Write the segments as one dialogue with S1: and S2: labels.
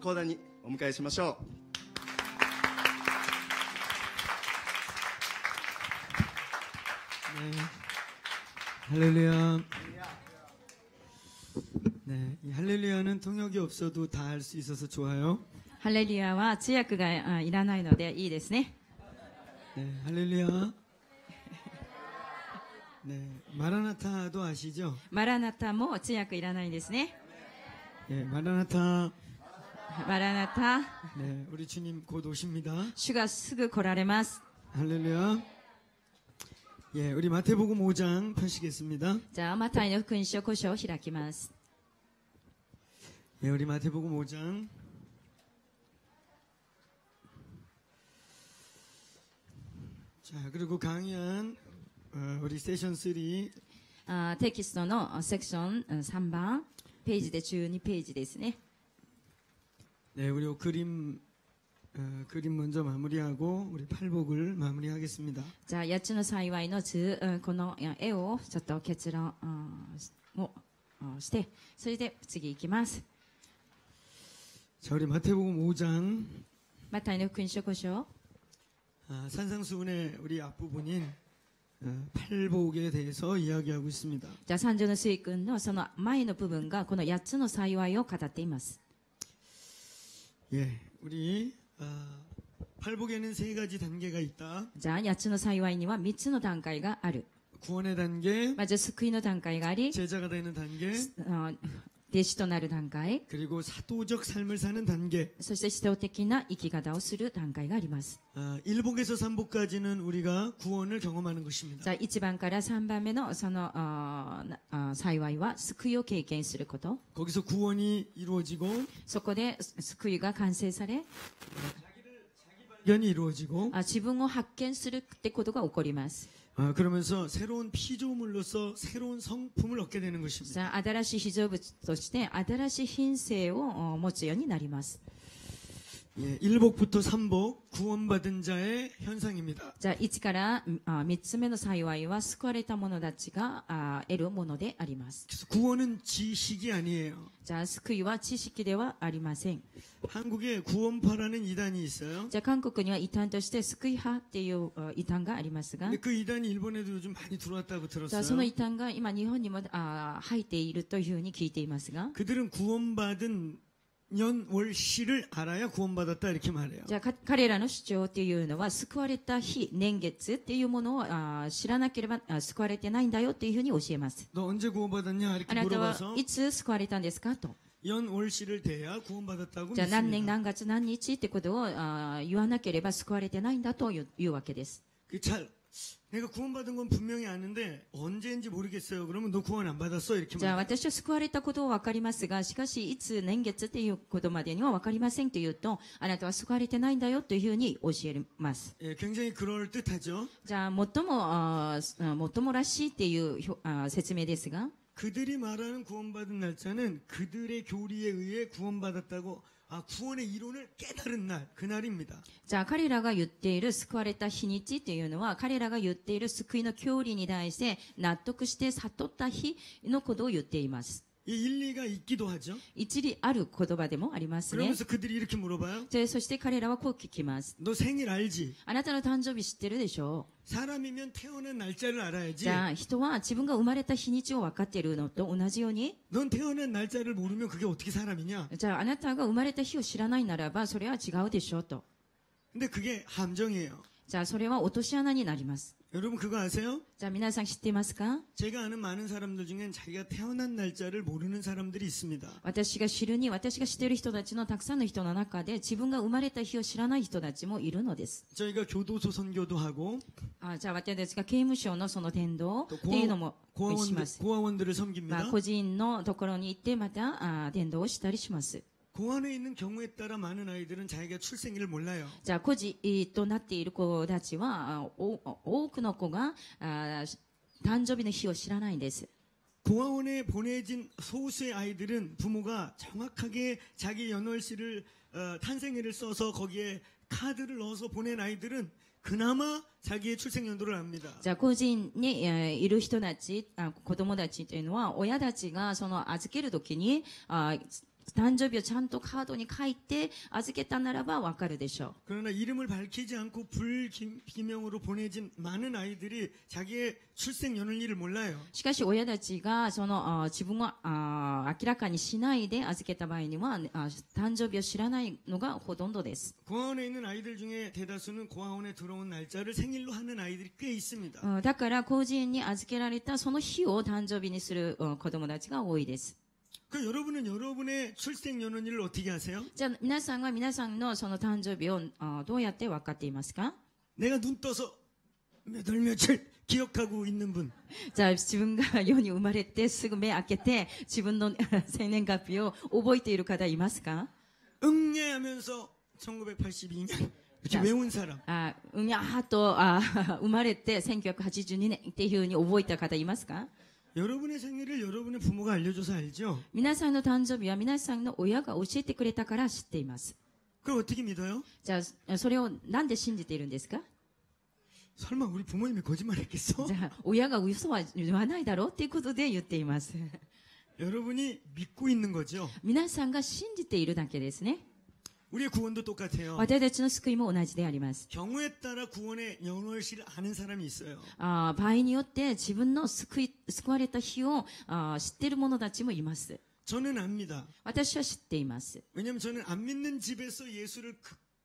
S1: 講談にお迎えしましょう
S2: 네. 할렐루야. 네, 이 할렐루야는 통역이 없어도 다 할 수 있어서 좋아요.
S3: ハレリアは通訳があいらないのでいいですね。
S2: 네, 할렐루야. 네, 마라나타도 아시죠?
S3: マラナタも通訳いらないんですね。
S2: 예, 마라나타.
S3: マラナタ、
S2: 네, 우리 주님 곧 오십니다.
S3: 主がすぐ来られます。
S2: 할렐루야. 예, 우리 마태복음 5장 펴시겠습니다.
S3: じゃあ、マタイの福音書古書を開きます。
S2: 예, 우리 마태복음 5장. 자, 그리고 강의한 어, 우리 세션 3
S3: あテキストのあセクションうん3番、ページで12ページですね。
S2: 네, 우리 그림 어, 그림 먼저 마무리하고 우리 팔복을 마무리하겠습니다.
S3: じゃあ、八つの幸いの図、うんこのいや絵をちょっと結論うんしをうんして、それで次行きます。
S2: 자, 우리 마태복음 5장
S3: マタイの福音書古書、
S2: 아, 산상수훈의 우리 앞부분인 어, 팔복에 대해서 이야기하고 있습니다.
S3: じゃあ、三条の水君のその前の部分がこの八つの幸いを語っています。
S2: 예, 우리 아, 팔복에는 세 가지 단계가 있다.
S3: じゃあ、八つの幸いには三つの段階がある。
S2: 구원의 단계,
S3: まず救いの段階があり、
S2: 제자가 되는 단계,
S3: あ 弟子となる段階そして指導的な生き方をする段階があります。
S2: 1
S3: 番から3番目のその幸いは救いを経験すること。そこで救いが完成され、自分を発見するってことが起こります。
S2: 아, 그러면서 새로운 피조물로서 새로운 성품을 얻게 되는
S3: じ
S2: 것입니다.
S3: ゃあ、新しい非常物として新しい品性をお持つようになります。
S2: 예, 1복부터 3복 구원받은 자의 현상입니다.
S3: じゃあ、1からあ3つ目の幸いは救われた者たちがあ得るものであります。
S2: 그래서 구원은 지식이 아니에요.
S3: じゃあ、救いは知識ではありません。
S2: 한국에 구원파라는 이단이 있어요.
S3: じゃあ、韓国には異端として救い派っていうあ異端がありますが
S2: 근데 、그 이단이 일본에도 요즘 많이 들어왔다고
S3: じゃあ
S2: 들었어요.
S3: その異端が今日本にもあ入っているというふうに聞いていますが、
S2: 그들은 구원받은 년월시를 알아야 구원받았다 이렇게 말해요.
S3: じゃあか彼らの主張っていうのは救われた日、年月っていうものをあ知らなければあ救われてないんだよっていうふうに教えます。
S2: 너 언제 구원받았냐
S3: あ
S2: 이렇게
S3: なたは
S2: 물어봐서
S3: いつ救われたんですかと。
S2: 연월시를 대야 구원받았다고
S3: じゃあ何年
S2: 믿습니다.
S3: 何月何日ってことをあ言わなければ救われてないんだといういうわけです。
S2: 그 잘 내가 구원받은 건 분명히 아는데 언제인지 모르겠어요. 그러면 너 구원 안 받았어 이렇게
S3: じゃあ
S2: 말해요.
S3: 私は救われたことは分かりますが、しかしいつ年月っていうことまでには分かりませんというと、あなたは救われてないんだよというふうに教えます。
S2: 예, 굉장히 그럴 듯하죠.
S3: じゃあ最も、あー最もらしいっていうひょあー説明ですが、
S2: 그들이 말하는 구원받은 날짜는 그들의 교리에 의해 구원받았다고 아 구원의 이론을 깨달은 날 그날입니다.
S3: じゃあ彼らが言っている救われた日にちっていうのは、彼らが言っている救いの教理に対して納得して悟った日のことを言っています。
S2: 이 일리가 있기도 하죠.
S3: 一理ある言葉でもありますね。
S2: 그러면서 그들이 이렇게 물어봐요.
S3: でそして彼らはこう聞きます。
S2: 너 생일 알지?
S3: あなたの誕生日知ってるでしょう
S2: 사람이면 태어난 날짜를 알아야지.
S3: じゃあ人は自分が生まれた日にちを分かっているのと同じように
S2: 넌 태어난 날짜를 모르면 그게 어떻게 사람이냐?
S3: じゃああなたが生まれた日を知らないならばそれは違うでしょうと
S2: 근데 그게 함정이에요.
S3: じゃあそれは落とし穴になります
S2: 여러분 그거 아세요?
S3: じゃあ皆さん知っていますか
S2: 제가 아는 많은 사람들 중엔 자기가 태어난 날짜를 모르는 사람들이 있습니다.
S3: 私が知るに私が知っている人たちのたくさんの人の中で自分が生まれた日を知らない人たちもいるのです
S2: 저희가 교도소 선교도 하고
S3: あじゃあ私たちが刑務所のその伝道
S2: と
S3: っていうのもし
S2: 고아원들,
S3: ます、
S2: 고아원들을
S3: ま
S2: 섬깁니다.
S3: あ、個人のところに行ってまたあ伝道をしたりします
S2: 고아원에 있는 경우에 따라 많은 아이들은 자기가 출생일을 몰라요.
S3: じゃあ、孤児となっている子たちは、あお多くの子があ誕生日の日を知らないんです。
S2: 고아원에 보내진 소수의 아이들은 부모가 정확하게 자기 연월시를 어, 탄생일을 써서 거기에 카드를 넣어서 보낸 아이들은 그나마 자기의 출생 연도를 압니다.
S3: じゃあ、個人にえーいる人たち、あ子供たちというのは、親たちがその預けるときに、あ 誕生日をちゃんとカードに書いて預けたならばわかるでしょ
S2: 그러나 이름을 밝히지 않고 불기명으로 보내진 많은 아이들이 자기의 출생 연월일을 몰라요.
S3: う。しかし親たちがそのあ自分はあ明らかにしないで預けた場合にはあ誕生日を知らないのがほとんどです。
S2: 고아원에 있는 아이들 중에 대다수는 고아원에 들어온 날짜를 생일로 하는 아이들이 꽤 있습니다.
S3: うんだから孤児院に預けられたその日を誕生日にするうん子供たちが多いです。
S2: 그 여러분은 여러분의 출생 연월일을 어떻게 아세요?
S3: じゃあ皆さんは皆さんのその誕生日をあどうやって分かっていますか
S2: 내가 눈 떠서 몇 월 며칠 기억하고 있는 분.
S3: じゃあ自分が世に生まれてすぐ目開けて自分の生年月日を覚えている方いますか
S2: 응애하면서 1982년 이렇게
S3: 자.
S2: 외운 사람.
S3: あうんやーとあ生まれて1982年っていうふうに覚えた方いますか
S2: 여러분의 생일을 여러분의 부모가 알려줘서 알죠?
S3: 皆さんの誕生日は皆さんの親が教えてくれたから知っています。
S2: 그걸 어떻게 믿어요?
S3: じゃあそれをなんで信じているんですか
S2: 설마 우리 부모님이 거짓말했겠어?
S3: じゃあ親が嘘は言わないだろうっていうことで言っています。
S2: 여러분이 믿고 있는 거죠.
S3: 皆さんが信じているだけですね。
S2: 우리의 구원도 똑같아요.
S3: 私たちの救いも同じであります。
S2: 경우에 따라 구원의 연월실을 아는 사람이 있어요.
S3: あー場合によって自分の救い救われた日をあー知っている者たちもいます。
S2: 저는 압니다.
S3: 私は知っています。
S2: 왜냐하면 저는 안 믿는 집에서 예수를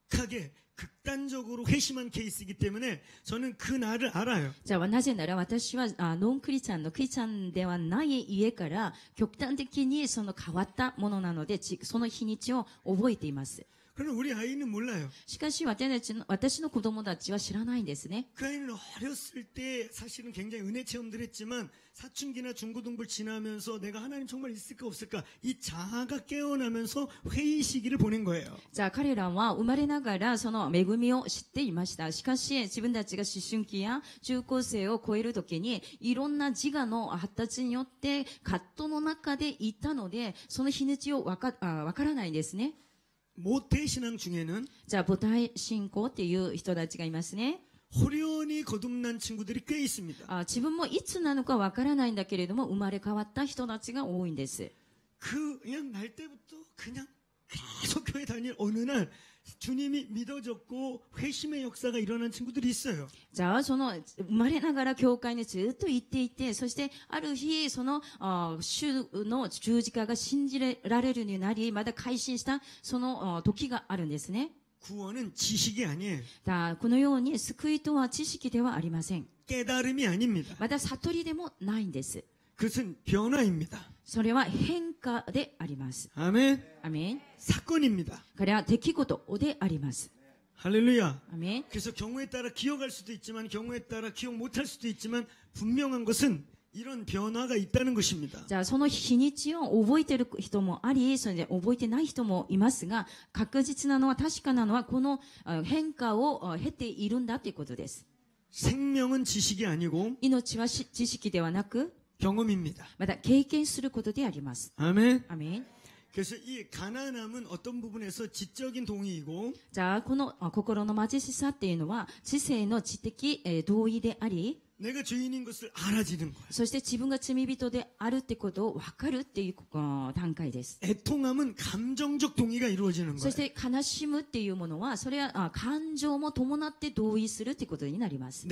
S2: 극하게 극단적으로 회심한 케이스이기 때문에 저는 그 날을 알아요.
S3: じゃあなぜなら私はあノンクリスチャンのクリスチャンではない家から極端的にその変わったものなのでちその日にちを覚えています。
S2: 그러나 우리 아이는 몰라요.
S3: しかし私たちの私の子供たちは知らないんですね。
S2: 그 아이는 어렸을 때 사실은 굉장히 은혜 체험들 했지만 사춘기나 중고등부를 지나면서 내가 하나님 정말 있을까 없을까 이 자아가 깨어나면서 회의 시기를 보낸 거예요.
S3: じゃあ彼らは生まれながらその恵みを知っていました。しかし自分たちが思春期や中高生を超えるときにいろんな自我の発達によって葛藤の中でいたのでその日にちをわかあわからないんですね。
S2: 모태 신앙 중에는
S3: じゃあ母体信仰っていう人たちがいますね。
S2: 호련히 거듭난 친구들이 꽤 있습니다.
S3: あ自分もいつなのかわからないんだけれども生まれ変わった人たちが多いんです。
S2: 그 그냥 날 때부터 그냥 계속 교회 다닐 어느 날 주님이 믿어졌고 회심의 역사가 일어난 친구들이 있어요.
S3: じゃあその生まれながら教会にずっと行っていてそしてある日そのあ主の十字架が信じられるようになりまた改心したそのあ時があるんですね。
S2: 구원은 지식이 아니에요.
S3: だこのように救いとは知識ではありません。
S2: 깨달음이 아닙니다.
S3: また悟りでもないんです。
S2: 그것은 변화입니다.
S3: それは変化であります。
S2: 아멘.
S3: アメン。
S2: 사건입니다.
S3: これは出来事であります。
S2: 할렐루야.
S3: アメン。
S2: 그래서 경우에 따라 기억할 수도 있지만 경우에 따라 기억 못할 수도 있지만 분명한 것은 이런 변화가 있다는 것입니다.
S3: じゃあその日にちを覚えてる人もあり、それで覚えてない人もいますが、確実なのは確かなのはこのあ変化をあ経ているんだということです。
S2: 생명은 지식이 아니고
S3: 命はし知識ではなく、
S2: 경험입니다.
S3: また経験することであります。
S2: 아멘.
S3: アメン。
S2: 그래서 이 가난함은 어떤 부분에서 지적인 동의이고
S3: じゃあこのあ心の貧しさっていうのは知性の知的、えー同意であり、 そして自分が罪人であるってことを分かるっていう段階です。そして悲しむっていうものは、それは感情も伴って同意するってことになります。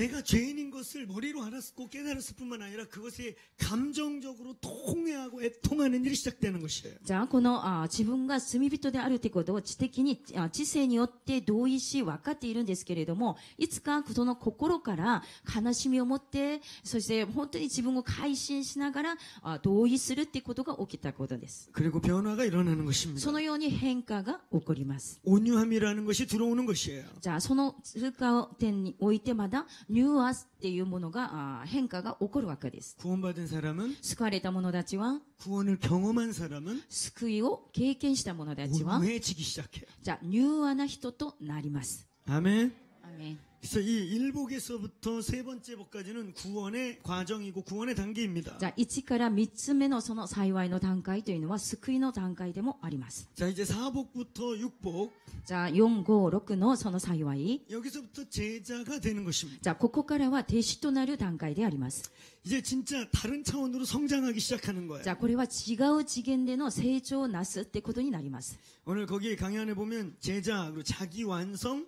S3: じゃあ、この自分が罪人であるってことを知的に、知性によって同意し分かっているんですけれども、いつかその心から悲しみを持って、そして本当に自分を改心しながらあ同意するっていうことが起きたことです。
S2: 그리고 변화가 일어나는 것입니다.
S3: そのように変化が起こります。
S2: 온유함이라는 것이 들어오는 것이에요.
S3: じゃあ、その通過点においてまだニュアンスっていうものが、あ変化が起こるわけです。
S2: 구원받은 사람은
S3: 救われた者たちは、
S2: 구원을 경험한 사람은
S3: 救いを経験した者たちは、
S2: 온유해지기 시작해요.
S3: じゃあ、柔和な人となります。
S2: 아멘.
S3: アメン
S2: 그래서 이 일복에서부터 세 번째 복까지는 구원의 과정이고 구원의 단계입니다.
S3: じゃあ、1から3つ目のその幸いの段階というのは救いの段階でもあります。
S2: 자, 이제 사복부터 육복.
S3: じゃあ、4、5、6のその幸い。
S2: 여기서부터 제자가 되는 것입니다.
S3: じゃあ、ここからは弟子となる段階であります。
S2: 이제 진짜 다른 차원으로 성장하기 시작하는 거예요.
S3: じゃあ、これは違う次元での成長をなすってことになります。
S2: 오늘 거기 강의 안에 보면 제자, 그리고 자기 완성,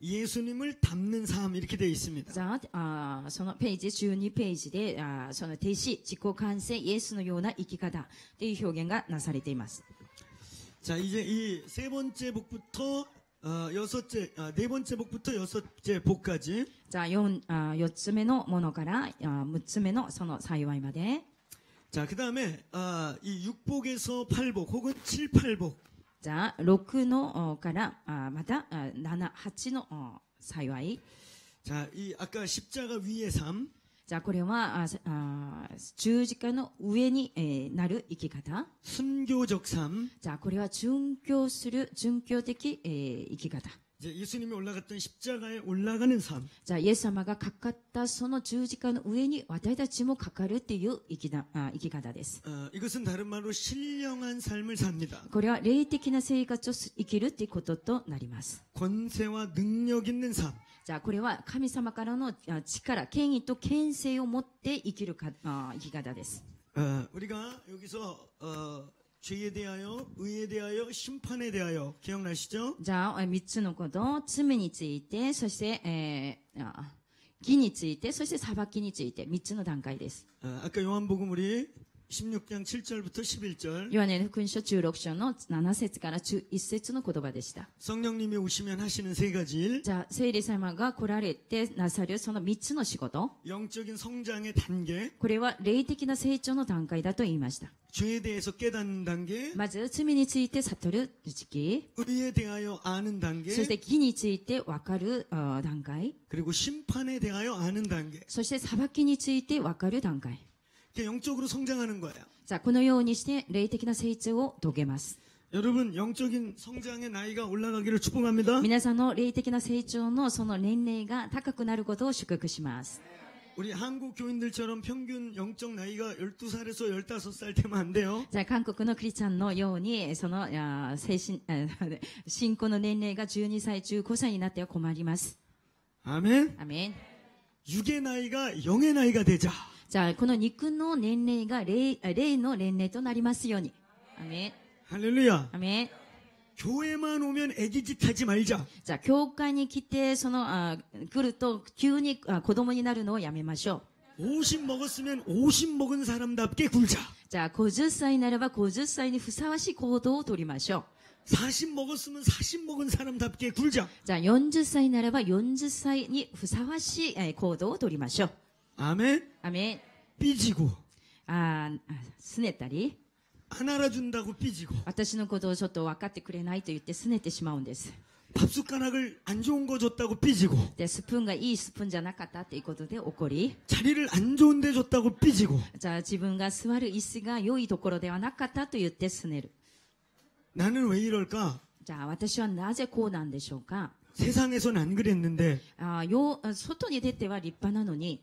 S2: 예수님을 담는 삶 이렇게 되어 있습니다.
S3: 자, 아, そのページ 12ページで 아, その弟子自己完成イエスのような生き方という表現がなされています.
S2: 자, 이제 이 세 번째 복부터 어, 여섯째, 아, 네 번째 복부터 여섯째 복까지.
S3: 자, 4, 아, 4つ目のものから 아, 6つ目のその幸いまで.
S2: 자, 그 다음에 아, 이 6복에서 8복 혹은 7, 8복.
S3: じゃあ、6のおから、あまたあ7、8のお幸い。
S2: 자, 이 아까 십자가 위의 삶,
S3: じゃあ、これはああ十字架の上に、えーなる生き方。
S2: 순교적 삶,
S3: じゃあ、これは殉教する、殉教的、えー生き方。
S2: 이제 예수님이 올라갔던 십자가에 올라가는 삶.
S3: じゃあ、イエス様がかかったその十字架の上に私たちもかかるっていう生きだあ生き方です。
S2: 어, 이것은 다른 말로 신령한 삶을 삽니다.
S3: これは霊的な生活をす生きるっていうこととなります。
S2: 권세와 능력 있는 삶.
S3: じゃあ、これは神様からのあ力、権威と権勢を持って生きるかあ生き方です。
S2: 어, 우리가 여기서 어, 죄에 대하여, 의에 대하여, 심판에 대하여 기억나시죠?
S3: じゃあ、3つのこと、罪について、そして、えーあ義について、そして裁きについて、3つの段階です。
S2: 어, 아까 요한복음 우리 16장 7절부터 11절
S3: ヨハネの福音書16章の7節から11節の言葉でした。
S2: 성령님이 오시면 하시는 세 가지 일
S3: じゃあ、聖霊様が来られてなさるその3つの仕事。
S2: 영적인 성장의 단계
S3: これは霊的な成長の段階だと言いました。
S2: 죄에 대해서 깨닫는 단계
S3: まず、罪について悟る時期。
S2: 의에 대하여 아는 단계
S3: そして、義について分かるあ段階。
S2: 그리고 심판에 대하여 아는 단계
S3: そして、裁きについて分かる段階。
S2: 이렇게 영적으로 성장하는 거예요
S3: さあ、このようにして霊的な成長を遂げます。
S2: 여러분 영적인 성장의 나이가 올라가기를 축복합니다
S3: 皆さんの霊的な成長のその年齢が高くなることを祝福します。
S2: 우리 한국 교인들처럼 평균 영적 나이가 12살에서 15살 되면 안 돼요
S3: じゃあ、韓国のクリスチャンのように、その、あー精神、あ信仰の年齢が12歳、15歳になっては困ります。
S2: 아멘
S3: アメン。
S2: 육의 나이가 영의 나이가 되자
S3: じゃあ、この肉の年齢が霊あ霊の年齢となりますように。アメン。
S2: 할렐루야
S3: アメン。
S2: 교회만 오면 애기짓 하지 말자
S3: じゃあ、教会に来て、その、あ来ると、急にあ子供になるのをやめましょう。
S2: 50 먹었으면 50 먹은 사람답게 굴자
S3: じゃあ、50歳ならば50歳にふさわしい行動をとりましょう。
S2: 40 먹었으면 40 먹은 사람답게 굴자
S3: じゃあ、40歳ならば40歳にふさわしいえー行動をとりましょう。 アメン。
S2: アメ。ピ
S3: ジゴ。あ、すねたり。
S2: アナラジュンダゴピジゴ。
S3: 私のことをちょっと分かってくれないと言ってすねてしまうんです。
S2: パスカナグル、アンジョンゴジョッタゴ。
S3: で、スプーンがいいスプーンじゃなかったということで怒り。
S2: チャリルアンジョンデジョッタゴピジゴ。
S3: じゃあ自分が座る椅子が良いところではなかったと言ってすねる。
S2: 何ぬはいろるか。
S3: じゃ私はなぜこうなんでしょうか？
S2: 世상에서는안그랬는 데。
S3: あ、よ、外に出ては立派なのに。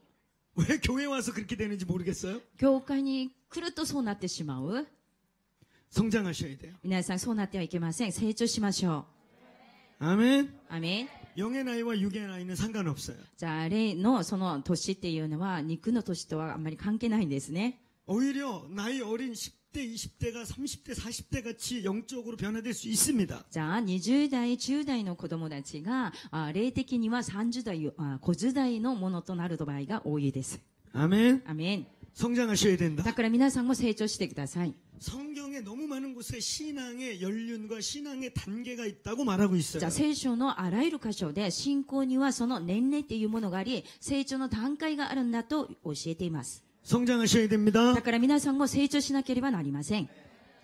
S2: 왜 교회 와서 그렇게 되는지 모르겠어요
S3: 教会に来るとそうなってしまう
S2: 성장하셔야 돼요
S3: 皆さんそうなってはいけません。成長しましょ
S2: 아멘
S3: う。アメン。
S2: 영의 나이와 육의 나이는 상관없어요
S3: じゃあ、霊のその年っていうのは、肉の年とはあんまり関係ないんですね。
S2: 오히려 나이 어린 10 대 20대가 30대 40대 같이 영적으로 변화될 수 있습니다
S3: じゃあ、20代、10代の子供たちが、あ霊的には30代、あ50代のものとなる場合が多いです。
S2: 아멘
S3: アメン。
S2: 성장하셔야 된다
S3: だから皆さんも成長してください。
S2: 성경에 너무 많은 곳에 신앙의 연륜과 신앙의 단계가 있다고 말하고
S3: じゃ
S2: 있어요
S3: あ、聖書のあらゆる箇所で、信仰にはその年齢っていうものがあり、成長の段階があるんだと教えています。
S2: 성장하셔야 됩니다
S3: だから皆さんも成長しなければなりません。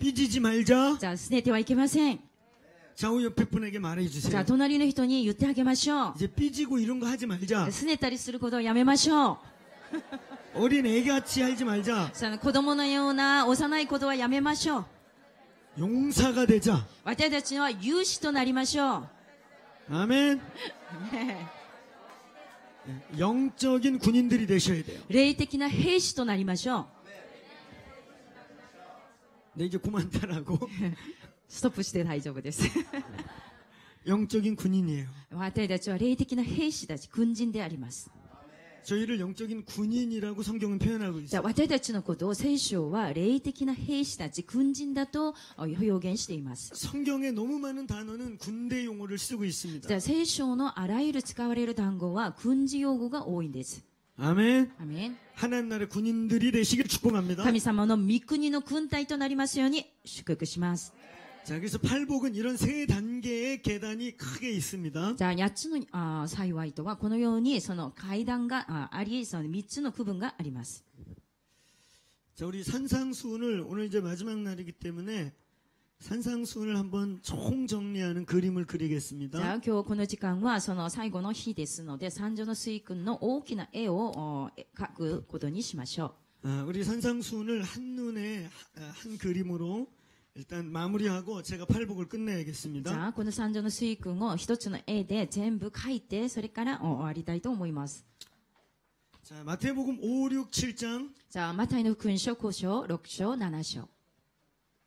S2: 삐지지 말자
S3: じゃあ、拗ねてはいけません。
S2: 좌우 옆에 분에게
S3: じゃ
S2: 말해주세요
S3: あ、隣の人に言ってあげましょう。
S2: 이제 삐지고 이런 거 하지 말자
S3: 拗ねたりすることをやめましょう。
S2: 어린 애같이 하지 말자
S3: その子供のような幼いことはやめましょう。
S2: 용사가 되자
S3: 私たちは勇士となりましょう。
S2: 아멘 영적인 군인들이 되셔야 돼요.
S3: 霊的な兵士となりましょう。
S2: 네, 이제 그만 따라고.
S3: ストップして大丈夫です。
S2: 영적인 군인이에요.
S3: 私たちは霊的な兵士たち、軍人であります。
S2: 저희를 영적인 군인이라고 성경은 표현하고
S3: じゃ
S2: 있어요.
S3: あ私たちのことを聖書は霊的な兵士たち、軍人だとあ表現しています。
S2: 성경에 너무 많은 단어는 군대 용어를 쓰고 있습니다.
S3: じゃあ聖書のあらゆる使われる単語は軍事用語が多いんです。
S2: 아멘.
S3: アメン
S2: 하나님 나라 군인들이 되시길 축복합니다.
S3: 神様の御国の軍隊となりますように祝福します。
S2: 자, 그래서 팔복은 이런 세 단계의 계단이 크게 있습니다.
S3: じゃあ8つのあ幸いとはこのようにその階段がああり、その3つの区分があります。
S2: 자, 우리 산상수훈을 오늘 이제 마지막 날이기 때문에 산상수훈을 한번 총 정리하는 그림을
S3: じゃ
S2: 그리겠습니다.
S3: あ今日この時間はその最後の日ですので三女の水君の大きな絵をお描くことにしましょ
S2: 아, 우리 산상수훈을 한눈에 하- 아, 한 그림으로 일단 마무리하고 제가 팔복을
S3: う。じ
S2: 끝내야겠습니다.
S3: ゃあこの三女の水君を一つの絵で全部描いてそれからお終わりたいと思います。
S2: 자, 마태복음 5, 6, 7장
S3: じゃあマタイの福音書5章6章7章。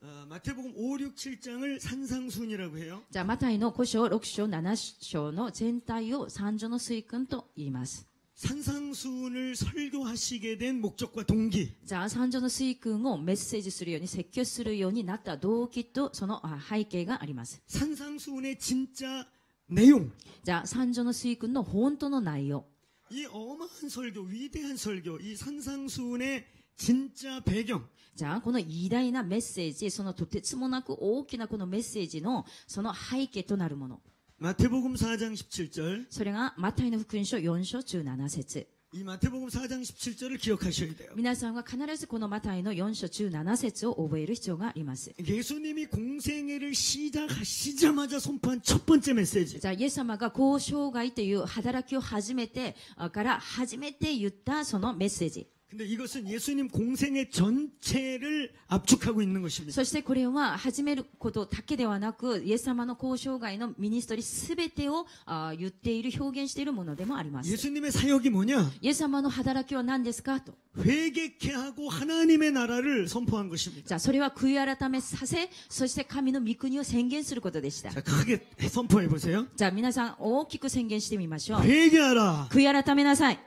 S2: 아, 마태복음 5, 6, 7장을 산상순이라고 해요.
S3: じゃあマタイの5章6章7章の全体を三女の水君と言います。
S2: 산상수훈을 설교하시게 된 목적과 동 기.
S3: 자, 산전의 수익군을 메시지するように説教するようになった동기とその背景があります.
S2: 산상수훈의 진짜 내 용.
S3: 자, 산전의 수익군의本当の내 용.
S2: 이 어마한 설 교, 위대한 설 교, 이 산상수훈의 진짜 배 경.
S3: 자, この偉大なメッセージ、そのとてつもなく大きなこのメッセージのその背景となるもの。
S2: 마태복음 4장 17절.
S3: それがマタイの福音書4章17節
S2: 이 마태복음 4장 17절을 기억하셔야 돼요.
S3: 皆さんは必ずこのマタイの4章17節を覚える必要があります。
S2: 예수님이 공생애를 시작하시자마자 선포한 첫 번째 메시지.
S3: じゃあ、イエス様が交渉外という働きを始めてあから初めて言ったそのメッセージ。
S2: 근데 이것은 예수님 공생애 전체를 압축하고 있는 것입니다.
S3: そしてこれは始めることだけではなく、イエス様の交渉外のミニストリーすべてをあ言っている、表現しているものでもあります。
S2: 예수님의 사역이 뭐냐?
S3: イエス様の働きは何ですかと。
S2: 회개케 하고 하나님의 나라를 선포한 것입니다.
S3: じゃあ、それは悔い改めさせ、そして神の御国を宣言することでした。
S2: 자, 크게 선포해 보세요.
S3: じゃあ、皆さん大きく宣言してみましょう。
S2: 회개하라.
S3: 悔い改めなさい。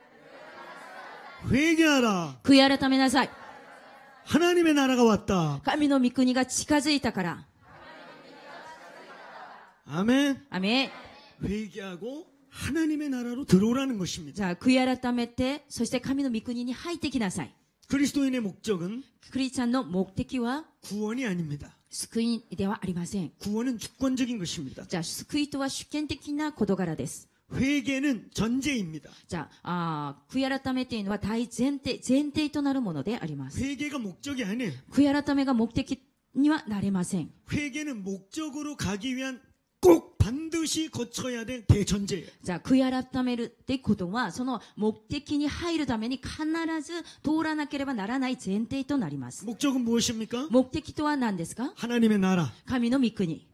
S2: 회개하라.
S3: 悔い改めなさい。
S2: 하나님의 나라가 왔다.
S3: 神の御国が近づいたから。
S2: 아멘.
S3: アメン
S2: 회개하고 하나님의 나라로 들어오라는 것입니다.
S3: じゃあ、悔い改めて、そして神の御国に入ってきなさい。
S2: 그리스도인의 목적은
S3: クリスチャンの目的は
S2: 구원이 아닙니다.
S3: 救いではありません。
S2: 구원은 주권적인 것입니다.
S3: じゃあ、救いとは主権的な事柄です。
S2: 회개는 전제입니다.
S3: じゃあ、あー悔い改めというのは大前提、前提となるものであります。
S2: 회개가 목적이 아니에요.
S3: 悔い改めが目的にはなれません。
S2: 회개는 목적으로 가기 위한 꼭 반드시 거쳐야 될 대전제예요.
S3: じゃあ、悔い改めるってことは、その目的に入るために必ず通らなければならない前提となります。
S2: 목적은 무엇입니까?
S3: 目的とは何ですか
S2: 하나님의 나라.
S3: 神の御国。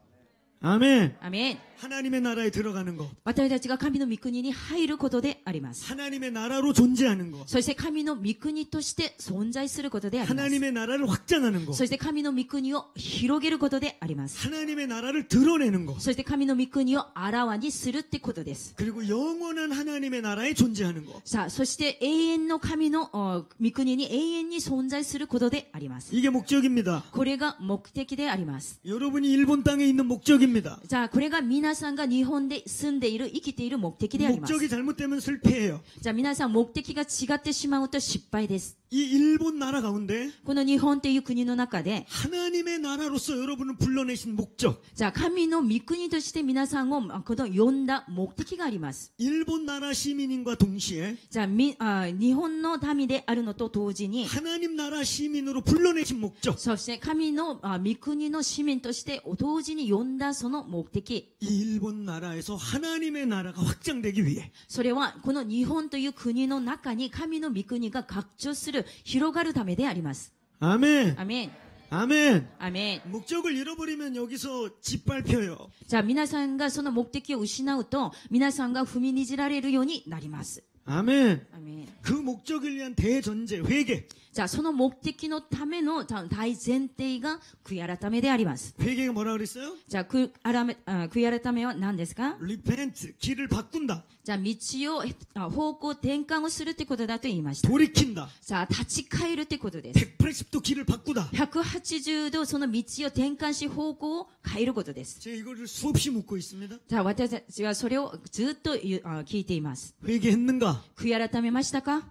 S2: 아멘.
S3: アメン。
S2: 하나님의 나라에 들어가는 것.
S3: 私たちが神の御国に入ることであります。
S2: 하나님의 나라로 존재하는 것.
S3: そして神の御国として存在することであります。
S2: 하나님의 나라를 확장하는 것.
S3: そして神の御国を広げることであります。
S2: 하나님의 나라를 드러내는 것.
S3: そして神の御国をあらわにするってことです。
S2: 그리고 영원한 하나님의 나라에 존재하는 것.
S3: さあ、そして永遠の神のお御国に永遠に存在することであります。
S2: 이게 목적입니다.
S3: これが目的であります。
S2: 여러분이 일본 땅에 있는 목적입니다.
S3: じゃあ、これが皆 皆さんが日本で住んでいる、生きている目的であります。じゃあ皆さん目的が違ってしまうと失敗です。
S2: 이 일본 나라 가운데
S3: この日本という国の中で、
S2: 하나님의 나라로서 여러분을 불러내신 목적,
S3: じゃあ神の御国として皆さんをあこの呼んだ目的があります。
S2: 일본 나라 시민인과 동시에
S3: じゃあみあ日本の民であるのと同時に、
S2: 하나님 나라 시민으로 불러내신 목적,
S3: そして神のあ御国の市民として同時に呼んだその目的、
S2: 이 일본 나라에서 하나님의 나라가 확장되기 위해
S3: それはこの日本という国の中に神の御国が拡張する、 広がるためであります。
S2: 아멘,
S3: アメン。
S2: 아멘.
S3: アメン。
S2: 목적을 잃어버리면 여기서 짓밟혀요.
S3: じゃあ皆さんがその目的を失うと、皆さんが踏みにじられるようになります。
S2: 아멘.
S3: アメン
S2: 그 목적을 위한 대전제, 회개.
S3: じゃあ、その目的のための大前提が悔い改めであります。
S2: 회개가 뭐라 그랬어요?
S3: じゃあ、悔い改めあ悔い改めは何ですか
S2: repent, 길을 바꾼다,
S3: じゃあ、道を、あ方向転換をするってことだと言いました。
S2: 돌이킨다,
S3: じゃあ、立ち返るってことです。
S2: 180도 길을 바꾸다.
S3: 180度その道を転換し方向を変えることです。
S2: 제가 이거를 수없이 묻고 있습니다.
S3: じゃあ、私たちはそれをずっと言うあ聞いています。
S2: 회개했는가?
S3: 悔い改めましたか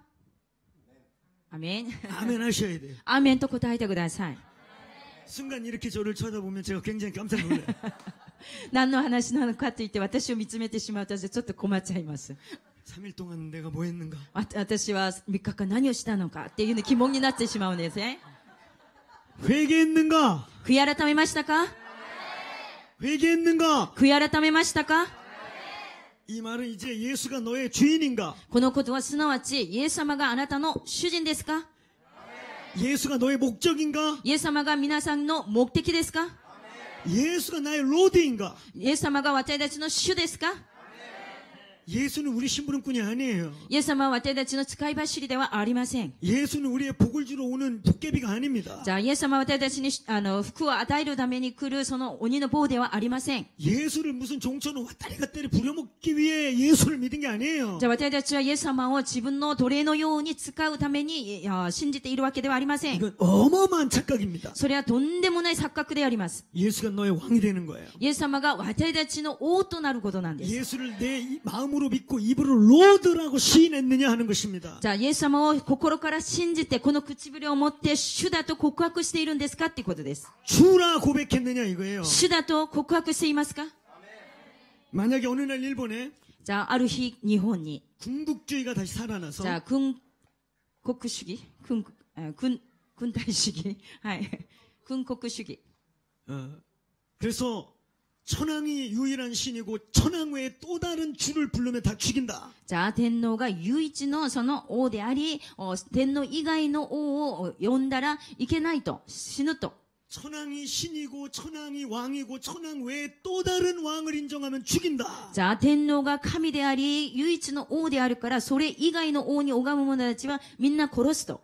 S3: アメン。
S2: 아멘 하셔야 돼요.
S3: アーメンと答えてください。
S2: 순간 이렇게 저를 쳐다보면 제가 굉장히 깜짝 놀라요.
S3: 何の話なのかと言って私を見つめてしまうと私ちょっと困っちゃいます。
S2: 3일 동안 내가 뭐 했는가?
S3: わ私は3日間何をしたのかっていうの疑問になってしまうんですね。
S2: 회개했는가?
S3: 悔い改めましたか
S2: 회개했는가?
S3: 悔い改めましたか このことはすなわちイエス様があなたの主人ですか
S2: 예수가 너의 목적인가?
S3: イエス様が皆さんの目的ですか
S2: 예수가 나의 로드인가?
S3: イエス様が私たちの主ですか
S2: 예수는 우리 심부름꾼이 아니에요.
S3: イエス様は私たちの使い走りではありません。
S2: 예수는 우리의 복을 주러 오는 도깨비가 아닙니다.
S3: じゃあ、イエス様は私たちにあの服を与えるために来るその鬼の棒ではありません。
S2: 예수를 무슨 종처럼 왔다리 갔다리 부려먹기 위해 예수를 믿은 게 아니에요.
S3: じゃあ私たちはイエス様を自分の奴隷のように使うためにいや信じているわけではありません。
S2: 이건 어마어마한 착각입니다.
S3: それはとんでもない錯覚であります。
S2: 예수가 너의 왕이 되는 거예요.
S3: イエス様が私たちの王となることなんです。
S2: 예수를 내 이- 마음으로 믿고 입으로 로드라고 시인했느냐 하는 것입니다.
S3: じゃあイエス様を心から信じてこの唇を持って主だと告白しているんですかっていうことです。
S2: 주라 고백했느냐 이거예요.
S3: 主だと告白していますか
S2: 만약에 어느 날 일본에
S3: じゃあある日日本に
S2: 군국주의가 다시 살아나서
S3: じゃあ軍国主義軍え軍軍隊主義はい軍国主義
S2: 어, 그래서 천황이 유일한 신이고 천황 외에 또 다른 주를 부르면 다 죽인다.
S3: じゃあ天皇が唯一のその王でありお天皇以外の王を呼んだらいけないと死ぬと
S2: 천황이 신이고 천황이 왕이고 천황 외에 또 다른 왕을 인정하면 죽인다.
S3: じゃあ天皇が神であり唯一の王であるからそれ以外の王に拝む者たちはみんな殺すと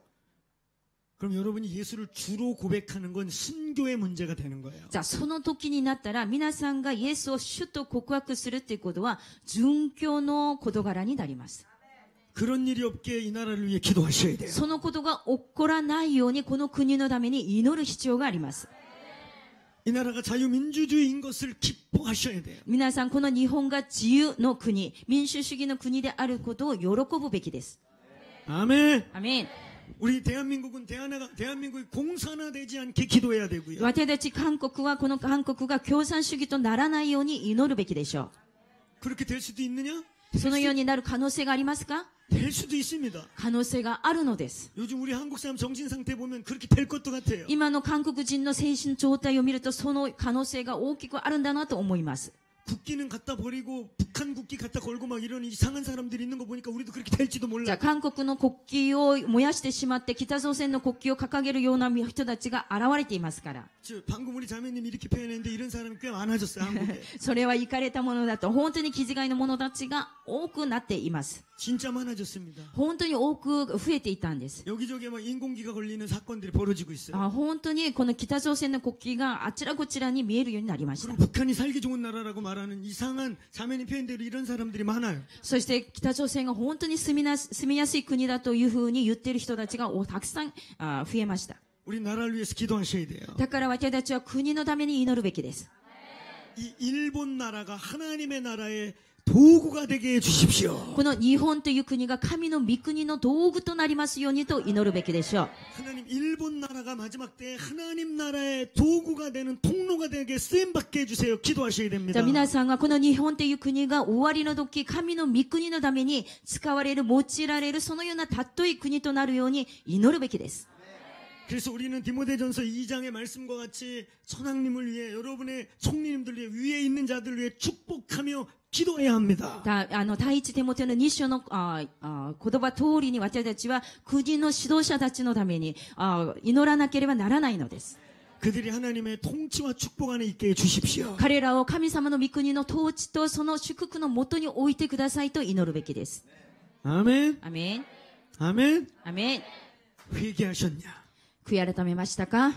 S2: 그럼 여러분이 예수를 주로 고백하는 건 순교의 문제가 되는 거예요.
S3: じゃあその時になったら皆さんがイエスを主と告白するっていうことは殉教の事柄になります
S2: 그런 일이 없게 이 나라를 위해 기도하셔야 돼요.
S3: そのことが起こらないようにこの国のために祈る必要があります
S2: 이 나라가 자유민주주의인 것을 기뻐하셔야 돼요.
S3: 皆さんこの日本が自由の国民主主義の国であることを喜ぶべきです
S2: 아멘.
S3: アメン
S2: 우리 대한민국은 대한민국, 대한민국이 공산화되지 않게 기도해야 되고요.
S3: 私たち韓国はこの韓国が共産主義とならないように祈るべきでしょ
S2: 그렇게 될 수도 있느냐?
S3: うそのようになる可能性がありますか
S2: 될 수도 있습니다.
S3: 可能性があるのです
S2: 요즘 우리 한국 사람 정신 상태 보면 그렇게 될 것도 같아요.
S3: 今の韓国人の精神状態を見るとその可能性が大きくあるんだなと思います
S2: 국기는 갖다 버리고 북한 국기 갖다 걸고 막 이런 이상한 사람들이 있는 거 보니까 우리도 그렇게 될지도
S3: じゃ
S2: 몰라.
S3: あ韓国の国旗を燃やしてしまって北朝鮮の国旗を掲げるような人たちが現れていますから
S2: 저 방금 우리 자매님이 이렇게 표현했는데 이런 사람이 꽤 많아졌어요 한국에.
S3: それは行かれたものだと本当に気違いの者たちが多くなっています
S2: 진짜 많아졌습니다.
S3: 本当に多く増えていたんです
S2: 여기저기 막 인공기가 걸리는 사건들이 벌어지고 있어요.
S3: あ本当にこの北朝鮮の国旗があちらこちらに見えるようになりました
S2: 그럼 북한이 살기 좋은 나라라고 말 하는 이상한 자매님 표현대로 이런 사람들이 많아요.
S3: そして北朝鮮が本当に住みな住みやすい国だというふうに言ってる人たちがおたくさんあ増えました
S2: 우리 나라를 위해서 기도하셔야 돼요.
S3: だから私たちは国のために祈るべきです
S2: 이 일본 나라가 하나님의 나라의 도구가 되게 해 주십시오.
S3: この日本という国が神の御国の道具となりますようにと祈るべきでしょう
S2: 하나님 일본 나라가 마지막 때 하나님 나라의 도구가 되는 통로가 되게 쓰임 받게 해 주세요. 기도하셔야
S3: じゃ
S2: 됩니다.
S3: あ皆さんはこの日本という国が終わりの時、神の御国のために使われる、用いられる、そのような尊い国となるように祈るべきです。
S2: 그래서 우리는 디모데전서 2장의 말씀과 같이 천황님을 위해 여러분의 총리님들 위해 위에 있는 자들 위해 축복하며 기도해야 합니다.
S3: だあの第一手元の2章のああ言葉通りに私たちは国の指導者たちのためにあ祈らなければならないのです。
S2: 그들이 하나님의 통치와 축복 안에 있게 해 주십시오.
S3: 彼らを神様の御国の統治とその祝福のもとに置いてくださいと祈るべきです。
S2: 아멘.
S3: アメン。
S2: 아멘.
S3: アメン。
S2: 회개하셨냐?
S3: 悔い改めましたか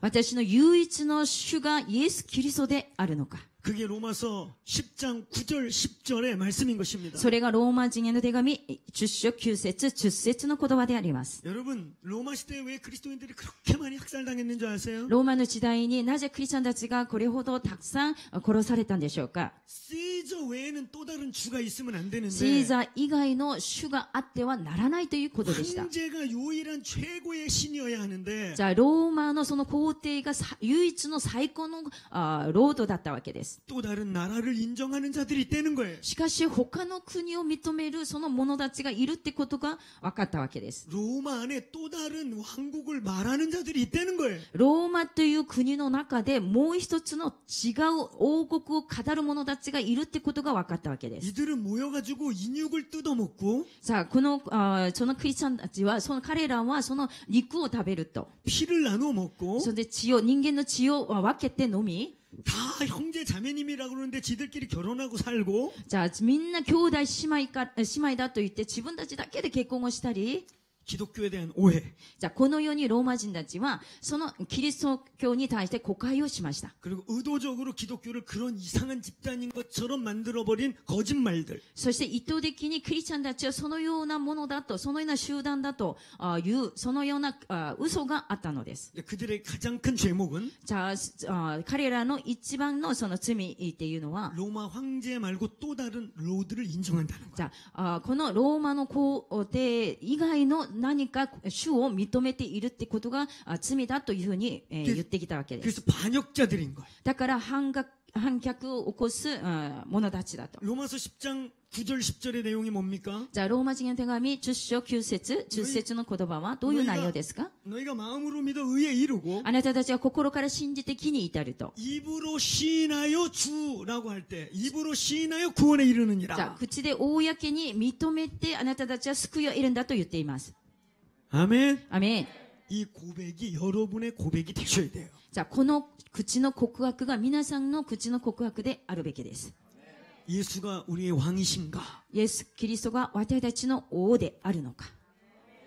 S3: 私の唯一の主がイエス・キリストであるのか。
S2: 그게 로마서 10장 9절 10절의 말씀인 것입니 다.
S3: それがローマ人への手紙10장 9절 10절의言葉であります.
S2: 여러 분, 로마 시대에 왜 그리스도인들이 그렇게 많이 학살당했는 줄 아세 요?
S3: 로마의 시대에なぜクリスチャンたちがこれほどたくさん殺されたんでしょうか?
S2: 시저 외에는 또 다른 주가 있으면 안 되는 데.
S3: 시저 이외의 주가あってはならないということでした.
S2: 황제가 유일한 최고의 신이어야 하는 데.
S3: 자, 로마의その皇帝が唯一の最高のロードだったわけです。
S2: 또 다른 나라를 인정하는 자들이 있다는 거예요.
S3: しかし、他の国を認めるその者たちがいるってことが分かったわけです。
S2: 로마 안에 또 다른 왕국을 말하는 자들이 있다는 거예요.
S3: ローマという国の中でもう一つの違う王国を語る者たちがいるってことが分かったわけです。
S2: 이들은 모여가지고 인육을 뜯어먹고
S3: さあ、この、あーそのクリスチャンたちは、その彼らはその肉を食べると。
S2: 피를 나누어 먹고
S3: それで血を、人間の血を分けて飲み、
S2: 다 형제 자매님이라고 그러는데 지들끼리 결혼하고 살고
S3: じゃあ、みんな兄弟姉妹か、姉妹だと言って自分たちだけで結婚をしたり、
S2: 기독교에 대한 오해
S3: じゃあ、このようにローマ人たちは、そのキリスト教に対して誤解をしました。
S2: 그리고 의도적으로 기독교를 그런 이상한 집단인 것처럼 만들어버린 거짓말들
S3: そして意図的にクリスチャンたちはそのようなものだと、そのような集団だとあいう、そのようなあ嘘があったのです。
S2: 그들의 가장 큰 죄목은
S3: じゃあ、あ彼らの一番のその罪っていうのは、
S2: 로마 황제 말고 또 다른 로드를 인정한다는 거예요.
S3: じゃあ、あこのローマの皇帝以外の 何か主を認めているってことが罪だというふうに、言ってきたわけです。だから反逆反逆を起こすあ者たちだと。
S2: 로마서 10장 9절 10절의 내용이 뭡니까?
S3: じゃあ、ローマ人の手紙10章9節10節の言葉はどういう内容ですか
S2: 너희가 마음으로 믿어 의에 이르고
S3: あなたたちは心から信じて木に至ると。
S2: 입으로 시인하여 주라고 할 때 입으로 시인하여 구원에
S3: じゃあ
S2: 이르느니라.
S3: 、口で公に認めてあなたたちは救いを得るんだと言っています。
S2: 아멘.
S3: アメン。
S2: 이 고백이 여러분의 고백이 되셔야 돼요.
S3: じゃあ、この口の告白が皆さんの口の告白であるべきです。
S2: 예수가 우리의 왕이신가?
S3: イエス・キリストが私たちの王であるのか。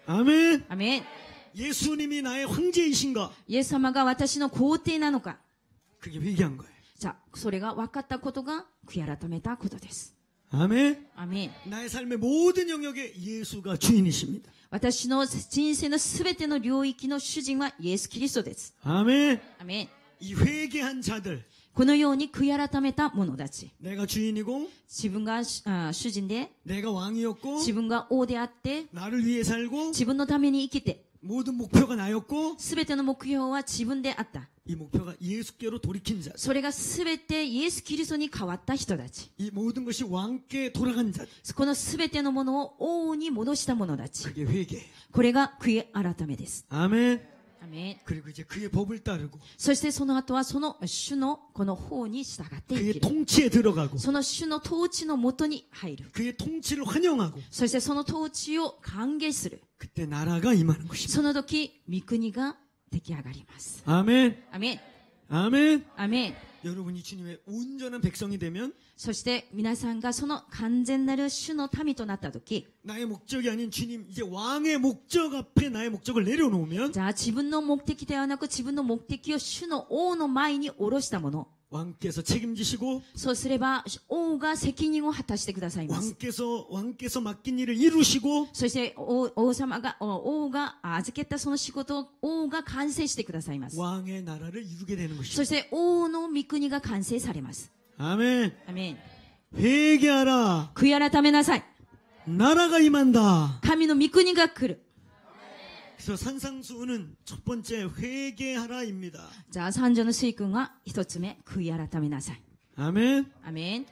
S2: 아멘.
S3: アメン。
S2: 예수님이 나의 황제이신가?
S3: イエス様が私の皇帝なのか。
S2: 그게 회개한 거예요.
S3: じゃあ、それが分かったことが悔い改めたことです。
S2: 아멘.
S3: アメン。
S2: 나의 삶의 모든 영역에 예수가 주인이십니다.
S3: 私の人生のすべての領域の主人はイエス・キリストです。アメン。
S2: アメン。
S3: このように悔い改めた者たち。自分が主人で、自分が王であって、自分のために生きて、
S2: 모든 목표가 나였고
S3: すべての目標は自分であった。
S2: 이 목표가 예수께로 돌이킨 자.
S3: それがすべてイエス・キリストに変わった人たち。
S2: 이 모든 것이 왕께 돌아간 자.
S3: このすべてのものを王に戻した者たち。
S2: 그게 회개.
S3: これが悔い改めです。
S2: 아멘.
S3: そしてその後はその主のこの方に従って。その主の統治のもとに入る。そしてその統治を歓迎する。その時、御国が出来上がります。
S2: アメン。
S3: アメン。
S2: アメン。
S3: アメン。
S2: 여러분이 주님의 온전한 백성이 되면
S3: そして皆さんがその完全なる主の民となった時、
S2: 나의 목적이 아닌 주님 이제 왕의 목적 앞에 나의 목적을 내려놓으면
S3: じゃあ自分の目的ではなく自分の目的を主の王の前に下ろしたもの。
S2: 왕께서 책임지시고
S3: そうすれば王が責任を果たしてくださいます。
S2: 왕께서 왕께서 맡긴 일을 이루시고
S3: そして王王様が、お王が預けたその仕事を王が完成してくださいます。
S2: 왕의 나라를 이루게 되는
S3: そ
S2: 것입니다.
S3: して王の御国が完成されます。
S2: 아멘.
S3: アメン。
S2: 회개하라.
S3: 悔い改めなさい。
S2: 나라가 임한다.
S3: 神の御国が来る。
S2: 그래서 산상수훈은 첫 번째 회개하라입니다.
S3: じゃあ三女の水君は一つ目、悔い改めなさい。
S2: 아멘.
S3: アメン。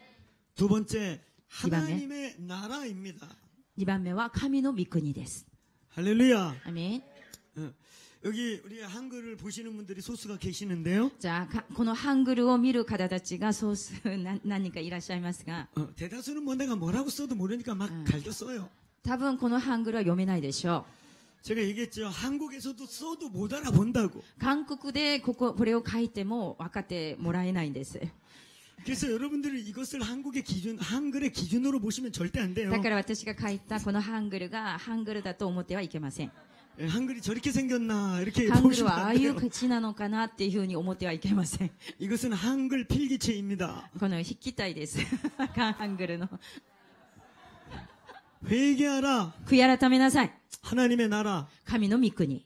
S2: 두 번째
S3: 이번에?
S2: 하나님의 나라입니다.
S3: 二番目は神の御国です。
S2: 할렐루야.
S3: アメン。
S2: 어, 여기 우리 한글을 보시는 분들이 소수가 계시는데요.
S3: じゃあか、このハングルを見る方たちが総数何何人かいらっしゃいますが、
S2: 어, 대다수는 뭐 내가 뭐라고 써도 모르니까 막 갈겨 써요.
S3: 多分このハングルは読めないでしょ
S2: 제가 얘기했죠. 한국에서도 써도 못 알아본다고.
S3: う。韓国でここ、これを書いても分かってもらえないんです。
S2: 그래서 여러분들이 이것을 한국의 기준, 한글의 기준으로 보시면 절대 안 돼요.
S3: だから私が書いたこのハングルがハングルだと思ってはいけません。
S2: 예, 한글이 저렇게 생겼나 이렇게
S3: ハングル
S2: 보시면
S3: はああ
S2: 안
S3: いう
S2: 돼요.
S3: 口なのかなっていうふうに思ってはいけません。
S2: 이것은 한글 필기체입니다.
S3: この筆記体です。ハングルの。
S2: 회개하라.
S3: 悔い改めなさい。
S2: 하나님의 나라.
S3: 神の御国。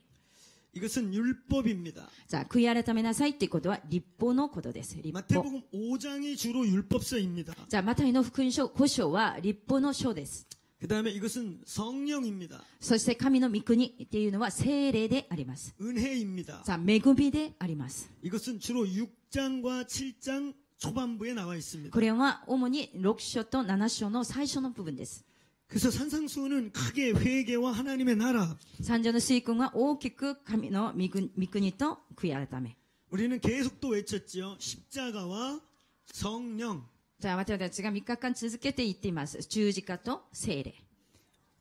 S2: 이것은 율법입니다.
S3: じゃあ、悔い改めなさいっていうことは立法のことです。立法。
S2: 마태복음 5장이 주로 율법서입니다.
S3: じゃあ、マタイの福音書5章は立法の書です。
S2: 그 다음에 이것은 성령입니다.
S3: そして神の御国っていうのは聖霊であります。
S2: 은혜입니다.
S3: じゃあ、恵みであります。
S2: 이것은 주로 6장과 7장 초반부에 나와 있습니다.
S3: これは主に6章と7章の最初の部分です。
S2: 그래서 산상수는 크게 회개와 하나님의 나라.
S3: 三条の水君は大きく神の御国御国と悔い改め。
S2: 우리는 계속 또 외쳤지요. 십자가와 성령.
S3: じゃあ、私たちが3日間続けて言っています。十字架と聖霊。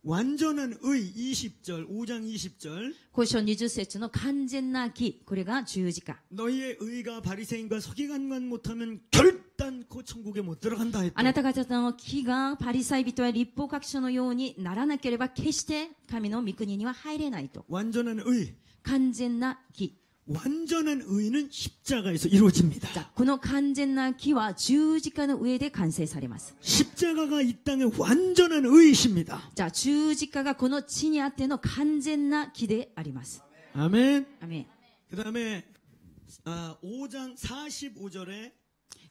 S2: 완전한 의 20절, 5장 20절.
S3: 交渉20節の完全な義。これが十字架。
S2: 너희의 의가 바리새인과 서기관만 못하면 결 단코 천국에 못 들어간다
S3: あ
S2: 했다.
S3: なた方の義がパリサイ人や立法学者のようにならなければ決して神の御国には入れないと。
S2: 완전한 의.
S3: 完全な義。
S2: 완전한 의는 십자가에서 이루어집니다.
S3: じゃあこの完全な義は十字架の上で完成されます。
S2: 십자가가 이 땅의 완전한 의이십니다.
S3: じゃあ十字架がこの地にあっての完全な義であります。
S2: 아멘.
S3: アメン
S2: 그 다음에 아, 5장 45절에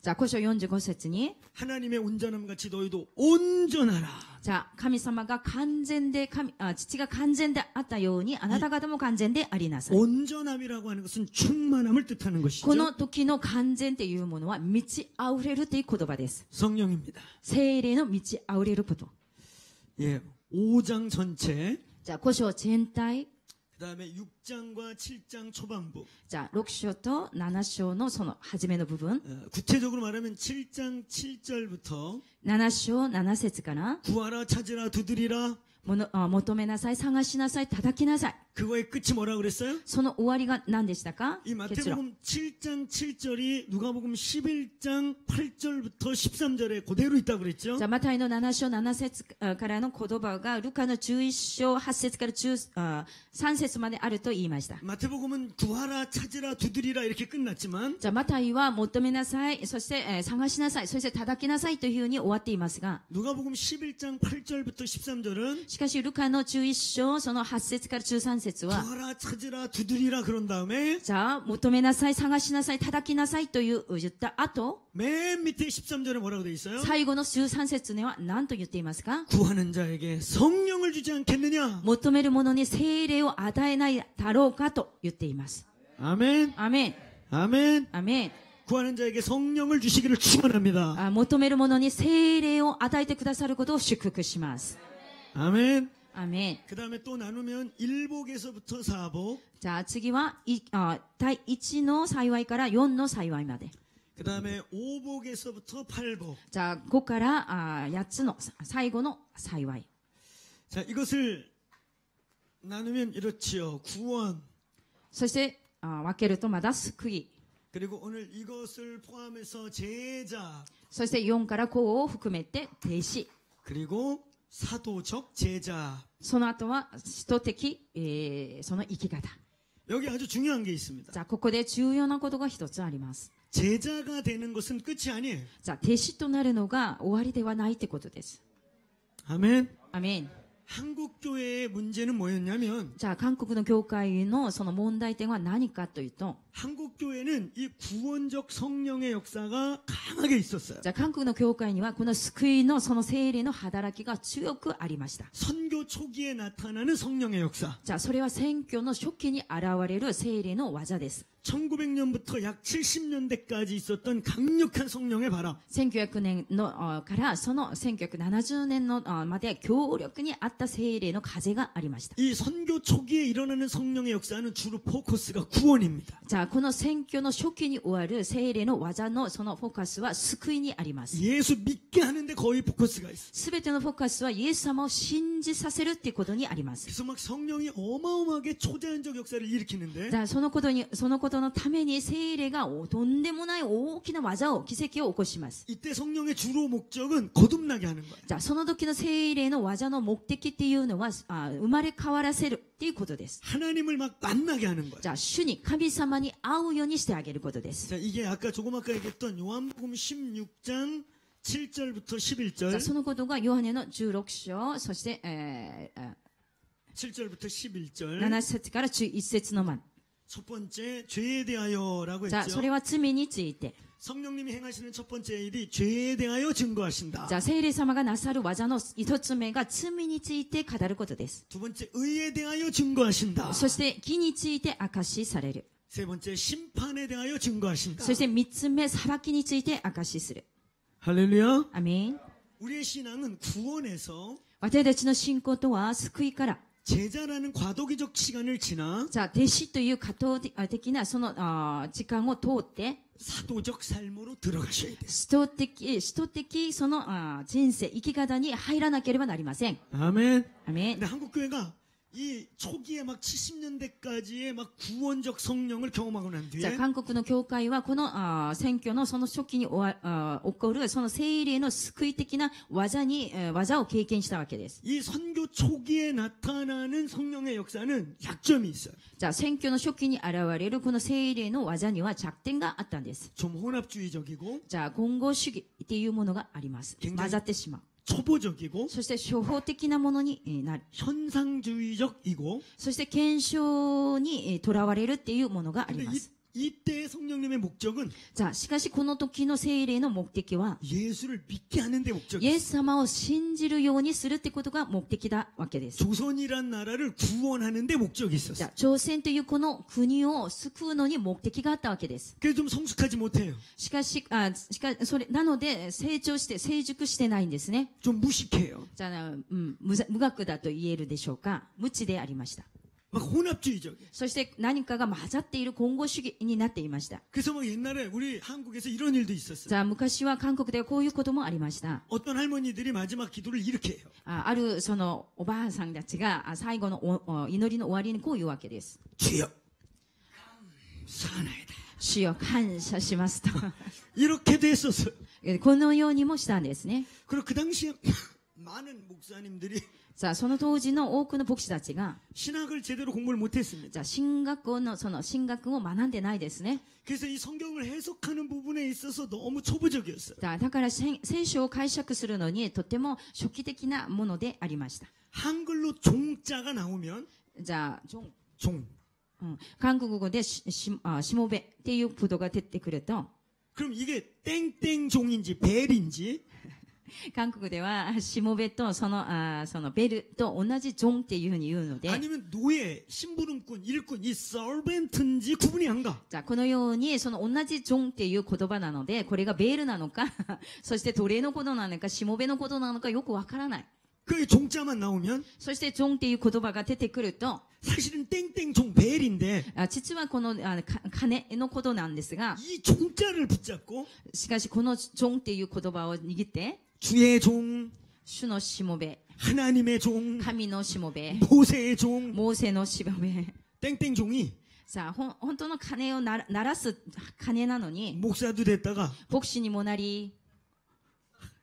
S3: じゃあ、古書45節に、
S2: 하나님의 온전함 같이 너희도 온전하라.
S3: じゃあ、神様が完全で、神あ父が完全であったように、あなた方も完全でありなさい。
S2: 온전함이라고 하는 것은 충만함을 뜻하는
S3: こ
S2: 것이죠.
S3: の時の完全っていうものは、満ち溢れるという言葉です。
S2: 성령입니다.
S3: 精霊の満ち溢れること。
S2: 예, 5장 전체,
S3: じゃあ、古書全体、
S2: 그 다음에 6장과 7장 초반부.
S3: じゃあ、6章と7章のその初めの部分、
S2: 어, 구체적으로 말하면 7장 7절부터
S3: 7章7節から、
S2: 구하라 찾으라 두드리라
S3: ものあ求めなさい、探しなさい、叩きなさい。
S2: 그거의 끝이 뭐라 그랬어요?
S3: その終わりが何でしたか
S2: 이
S3: 結論。
S2: 마태복음 7장 7절이 누가복음 11장 8절부터 13절에 그대로 있다고 그랬죠?
S3: じゃあ、マタイの7章7節あからの言葉が、ルカの11章8節から10あ3節まであると言いました。
S2: 마태복음은 구하라 찾으라 두드리라 이렇게 끝났지만
S3: じゃあ、マタイは求めなさい、そして、えー探しなさい、そして叩きなさいというふうに終わっていますが、
S2: 누가복음 11장 8절부터 13절은
S3: しかし、ルカの11章、その8節から13節 は、
S2: 구하라 찾으라 두드리라 그런 다음에
S3: じゃあ、求めなさい、探しなさい、叩きなさいという言った後、
S2: 맨 밑에 13절에 뭐라고 돼 있어요?
S3: 最後の13節には何と言っていますか
S2: 구하는 자에게 성령을 주지 않겠느냐?
S3: 求める者に精霊を与えないだろうかと言っています。
S2: 아멘.
S3: アメン、
S2: 아멘.
S3: アメン。
S2: 구하는 자에게 성령을 주시기를 축원합니다.
S3: あ求める者に精霊を与えてくださることを祝福します。
S2: 아멘.
S3: アメン。
S2: 그 다음에 또 나누면 일복에서부터 사복,
S3: じゃあ次はいあ第1の幸いから4の幸いまで。
S2: 그 다음에 오복에서부터 팔복.
S3: じゃあ5からあ8つのさ最後の幸い。
S2: 자, 이것을 나누면 이렇지요. 구원.
S3: そしてあ分けるとまだ救い。
S2: 그리고 오늘 이것을 포함해서 제자.
S3: そして4から5を含めて弟子。
S2: 그리고 사도적 제자.
S3: その後は使徒的、えーその生き方。
S2: 여기 아주 중요한 게 있습니다.
S3: じゃあここで重要なことが一つあります。
S2: 제자가 되는 것은 끝이 아니에요.
S3: じゃあ弟子となるのが終わりではないってことです。
S2: 아멘.
S3: アメン。
S2: 한국 교회의 문제는 뭐였냐면
S3: じゃあ韓国の教会のその問題点は何かというと、
S2: 한국 교회는 이 구원적 성령의 역사가 강하게 있었어요.
S3: じゃあ韓国の教会にはこの救いのその聖霊の働きが強くありました。
S2: 선교 초기에 나타나는 성령의 역사.
S3: じゃあそれは選挙の初期に現れる聖霊の技です。
S2: 1900년부터 약 70년대까지 있었던 강력한 성령의 바람.
S3: 1900年のあからその1970年のあまで強力にあった聖霊の風がありました。
S2: 이 선교 초기에 일어나는 성령의 역사는 주로 포커스가 구원입니다.
S3: じゃ あこの選挙の初期に終わる聖霊の技のそのフォーカスは救いにあります。
S2: 예수 믿게 하는데 거의 포커스가 있어.
S3: すべてのフォーカスはイエス様を信じさせるっていうことにあります。
S2: 그래서 막 성령이 어마어마하게 초자연적 역사를 일으키는데
S3: だからそのことに、そのことのために聖霊がおとんでもない大きな技を、奇跡を起こします。
S2: 이때 성령의 주로 목적은 거듭나게 하는 거예요.
S3: じゃあその時の聖霊の技の目的っていうのは、あ生まれ変わらせるっていうことです。
S2: 하나님을 막 만나게 하는 거예요.
S3: じゃあ主に神様に 会うようにしてあげることです。
S2: 자, 이게 아까 조금 아까 얘기했던 요한복음 16장 7절부터
S3: じゃあ
S2: 11절,
S3: そのことがヨハネの16章、そして、えーあ
S2: 7절부터 11절.
S3: 7節から11節のまで。
S2: 첫 번째 죄에 대하여라고
S3: じゃあそれ
S2: 했죠.
S3: は罪について。
S2: 성령님이 행하시는 첫 번째 일이 죄에 대하여 증거하신다.
S3: じゃあ聖霊様がなさる技の一つ目が罪について語ることです。
S2: 두 번째 의에 대하여 증거하신다.
S3: そして義について証しされる。
S2: 세 번째 심판에 대하여 증거하신다.
S3: そして三つ目、裁きについて証しする。
S2: 할렐루야.
S3: アメン。
S2: 우리의 신앙은 구원에서
S3: 私たちの信仰とは救いから、
S2: 제자라는 과도기적 시간을 지나
S3: じゃあ弟子という過当的なそのあー時間を通って、
S2: 사도적 삶으로 들어가셔야 돼요.
S3: 使徒的、使徒的そのあー人生、生き方に入らなければなりません。
S2: 아멘.
S3: アメン
S2: 근데 한국 교회가
S3: 韓国の教会はこのあ選挙のその初期におあ起こるその聖霊の救い的な技に、え、技を経験したわけです。じゃあ選挙.の初期に現れるこの聖霊の技には弱点があったんです。じゃあ주의主義,っていうものがあります。混ざってしまう。
S2: 초보적이고
S3: そして処方的なものにえーなる。
S2: 현상주의적이고
S3: そして検証にえーとらわれるっていうものがあり
S2: 근데
S3: ま
S2: 이,
S3: す。
S2: 이때 성령님의 목적은
S3: じゃあしかしこの時の聖霊の目的は
S2: 예수를 믿게 하는 데
S3: イ
S2: 목적이에요.
S3: エス様を信じるようにするってことが目的だわけです。
S2: 조선이란 나라를 구원하는 데 목적이
S3: じゃ
S2: 있었어요.
S3: あ朝鮮というこの国を救うのに目的があったわけです。
S2: 그래서 좀 성숙하지 못해요.
S3: しかし、あしかそれなので成長して成熟してないんですね。
S2: 좀 무식해요.
S3: じゃあ、うん、無ざ無学だと言えるでしょうか。無知でありました。 そして何かが混ざっている混合主義になっていました。さあ、昔は韓国ではこういうこともありました。ああるそのおばあさんたちが最後の祈りの終わりにこういうわけです。
S2: 主よ。
S3: 主よ、感謝しますと。このようにもしたんですね。
S2: 그리고 그 당시에 많은 목사님들이
S3: さあその当時の多くの牧師たちが、
S2: 신학을 제대로 공부를 못했습니다.
S3: じゃあ進学校のその進学を学んでないですね。
S2: 그래서 이 성경을 해석하는 부분에 있어서 너무 초보적이었어요.
S3: だだから聖聖書を解釈するのにとても初期的なものでありました。
S2: 한글로 종자가 나오면
S3: じゃあ、ジョン
S2: 종.
S3: うん、韓国語でししあしもべっていうことが出てくると、
S2: 그럼 이게 땡땡종인지 벨인지
S3: 韓国ではしもべとそのあそのベルと同じジョンっていうふうに言うので、
S2: 아니면 노예, 심부름꾼, 일꾼, 이 서벤트인지 구분이 안 가.
S3: じゃあこのようにその同じジョンっていう言葉なので、これがベールなのか、そして奴隷のことなのか、しもべのことなのかよくわからない。
S2: 그 종자만 나오면
S3: そしてジョンっていう言葉が出てくると、
S2: 사실은 땡땡종 벨인데
S3: あ実はこのあか金のことなんですが、
S2: 이 종자를 붙잡고
S3: しかしこのジョンっていう言葉を握って、
S2: 주의 종,
S3: 主のしもべ、
S2: 하나님의 종,
S3: 神のしもべ、
S2: 모세의 종,
S3: モーセのしもべ。
S2: 땡땡종이
S3: さあ、ほん本当の鐘をなら鳴らす鐘なのに、
S2: 목사도 됐다가
S3: 牧師にもなり、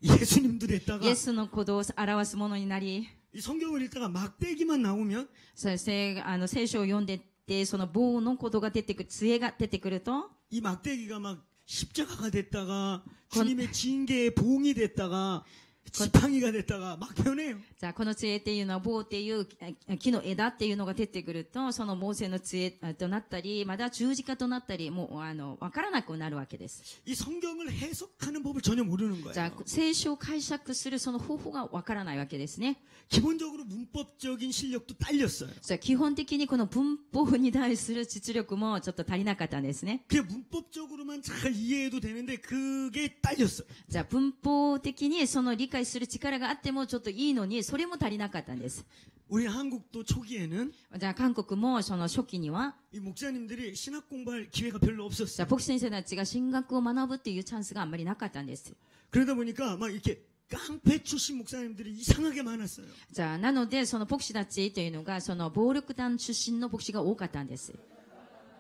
S2: 예수님도 됐다가
S3: イエスのことを表すものになり、
S2: 이 성경을 읽다가 막대기만 나오면
S3: そしてあの聖書を読んでって、その棒のことが出てくる、杖が出てくると、
S2: 이 막대기가 막 십자가가 됐다가 주님의 징계의 봉이 됐다가 지팡이가 됐다가 막 변해요.
S3: じゃあこの杖っていうのは棒っていうあ木の枝っていうのが出てくると、そのモーセの杖あとなったり、まだ十字架となったり、もうあの、わからなくなるわけです。
S2: 이 성경을 해석하는 법을 전혀 모르는
S3: じゃあ
S2: 거예요.
S3: 聖書を解釈するその方法がわからないわけですね。
S2: 기본적으로 문법적인 실력도 딸렸어요.
S3: じゃあ基本的にこの文法に対する実力もちょっと足りなかったんですね。
S2: 그냥 문법적으로만 잘 이해해도 되는데 그게 딸렸어요.
S3: じゃあ文法的にその理 解する力があってもちょっといいのに、それも足りなかったんです。
S2: 우리 한국도 초기에는
S3: じゃあ韓国もその初期には、
S2: 이 목사님들이 신학 공부할 기회가 별로
S3: じゃ
S2: 없었어요.
S3: あ牧師先生たちが進学を学ぶっていうチャンスがあんまりなかったんです。
S2: 그러다 보니까 막 이렇게 깡패 출신 목사님들이 이상하게 많았어요.
S3: じゃあ、なので、その牧師たちというのが、その暴力団出身の牧師が多かったんです。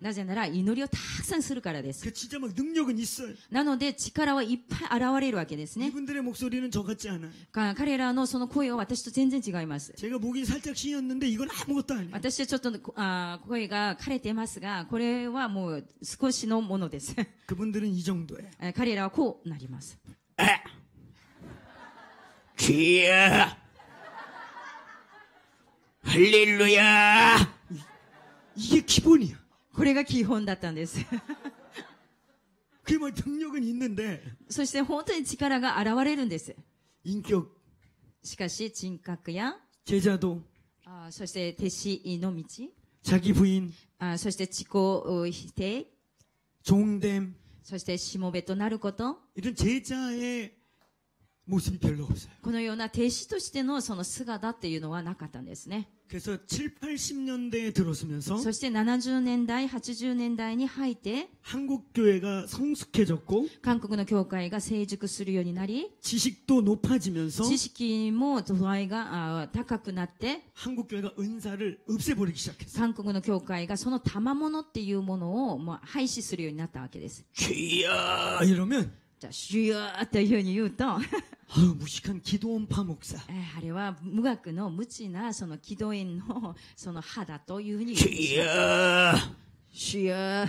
S3: なぜなら祈りをたくさんするからです。
S2: 그 진짜 막 능력은 있어요.
S3: なので力はいっぱい現れるわけですね。
S2: 이분들의 목소리는 저 같지 않아요.
S3: か彼らのその声は私と全然違います。
S2: 제가 목이 살짝 쉬었는데 이건 아무것도 아니에요.
S3: 私はちょっとあ声が枯れてますが、これはもう少しのものです。
S2: 그분들은 이 정도예요.
S3: え彼らはこうなります。
S2: 주여 할렐루야 이게 기본이야
S3: これが基本だったんです。
S2: 그게 뭐 능력은 있는데
S3: そして本当に力が現れるんです。
S2: 인격
S3: しかし人格や、
S2: 제자도
S3: あそして弟子の道、
S2: 자기 부인
S3: あそして自己否定、
S2: 종됨
S3: そしてしもべとなること、
S2: 이런 제자의 모습이 별로 없어요
S3: このような弟子としてのその姿っていうのはなかったんですね。そして70年代、80年代に入って、韓国の教会が成熟するようになり、知識も度合いが高くなって、韓国の教会がその賜物っていうものを廃止するようになったわけです。
S2: 자, 주여 또 이러
S3: 니 유 도.
S2: 아, 무식한 기도원 파목 사.
S3: 아래와 무각의 무지나その기도인のその肌というふうに
S2: 주 여.
S3: 주 여.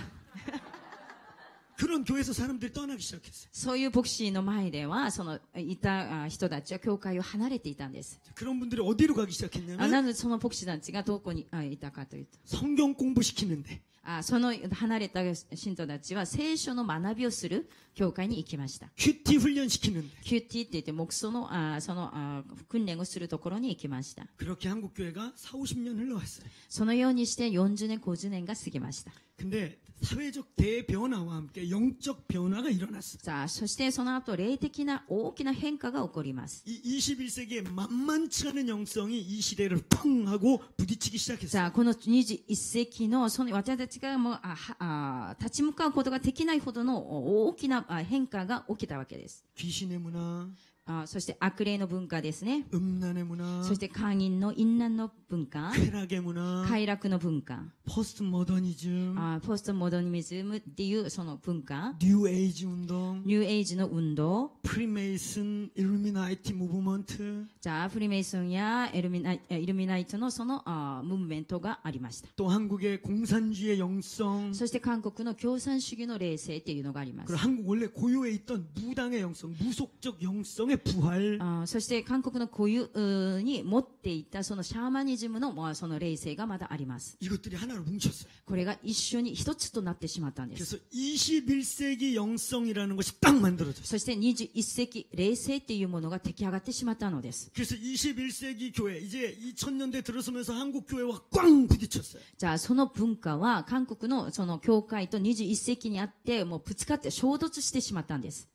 S2: 그런 교회에서 사람들이 떠나기 시작했어 요.
S3: 소유 복시의 마이데와 소노 이타人たちは교회를離れていたんです.
S2: 그런 분들이 어디로 가기 시작했냐면
S3: 나는 소노 복시단체가 도코니 있다가 또
S2: 성경 공부시키는 데.
S3: あその離れた信徒たちは聖書の学びをする教会に行きました。
S2: 큐티 훈련시키는데
S3: キューティーって言って、木曽のあそのあ訓練をするところに行きました。
S2: 그렇게 한국 교회가 4, 50년 흘러왔어요
S3: そのようにして40年、50年が過ぎました。
S2: 근데 사회적 대변화와 함께 영적 변화가 일어났어요
S3: さあ、そしてその後、霊的な大きな変化が起こります。
S2: 이 21세기의 만만치 않은 영성이 이 시대를 펑 하고 부딪히기 시작했어요
S3: さあ、この21世紀の、その私たちがもう、あはあ立ち向かうことができないほどのお大きなあ変化が起きたわけです。
S2: 귀신의 문화
S3: あそして悪霊の文化ですね。
S2: 음란의 문화
S3: そして寛淫の淫乱の文化、
S2: 쾌락의 문화
S3: 快楽の文化、
S2: 포스트 모더니즘
S3: あポストモダニズムっていうその文化、
S2: 뉴 에이지 운동
S3: ニューエイジの運動、
S2: 프리메이슨 일루미나이티 무브먼트
S3: じゃあ、フリメイソンやエルミナイえイルミナイトのそのあムーブメントがありました。
S2: 또 한국의 공산주의 영성
S3: そして韓国の共産主義の霊性っていうのがあります
S2: 그리고 。 한국 원래 고유에 있던 무당의 영성, 무속적 영성의 부활
S3: あそして韓国の固有うーに持っていたそのシャーマニズムのまあその霊性がまだあります。
S2: 이것들이 하나로 뭉쳤어요.
S3: これが一緒に一つとなってしまったんです。
S2: 그래서 21세기 영성이라는 것이 딱 만들어졌어요.
S3: そして21世紀霊性っていうものが出来上がってしまったのです。
S2: 그래서 21세기 교회 이제 2000년대 들어서면서 한국 교회와 꽝 부딪혔어요.
S3: じゃあその文化は韓国のその教会と21世紀にあってもうぶつかって衝突してしまったんです。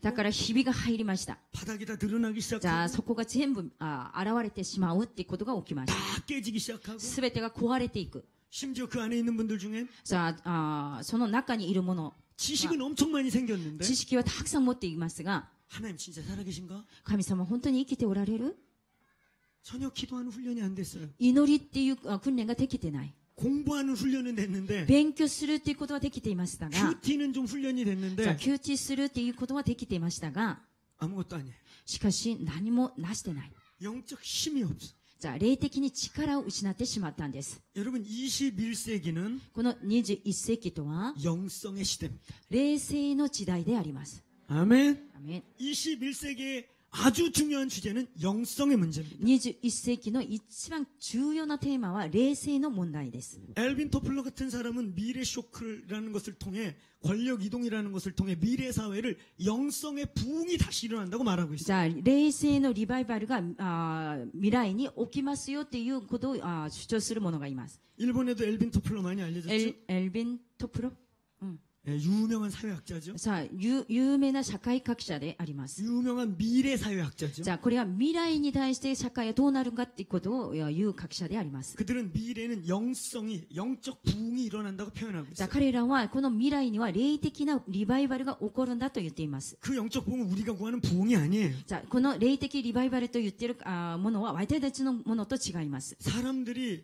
S3: だからひびが入りました。じゃあそこが全部あ現れてしまうっていうことが起きました。すべてが壊れていく。さああ、その中にいるもの。知識はたくさん持っていますが、神様本当に生きておられる？祈りっていう訓練ができてない。
S2: 공부하는 훈련은 됐는데
S3: 勉強するっていうことはできていましたが、
S2: 큐티는 좀 훈련이
S3: じゃあ
S2: 됐는데
S3: 休止するっていうことはできていましたが、
S2: 아무것도 아니에요.
S3: しかし何もなしてない。
S2: 영적 힘이 없어.
S3: じゃあ霊的に力を失ってしまったんです。
S2: 여러분 21세기는
S3: この21世紀とは
S2: 영성의 시대입니다.
S3: 霊性の時代であります。
S2: 아멘.
S3: アメン
S2: 21세기에 아주 중요한 주제는 영성의 문제입니다.
S3: 21世紀の一番重要なテーマは霊性の問題です.
S2: 엘빈 토플러 같은 사람은 미래 쇼크라는 것을 통해 권력 이동이라는 것을 통해 미래 사회를 영성의 부흥이 다시 일어난다고 말하고 있어요.
S3: 자, 레이세의 리바이벌가 아, 미래에 起きますよっていうことを 아, 주저するものがいます.
S2: 일본에도 엘빈 토플러 많이 알려졌죠?
S3: 엘, 엘빈 토플러? 응. プロ
S2: 예, 유명한 사회학자죠.
S3: さあ、有有名な社会学者であります。
S2: 유명한 미래 사회학자죠.
S3: じゃあ、これは未来に対して社会はどうなるかっていうことを言う学者であります。
S2: 그들은 미래는 영성이 영적 부흥이 일어난다고 표현하고
S3: じゃあ、
S2: 있어요.
S3: 彼らはこの未来には霊的なリバイバルが起こるんだと言っています。
S2: 그 영적 부흥은 우리가 구하는 부흥이 아니에요.
S3: じゃあ、この霊的リバイバルと言ってるあーものは私たちのものと違います。
S2: 사람들이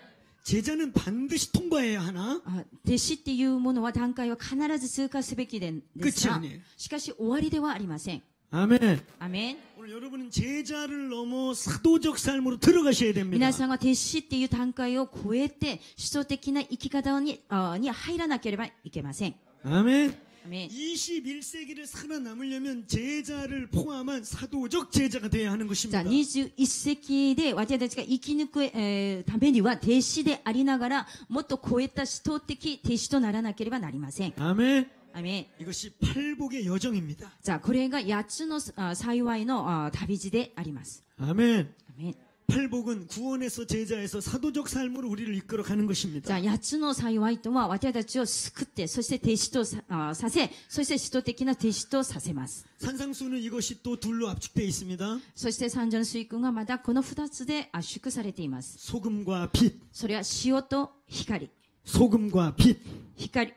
S2: 제자는 반드시 통과해야 하나?
S3: あ弟子っていうものは段階は必ず通過すべきでですが
S2: 끝이아니에요
S3: 、しかし終わりではありません。
S2: 아멘.
S3: アメン
S2: 오늘 여러분은 제자를 넘어 사도적 삶으로 들어가셔야 됩니다.
S3: 皆さんは弟子っていう段階を超えて、首都的な生き方にあに入らなければいけません。
S2: 아멘.
S3: アメン
S2: 21세기를 살아남으려면 제자를 포함한 사도적 제자가 돼야 하는
S3: じゃあ
S2: 것입니다.
S3: 21世紀で私たちが生き抜く、えーためには弟子でありながらもっと超えた使徒的弟子とならなければなりません。
S2: 아멘.
S3: アメン
S2: 이것이 팔복의 여정입니다.
S3: じゃあこれが8つのあ幸いのあ旅路であります。
S2: 아멘.
S3: アメン
S2: 팔복은 구원에서 제자에서 사도적 삶으로 우리를 이끌어 가는
S3: じゃ
S2: 것입니다.
S3: あ8つの幸いとは私たちを救って、そして弟子とさあさせ、そして使徒的な弟子とさせます。
S2: 산상수는 이것이 또 둘로 압축되어 있습니다.
S3: そして三条の水君がまたこの2つで圧縮されています。
S2: 소금과 빛,
S3: それは塩と光。
S2: 소금과 빛.
S3: 光、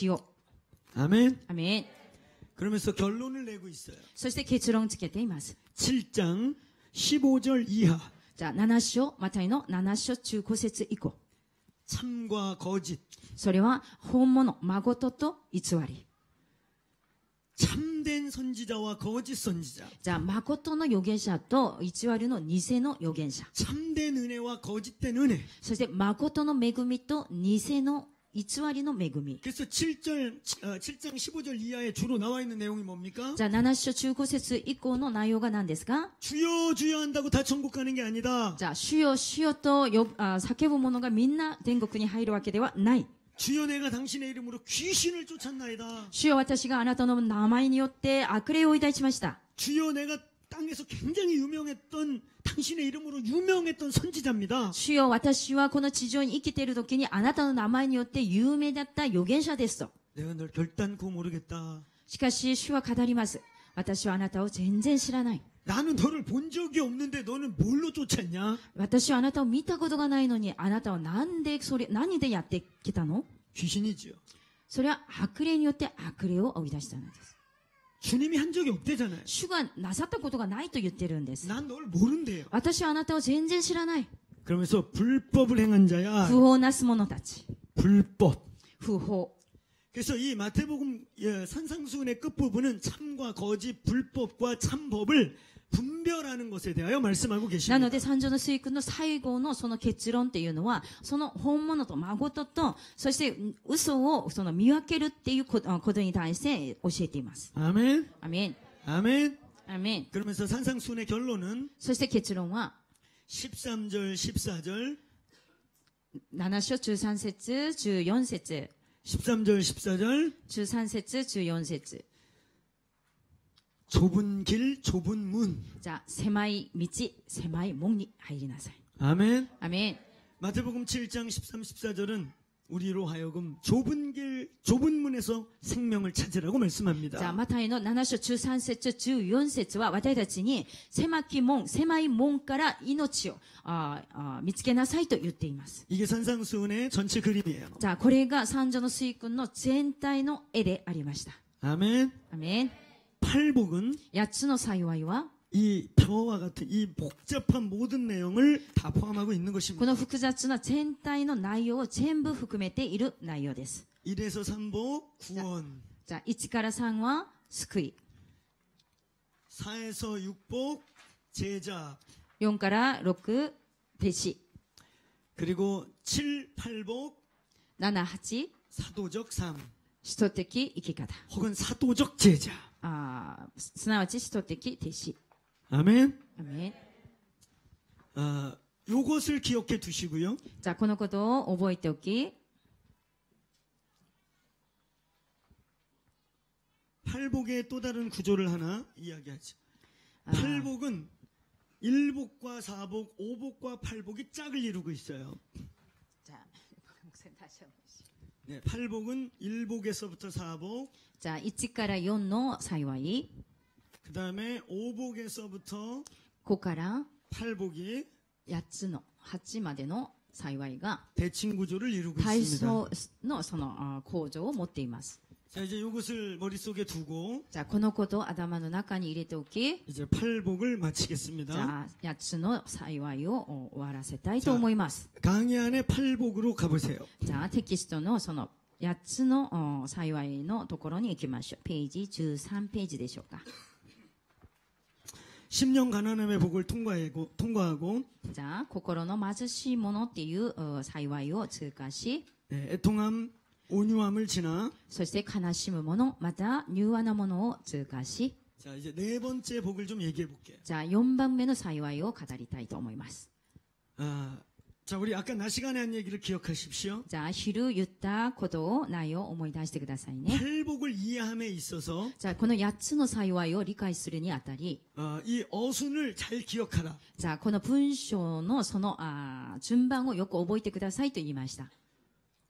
S3: 塩。
S2: 아멘.
S3: アメン
S2: 그러면서 결론을 내고 있어요.
S3: そして結論つけています。
S2: 7장 15절 이하.
S3: じゃあ7章、マタイの7章中古節以降。
S2: 참과 거짓,
S3: それは本物、誠と偽り。
S2: 참된 선지자와 거짓 선지자,
S3: じゃあ誠の預言者と偽りの偽の預言者。
S2: 참된 은혜와 거짓된 은혜.
S3: そして誠の恵みと偽の 偽りの恵み。
S2: 그래서 7절, 7장 15절 이하에 주로 나와 있는 내용이 뭡니까?
S3: じゃあ7章中古節以降の内容が何ですか
S2: 주여 주여 한다고 다 천국 가는 게 아니다.
S3: じゃあ主よ主よと呼ぶあ叫ぶ者がみんな天国に入るわけではない。
S2: 주여 내가 당신의 이름으로 귀신을 쫓았나이다.
S3: 主よ私があなたの名前によって悪霊をいたしました。
S2: 주여 내가 땅에서 굉장히 유명했던 당신의 이름으로 유명했던 선지자입니다.
S3: 主よ私はこの地上に生きている時にあなたの名前によって有名だった預言者ですと。
S2: 내가 널 결단코 모르겠다.
S3: しかし主は語ります。私はあなたを全然知らない。
S2: 나는 너를 본 적이 없는데 너는 뭘로 쫓았냐?
S3: 私はあなたを見たことがないのにあなたはなんでそれ、何でやってきたの
S2: 귀신이지요.
S3: それは悪霊によって悪霊を追い出したのです。
S2: 주님이 한 적이 없대잖아요.
S3: 主がなさったことがないと言ってるんです。
S2: 난 널 모른대요.
S3: 私はあなたを全然知らない。
S2: 그러면서 불법을 행한 자야.
S3: 不法なす者たち。
S2: 불법.
S3: 不法。
S2: 그래서 이 마태복음 예, 산상수훈의 끝부분은 참과 거짓, 불법과 참법을 분별하는 것에 대하여 말씀하고
S3: な
S2: 계십니다.
S3: ので三条の水君の最後のその結論っていうのは、その本物と誠と、そしてうん嘘をその見分けるっていうこあことに対して教えています。
S2: 아멘.
S3: アメン。
S2: 아멘.
S3: アメン。
S2: 그러면서 산상수훈의 결론은
S3: そして結論は、
S2: 13절, 14절,
S3: 7章中3節、14節、
S2: 13절, 14절,
S3: 中3節、14節。
S2: 좁은 길, 좁은 문.
S3: じゃあ、狭い道、狭い門に入りなさい。
S2: 아멘.
S3: アメン。
S2: 마태복음 7장 13, 14절은 우리로 하여금 좁은 길, 좁은 문에서 생명을 찾으라고
S3: じゃあ、
S2: 말씀합니다.
S3: マタイの7章中3節、14節は私たちに狭き門、狭い門から命をああ見つけなさいと言っています。
S2: 이게 산상수훈의 전체 그림이에요.
S3: じゃあ、これが三女の水君の全体の絵でありました。
S2: 아멘.
S3: アメン。
S2: 팔복은
S3: 八つの幸いは、
S2: 이 다와와 같은 이 복잡한 모든 내용을 다 포함하고 있는
S3: こ
S2: 것입니다.
S3: の複雑な全体の内容を全部含めている内容です。
S2: 1에서 3복 구원,
S3: じゃあ、1から3は救い。
S2: 4에서 6복 제자,
S3: 4から6、弟子。
S2: 그리고 7, 8복
S3: 7、8、
S2: 사도적 삶
S3: 使徒的生き方。
S2: 혹은 사도적 제자.
S3: あーすなわち使徒的弟子。
S2: 아멘.
S3: アメン
S2: 아, 요것을 기억해 두시고요.
S3: じゃあ、このことを覚えておき、
S2: 팔복의 또 다른 구조를 하나 이야기하죠.
S3: 아.
S2: 팔복은 1복과 4복, 5복과 8복이 짝을 이루고 있어요.
S3: じゃあ、
S2: 네, 8복은 1복에서부터 4복,
S3: じゃあ、1から4の幸い、
S2: 그 다음에 5복에서부터
S3: 5から
S2: 8복이
S3: 8つの、8までの幸いが、
S2: 대칭 구조를 이루고
S3: 体
S2: 있습니다.
S3: 操のそのあー構造を持っています。
S2: 자, 이제 이것을 머릿속에 두고
S3: じゃあ、このことを頭の中に入れておき、
S2: 이제 8복을
S3: じ
S2: 마치겠습니다.
S3: ゃあ、8つの幸いをお終わらせたいと思います。
S2: 강의 안에 8복으로 가보세요.
S3: じゃあ、テキストのその8つのお幸いのところに行きましょう。ページ13ページでしょうか。
S2: 10년 가난함의 복을 통과하고, 통과하고
S3: じゃあ、心の貧しいものっていうお幸いを通過し、
S2: 네, 애통함, 온유함을 지나
S3: そして悲しむもの、また柔和なものを通過し、
S2: 자 이제 네 번째 복을 좀 얘기해 볼게요.
S3: じゃあ4番目の幸いを語りたいと思います。
S2: 아, 자 우리 아까 낮 시간에 한 얘기를 기억하십시오.
S3: じゃあ昼言ったことを内容を思い出してくださいね。
S2: 팔복을 이해함에 있어서
S3: じゃあこの8つの幸いを理解するにあたり、
S2: 어, 이 어순을 잘 기억하라.
S3: じゃあこの文章のそのあー順番をよく覚えてくださいと言いました。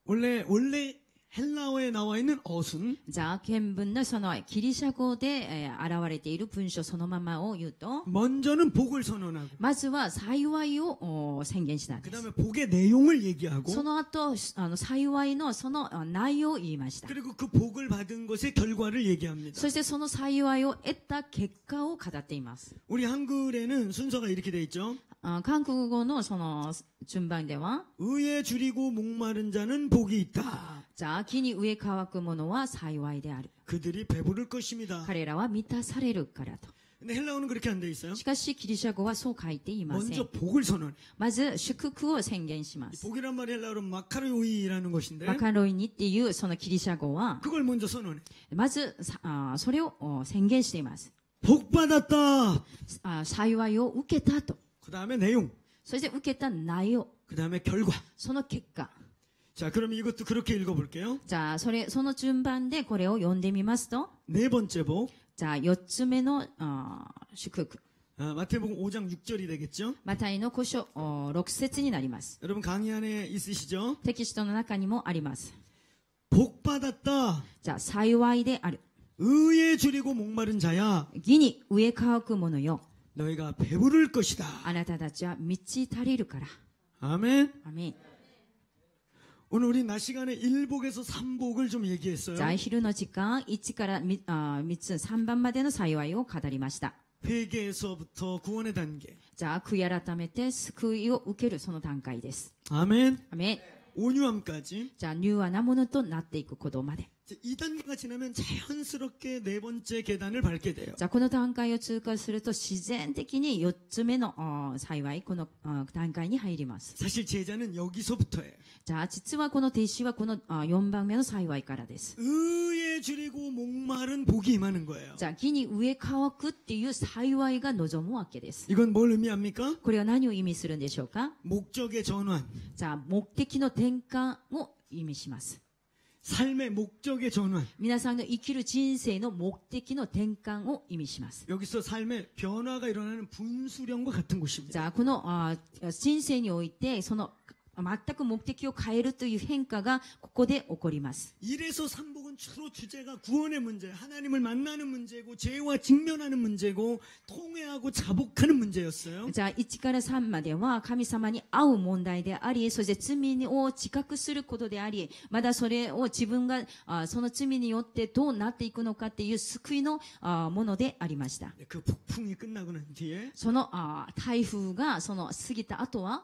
S2: 원래 원래 헬라어에 나와 있는 어순
S3: じゃあ原文のそのギリシャ語で、えー現れている文章そのままを言うと、
S2: 먼저는 복을 선언하고
S3: まずは幸いをお宣言したんで
S2: 그
S3: す。
S2: 다음에 복의 내용을 얘기하고
S3: その後、あの幸いのそのあ内容を言いました。
S2: 그리고 그 복을 받은 것의 결과를 얘기합니다.
S3: そしてその幸いを得た結果を語っています。
S2: 우리 한글에는 순서가 이렇게 돼 있죠.
S3: あ韓国語のその順番では、
S2: 의에 줄이고 목마른 자는 복이 있다.
S3: じゃあ、木に植え乾くものは幸いである。
S2: 그들이 배부를 것입니다.
S3: 彼らは満たされるからと。
S2: 근데 헬라어는 그렇게 안 돼 있어요.
S3: しかし、ギリシャ語はそう書いていませ
S2: 먼저
S3: ん。
S2: 복을 선언.
S3: まず、祝福を宣言しま
S2: 이
S3: す。
S2: 복이란 말이 헬라어로 마카로이라는 것인데
S3: マカロイニっていうそのギリシャ語は、
S2: 그걸 먼저 선언해.
S3: まず、さあそれをお宣言しています。
S2: 복 받았다.
S3: あ幸いを受けたと。
S2: 그 다음에 내용.
S3: そして受けた内容。
S2: 그 다음에 결과.
S3: その結果。
S2: 자, 그럼 이것도 그렇게 읽어볼게요.
S3: じゃあ、それ、その順番でこれを読んでみますと、
S2: 네 번째 복.
S3: じゃあ、4つ目のあ祝福。
S2: 아, 마태복음 5장 6절이 되겠죠.
S3: マタイの古書お6節になります。
S2: 여러분 강의 안에 있으시죠?
S3: テキストの中にもあります。
S2: 복 받았다.
S3: じゃあ、幸いである。
S2: 의에 줄이고 목마른 자야.
S3: 義に植え乾くものよ。
S2: 너희가 배부를 것이다.
S3: あなたたちは満ち足りるから。
S2: 아멘.
S3: 아멘.
S2: 오늘 우리 낮 시간에 일복에서 삼복을 좀 얘기했어요.
S3: じゃあ昼の時間1からみあ3つ3番までの幸いを語りました。
S2: 아, 아, 회개에서부터 구원의 단계.
S3: 자, 구야 라타메테 스쿠이오 우케르 소노 단계です.
S2: 아멘.
S3: 아멘.
S2: 온유함까지.
S3: 자, 뉴아나 모노 또 나테
S2: 이쿠 고도마데. 자.
S3: この段階を通過すると自然的に4つ目の幸い、この段階に入ります.
S2: 사실 제.
S3: 実はこの弟子はこの4番目の幸いからです.
S2: 의에 줄이고 목마 른.
S3: っていう幸いが望むわけです.これは何を意味するんでしょうか?
S2: 目的の전 환.
S3: 転換を意味します。
S2: 삶의 목적의 전환.
S3: 皆さんの生きる人生の目的の転換を意味します。
S2: 여기서 삶의 변화가 일어나는 분수령과 같은
S3: じ
S2: 곳입니다.
S3: ゃあ、このあ人生において、その 全く目的を変えるという変化がここで起こります。じゃあ1から3までは神様に会う問題であり、そして罪を自覚することであり、まだそれを自分があその罪によってどうなっていくのかっていう救いのあものでありました。そのあ台風がその過ぎた後は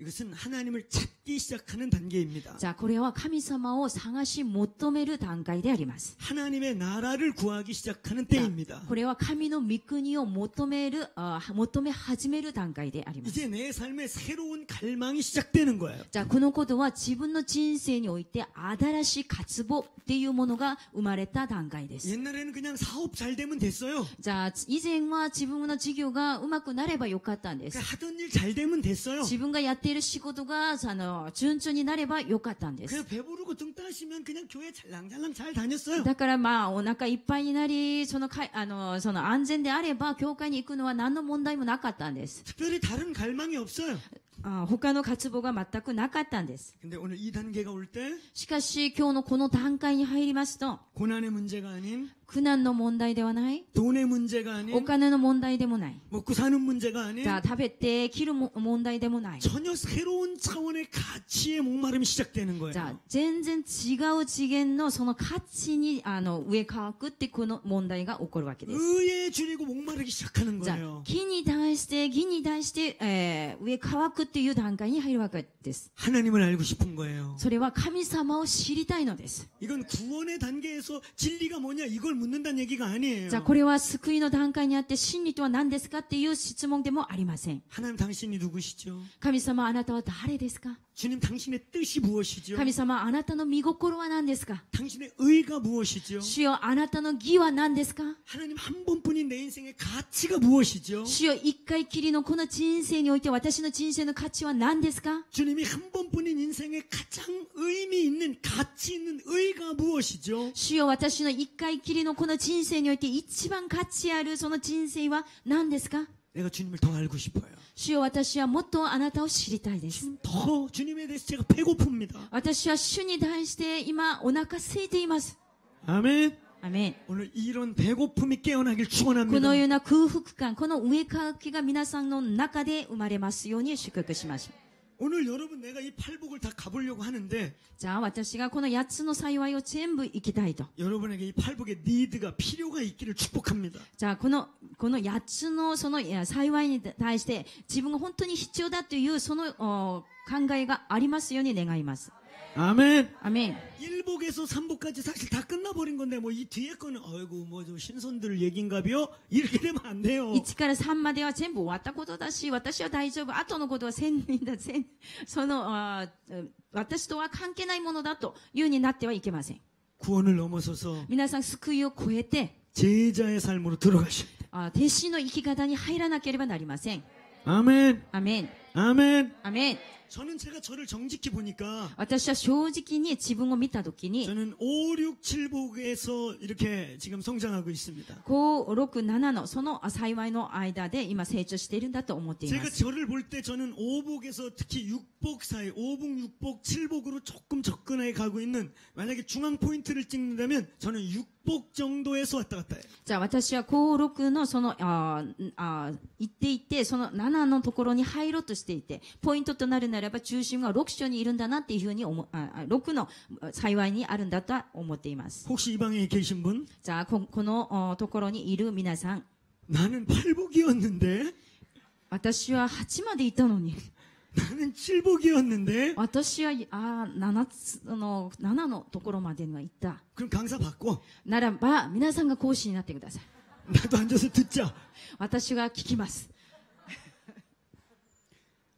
S2: 이것은 하나님을 찾기 시작하는 단계입니다.
S3: じゃあ、これは神様を探し求める段階であります。
S2: 하나님의 나라를 구하기 시작하는 때입니다.
S3: これは神の御国を求める、あ求め始める段階であります。
S2: 이제 내 삶에 새로운 갈망이 시작되는 거예요.
S3: じゃあ、このことは自分の人生において新しい渇望っていうものが生まれた段階です。
S2: 옛날에는 그냥 사업 잘 되면 됐어요.
S3: じゃあ、以前は自分の事業がうまくなればよかったんです
S2: 그러니까 。 하던 일 잘 되면 됐어요.
S3: 自分がやって ている仕事が、あの、順調になればよかったんです。だからまあ、お腹いっぱいになり、そのか、あの、その安全であれば、教会に行くのは何の問題もなかったんです。あ他の活動が全くなかったんです。しかし、今日のこの段階に入りますと、苦難の問題ではない？お金の問題でもない。食べて切る問題でもない。全然違う次元のその価値にあの植えわくってこの問題が起こるわけです。木に対して、木に対して、えー、植え変わくっていう段階に入るわけです。それは神様を知りたいのです。じゃこれは救いの段階にあって真理とは何ですかっていう質問でもありません。神様あなたは誰ですか
S2: 주님 당신의 뜻이 무엇이죠?
S3: 神様あなたの見心は何ですか
S2: 당신의 의가 무엇이죠?
S3: 主よあなたの義は何ですか
S2: 하나님 한 번뿐인 내 인생의 가치가 무엇이죠?
S3: 主よ一回きりのこの人生において私の人生の価値は何ですか
S2: 주님이 한 번뿐인 인생의 가장 의미 있는 가치 있는 의가 무엇이죠?
S3: 主よ私の一回きりのこの人生において一番価値あるその人生は何ですか
S2: 내가 주님을 더 알고 싶어요.
S3: 主よ私はもっとあなたを知りたいです。私は主に対して今お腹空いています。アメン。
S2: アメ。
S3: このような空腹感、この上かきが皆さんの中で生まれますように祝福しましょう。
S2: 오늘 여러분 내가 이 팔복을 다 가보려고 하는데
S3: じゃあ私がこの8つの幸いを全部行きたいと。
S2: 여러분에게 이 팔복의 니드가 필요가 있기를 축복합니다.
S3: じゃあこの、この8つのそのいや幸いに対して自分が本当に必要だというそのお考えがありますように願います。
S2: 아멘.
S3: アメン。
S2: 일복에서 삼복까지 사실 다 끝나버린 건데 뭐 이 뒤에 거는 어이구 뭐 저 신선들 얘긴가벼 이렇게 되면 안 돼요.
S3: 1から3までは全部終わったことだし、私は大丈夫。後のことは千人だ、千、その、あー私とは関係ないものだというになってはいけません。
S2: 구원을 넘어서서
S3: 皆さん救いを超えて、
S2: 제자의 삶으로 들어가셔야 돼요.
S3: あ弟子の生き方に入らなければなりません。
S2: 아멘.
S3: アメン。
S2: 아멘.
S3: アメン。
S2: 저는 제가 저를 정직히 보니까
S3: 私は正直に自分を見たときに、
S2: 저는 5, 6, 7복에서 이렇게 지금 성장하고 있습니다.
S3: 5、6、7のその幸いの間で今成長しているんだと思っていま
S2: 제가
S3: す。
S2: 저를 볼 때 저는 5복에서 특히 6복 사이, 5복, 6복, 7복으로 조금 접근해 가고 있는 만약에 중앙 포인트를 찍는다면 저는 6복 정도에서 왔다 갔다 해요.
S3: じゃあ私は5、6のその、あーあー行っていて、その7のところに入ろうとしていて、ポイントとなる ならば中心が6章にいるんだなっていうふうに思う、ああ6のあ幸いにあるんだとは思っています。
S2: 혹시 이 방에 계신 분?
S3: じゃあこ、このおところにいる皆さん、
S2: 나는 8복이었는데,
S3: 私は8までいたのに、
S2: 나는 7복이었는데,
S3: 私は、あー7つの、7のところまでには行った。
S2: 그럼 강사 바꿔.
S3: ならば、皆さんが講師になってください。
S2: 나도 앉아서 듣자.
S3: 私が聞きます。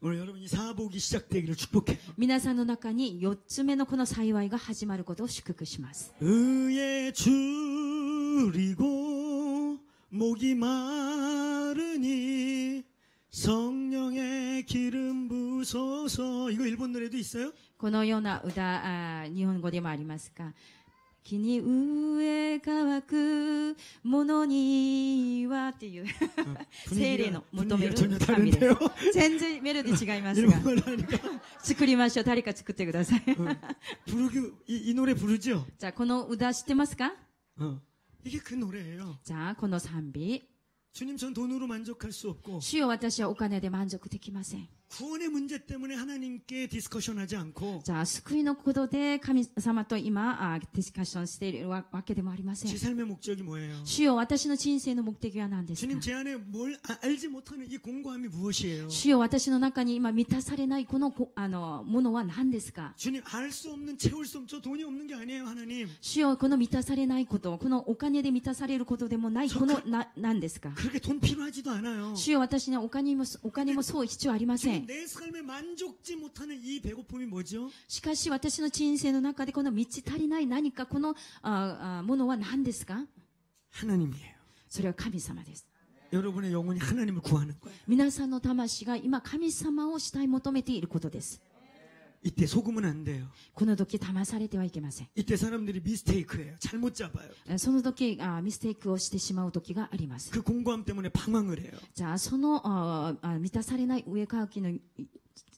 S2: 오늘 여러분이 사복이 시작되기를 축복해.
S3: 皆さんの中に4つ目のこの幸いが始まることを祝福します。
S2: 의에 줄이고 목이 마르니 성령의 기름 부소서 이거 일본 노래도 있어요?
S3: このような歌、あー日本語でもありますか。 木に植え乾くものにはっていう精霊の求める神です。全然メロディ違いますが。作りましょう。誰か作ってください。じゃあこの歌知ってますか？じゃあこの賛美。主よ私はお金で満足できません。
S2: 구원의 문제 때문에 하나님께 디스커션하지 않고
S3: じゃあ、救いのことで神様と今、あディスカッションしているわわけでもありません
S2: 제 。 삶의 목적이 뭐예요?
S3: 主よ私の人生の目的は何ですか
S2: 주님 제 안에 뭘 아- 알지 못하는 이 공고함이 무엇이에요?
S3: 主よ私の中に今満たされないこのこあのものは何ですか
S2: 주님 알 수 없는 채울 수 없는 저 돈이 없는 게 아니에요 하나님
S3: 主よこの満たされないこと、このお金で満たされることでもない、このな何ですか
S2: 그렇게 돈 필요하지도 않아요
S3: 主よ私にはお金もお金もそう必要ありませ
S2: 지금
S3: ん。
S2: んね。
S3: しかし私の人生の中でこの道足りない何かこのああものは何ですか？それは神様です。皆さんの魂が今神様を主体求めていることです。
S2: 이때 속으면 안 돼요
S3: この時騙されてはいけません。
S2: 이때 사람들이 미스테이크예요 잘못 잡아요
S3: えその時あミステイクをしてしまう時があります。
S2: 그 공고함 때문에 방황을 해요
S3: じゃあそのああ満たされない上乾きのいに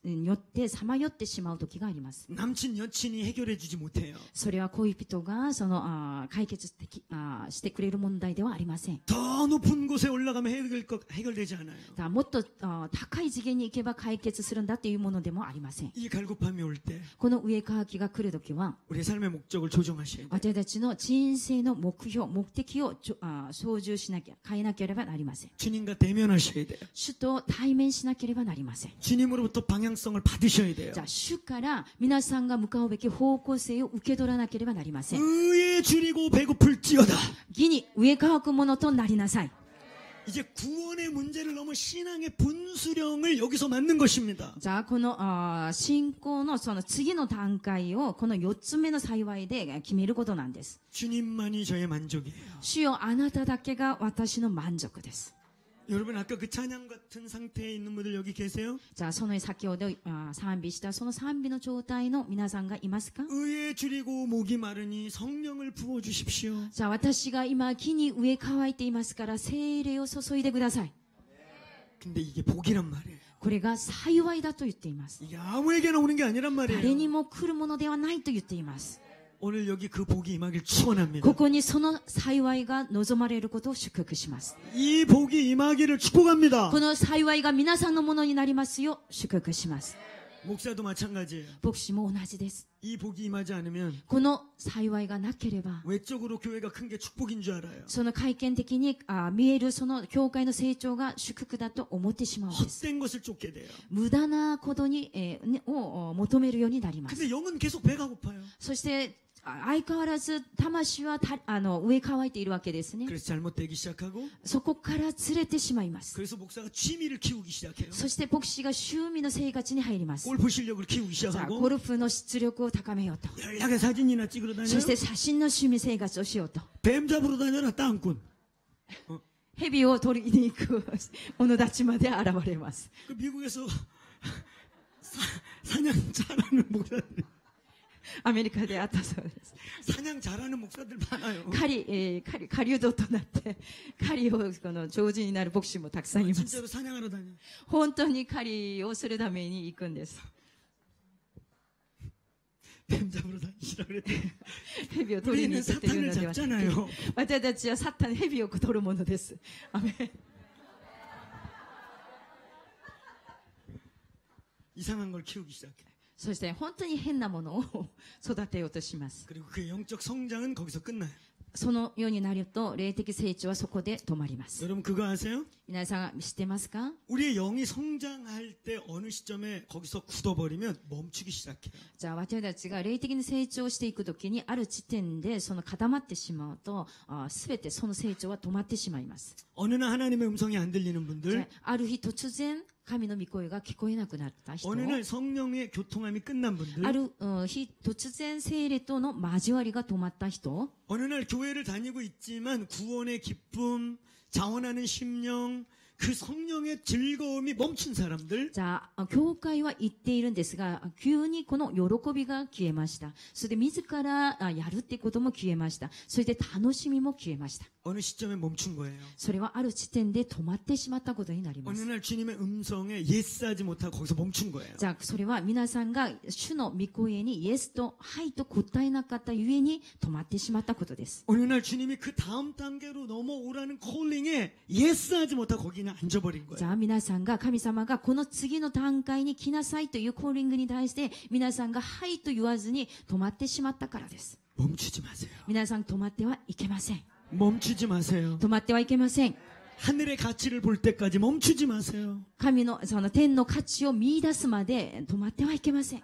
S3: よってさまよってしまう時があります。
S2: 남친 여친이 해결해 주지 못해요
S3: それは恋人がそのあ解決できあしてくれる問題ではありません。
S2: 더 높은 곳에 올라가면 해결 것, 해결되지 않아요
S3: だからもっとあ高い次元に行けば解決するんだというものでもありません。
S2: 이 갈급함이 올 때
S3: この上乾きが来る時は
S2: 우리의 삶의 목적을 조정하셔야 돼요
S3: 私たちの人生の目標、目的をちょあ操縦しなきゃ、変えなければなりません。
S2: 주님과 대면하셔야 돼요
S3: 主と対面しなければなりません。
S2: 주님으로부터 방향성을 받으셔야 돼요
S3: じゃあ、主から皆さんが向かうべき方向性を受け取らなければなりません。
S2: 의에 줄이고 배고플지어다
S3: 義に上乾くものとなりなさい。
S2: 이제 구원의 문제를 넘어 신앙의 분수령을 여기서 맞는 것입니다
S3: じゃあ、このあー信仰のその次の段階を、この4つ目の幸いで決めることなんです。
S2: 주님만이 저의 만족이에요
S3: 主よ、あなただけが私の満足です。
S2: 여러분 아까 그 찬양 같은 상태에 있는 분들 여기 계세요?
S3: じゃあ、その先ほどあー賛美したその賛美の状態の皆さんがいますか
S2: 의에 줄이고 목이 마르니 성령을 부어 주십시오
S3: じゃあ私が今木に植え乾いていますから精霊を注いでください。
S2: 근데 이게 복이란 말이에요
S3: これが幸いだと言っています。
S2: 이게 아무에게나 오는 게 아니란
S3: 誰
S2: 말이에요
S3: にも来るものではないと言っています。 ここにその幸いが望まれることを祝福します。この幸いが皆さんのものになりますよ祝福します。牧師も同じです。この幸いがなければ、その会見的にあ見えるその教会の成長が祝福だと思ってしまうんです。無駄なことに、えーね、を求めるようになります。そして相変わらず魂はたあの上乾いているわけですね。そこから連れてしまいます。そして牧師が趣味の生活に入ります。ゴルフの出力を高めようと。そして写真の趣味生活をしようと。蛇を取りに行く者たちまで現れます。アメリカであったそうです。
S2: 사냥 잘하는 목사들 많아요
S3: 狩り、えー狩り、狩人となって、狩りを、この、上手になる牧師もたくさんいます。
S2: 진짜로 사냥하러 다녀
S3: 本当に狩りをするために行くんです。
S2: 뱀 잡으러 다니시라 그랬더니
S3: 蛇を取りに
S2: 우리는
S3: 行くっていうの
S2: 사탄을
S3: ではなくて
S2: 잡잖아요
S3: 私たちはサタン、蛇を取るものです。アメン
S2: 이상한 걸 키우기 시작해
S3: そして本当に変なものを育てようとします。そのようになると霊的成長はそこで止まります。皆さん知ってますか？じゃあ私たちが霊的に成長していくときにある時点でその固まってしまうとすべてその成長は止まってしまいます。ある日突然神の御声が聞こえなくなった人。
S2: 어느 날 성령의 교통함이 끝난 분들
S3: あるうん日、突然聖霊との交わりが止まった人。
S2: 어느 날 교회를 다니고 있지만 구원의 기쁨, 자원하는 심령, 그 성령의 즐거움이 멈춘 사람들,
S3: じゃあ、教会は言っているんですが、急にこの喜びが消えました。それで自らあやるってことも消えました。それで楽しみも消えました。
S2: 어느 시점에 멈춘 거예요.
S3: それはある地点で止まってしまったことになりま
S2: 어느
S3: す。
S2: 날 주님의 음성에 예스하지 못하고 거기서 멈춘 거예요.
S3: じゃあ、それは皆さんが主の御声にイエスとはいと答えなかったゆえに止まってしまったことです。
S2: 어느 날 주님이 그 다음 단계로 넘어오라는 콜링에 예스하지 못하고 거기 그냥 앉아버린
S3: じ
S2: 거예요.
S3: ゃあ皆さんが神様がこの次の段階に来なさいというコーリングに対して皆さんがはいと言わずに止まってしまったからです。
S2: 멈추지 마세요.
S3: 皆さん止まってはいけません。
S2: 멈추지 마세요.
S3: 止まってはいけません。
S2: 하늘의 가치를 볼 때까지 멈추지 마세요.
S3: 神のその天の価値を見出すまで止まってはいけません。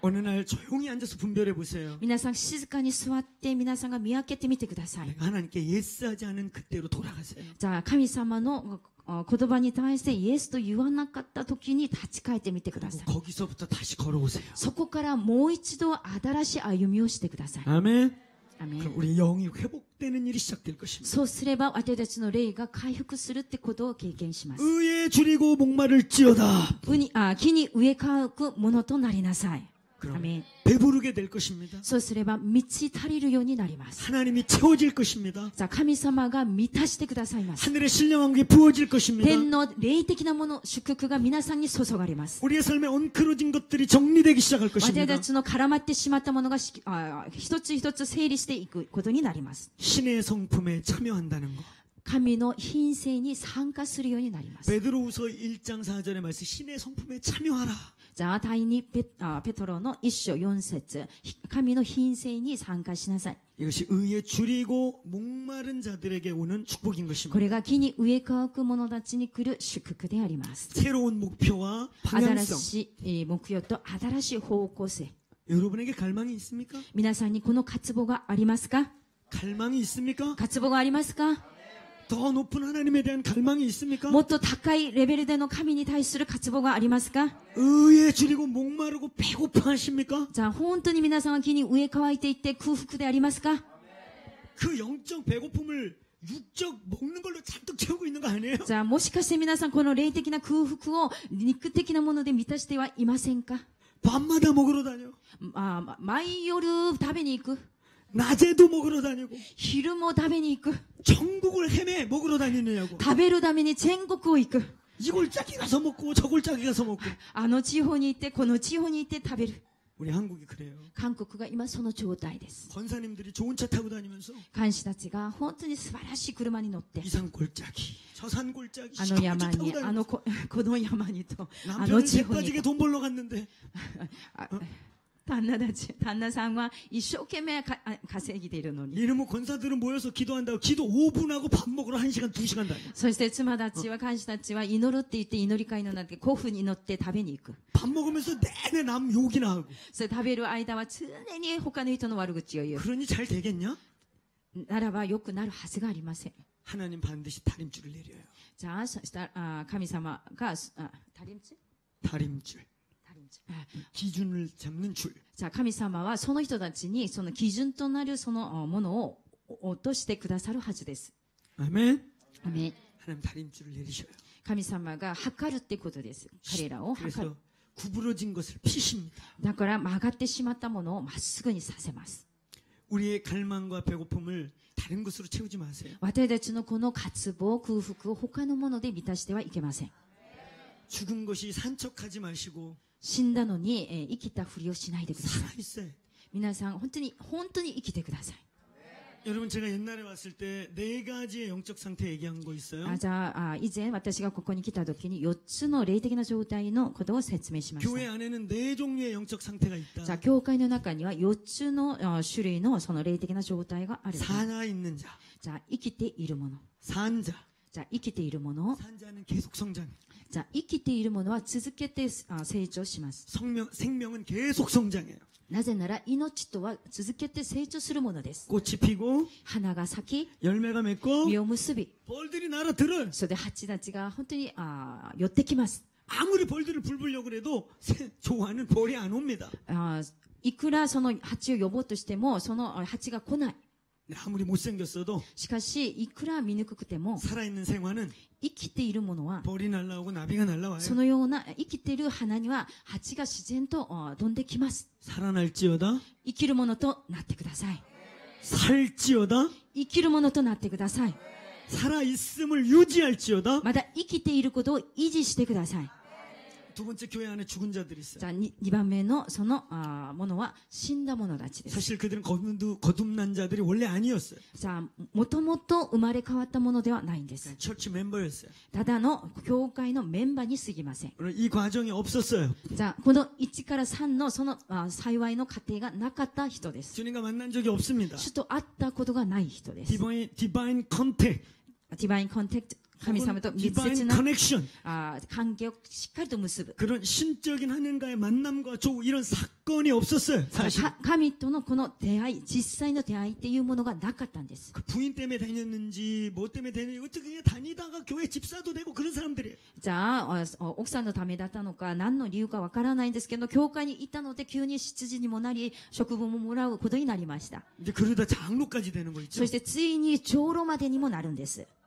S2: 어느 날 조용히 앉아서 분별해 보세요.
S3: 皆さん静かに座って皆さんが見分けてみてください。
S2: 내가 하나님께 예스하지 않은 그때로 돌아가세요.
S3: じゃあ神様のあ言葉に対してイエスと言わなかった時に立ち返ってみてくだ
S2: 그리고
S3: さい。
S2: 거기서부터 다시 걸어오세요.
S3: そこからもう一度新しい歩みをしてください。
S2: 아멘.
S3: アメン
S2: 그럼 우리 영이 회복 되는 일이 시작될 것입니다.
S3: そうすれば私たちの霊が回復するってことを経験します。
S2: 의에 줄이고 목마를지어다.
S3: うにあ木に植え替くものとなりなさい。 ア
S2: 그럼
S3: メン
S2: 배부르게 될 것입니다.
S3: そうすれば満ち足りるようになります。
S2: 하나님이 채워질 것입니다.
S3: じゃあ神様が満たしてくださいます。
S2: 하늘의 신령한 게 부어질 것입니다.
S3: 天の霊的なもの、祝福が皆さんに注がれます。
S2: 우리의 삶에 엉클어진 것들이 정리되기 시작할
S3: 私
S2: 것입니다.
S3: たちの絡まってしまったものがしあ一つ一つ整理していくことになります。
S2: 신의 성품에 참여한다는 거.
S3: 神の品性に参加するようになります。
S2: 베드로후서 1장 4절의 말씀 신의 성품에 참여하라.
S3: じゃあ、第二ペあペトロの一章四節、神の品性に参加しなさい。
S2: 이것이 의에 줄이고 목마른 자들에게 오는 축복인
S3: こ
S2: 것입니다.
S3: れが木に植え替わく者たちに来る祝福であります。
S2: 새로운 목표와
S3: 新
S2: 방향성.
S3: しいえー目標と新しい方向性。
S2: 여러분에게 갈망이 있습니까?
S3: 皆さんにこの渇望がありますか
S2: 갈망이 있습니까?
S3: 渇望がありますか もっと高いレベルでの神に対する渇望がありますかじゃあ本当に皆さんは気に上乾いていって空腹でありますかじゃあもしかして皆さんこの霊的な空腹を肉的なもので満たしてはいませんかあ毎夜食べに行く。
S2: 낮에도 먹으러 다니고
S3: 昼も食べに行く
S2: 전국을 헤매 먹으러 다니느냐고.
S3: 食べるために全国を行く
S2: 이 골짜기 가서 먹고 저 골짜기 가서 먹고.
S3: あの地方に行ってこの地方に行って食べる
S2: 우리 한국이 그래요.
S3: 韓国が今その状態です
S2: 권사님들이 좋은 차 타고 다니면서
S3: 監視たちが本当に素晴らしい車に乗って
S2: 이산 골짜기, 저산 골짜기,
S3: あの山
S2: 시커멓게 타고
S3: にあ
S2: 다니면서
S3: のここの山にとあの
S2: 남편을
S3: 地方
S2: 재빠지게
S3: に
S2: 돈 벌러 갔는데
S3: あ 旦那たち旦那さんは一生懸命かあ稼ぎでいるのに
S2: 이놈의 권사들은 모여서 기도한다고 기도 5분 하고 밥 먹으러 1시간 2시간 다녀
S3: そして妻たちは、監視たちは祈るって言って祈り会の中で古墳に乗って食べに行く。
S2: 밥 먹으면서 내내 남 욕이나 하고
S3: それ食べる間は常に他の人の悪口を言う。
S2: 그러니 잘 되겠냐?
S3: ならば良くなるはずがありません。
S2: 하나님 반드시 다림줄을 내려요
S3: じゃあ、そしたらあ神様が、あ、タリムチ
S2: 다림줄
S3: タリムチあ
S2: 기준을 잡는 줄
S3: じゃあ神様はその人たちにその基準となるそのあものを落としてくださるはずです。
S2: 아멘
S3: アメン
S2: 하나님 다림줄을 내리셔요
S3: 神様が測るってことです。彼らを測る
S2: 그래서 。 구부러진 것을 피십니다
S3: だから曲がってしまったものをまっすぐにさせます。
S2: 우리의 갈망과 배고픔을 다른 것으로 채우지 마세요
S3: 私たちのこの渇望、空腹を他のもので満たしてはいけません。
S2: 죽은 것이 산척하지 마시고
S3: 死んだのに、えー生きたふりをしないでください。
S2: 살아있어요
S3: 皆さん、本当に、本当に生きてください。
S2: 여러분 제가 옛날에 왔을 때 네 가지의 영적 상태 얘기한 거 있어요
S3: あじゃああ、以前私がここに来た時に4つの霊的な状態のことを説明しまし
S2: 교회
S3: た。
S2: 안에는 네 종류의 영적 상태가
S3: じゃあ、
S2: 있다
S3: 教会の中には4つのあ種類のその霊的な状態がある。
S2: 살아 있는 자
S3: じゃあ、生きているもの。
S2: 산자
S3: じゃあ、生きているもの。
S2: 산자는 계속 성장
S3: じゃあ、生きているものは続けてあ成長します。
S2: 성명, 생명은 계속 성장해요
S3: なぜなら、命とは続けて成長するものです。
S2: 꽃이 피고
S3: 花が咲き、
S2: 열매가 맺고
S3: 実を結び、
S2: 벌들이 날아들어요
S3: それで蜂たちが本当にあー寄ってきます。
S2: 아무리 벌들을 불불려고 그래도 새- 좋아하는 벌이 안 옵니다
S3: あーいくらその蜂を呼ぼうとしても、そのあ蜂が来ない。
S2: 아무리 못생겼어도
S3: しかし、いくら醜くても、
S2: 살아있는 생화는
S3: 生きているものは、
S2: 벌이 날라오고 나비가 날라와요.
S3: そのような生きている花には蜂が自然とあ飛んできます。
S2: 살아날지어다
S3: 生きるものとなってください。
S2: 살지어다
S3: 生きるものとなってください。
S2: 살아있음을 유지할지어다
S3: まだ生きていることを維持してください。
S2: 두 번째 교회 안에 죽은 자들이 있어요.
S3: じゃあ、2, 番目のそのあーものは死んだ者たちです。
S2: 사실 그들은 거듭, 거듭난 자들이 원래 아니었어요.
S3: じゃあ、もともと生まれ変わったものではないんです。
S2: 처치 멤버였어요.
S3: ただの教会のメンバーに過ぎません。
S2: 이 과정이 없었어요.
S3: じゃあ、この1から3のそのあ幸いの過程がなかった人です。
S2: 주님과 만난 적이 없습니다.
S3: 主と会ったことがない人です。
S2: 디바인, 디바인 컨택,
S3: ディバインコンタクト、 神様と密接
S2: 디바인
S3: な
S2: 커넥션,
S3: あ関係をしっかりと結ぶ。
S2: 그런 신적인 하나님과의 만남과 조 이런 사건이 없었어요. 사실
S3: か神とのこの出会い、実際の出会いっていうものがなかったんです。
S2: 그 부인 때문에 다녔는지 뭐 때문에 다녔는지 어떻게 그냥 다니다가 교회 집사도 되고 그런 사람들이에요.
S3: じゃあ、ああ奥さんのためだったのか、何の理由かわからないんですけど、教会にいたので急に執事にもなり、職分ももらうことになりました。
S2: 이제 그러다 장로까지 되는 거 있죠.
S3: そしてついに長老までにもなるんです。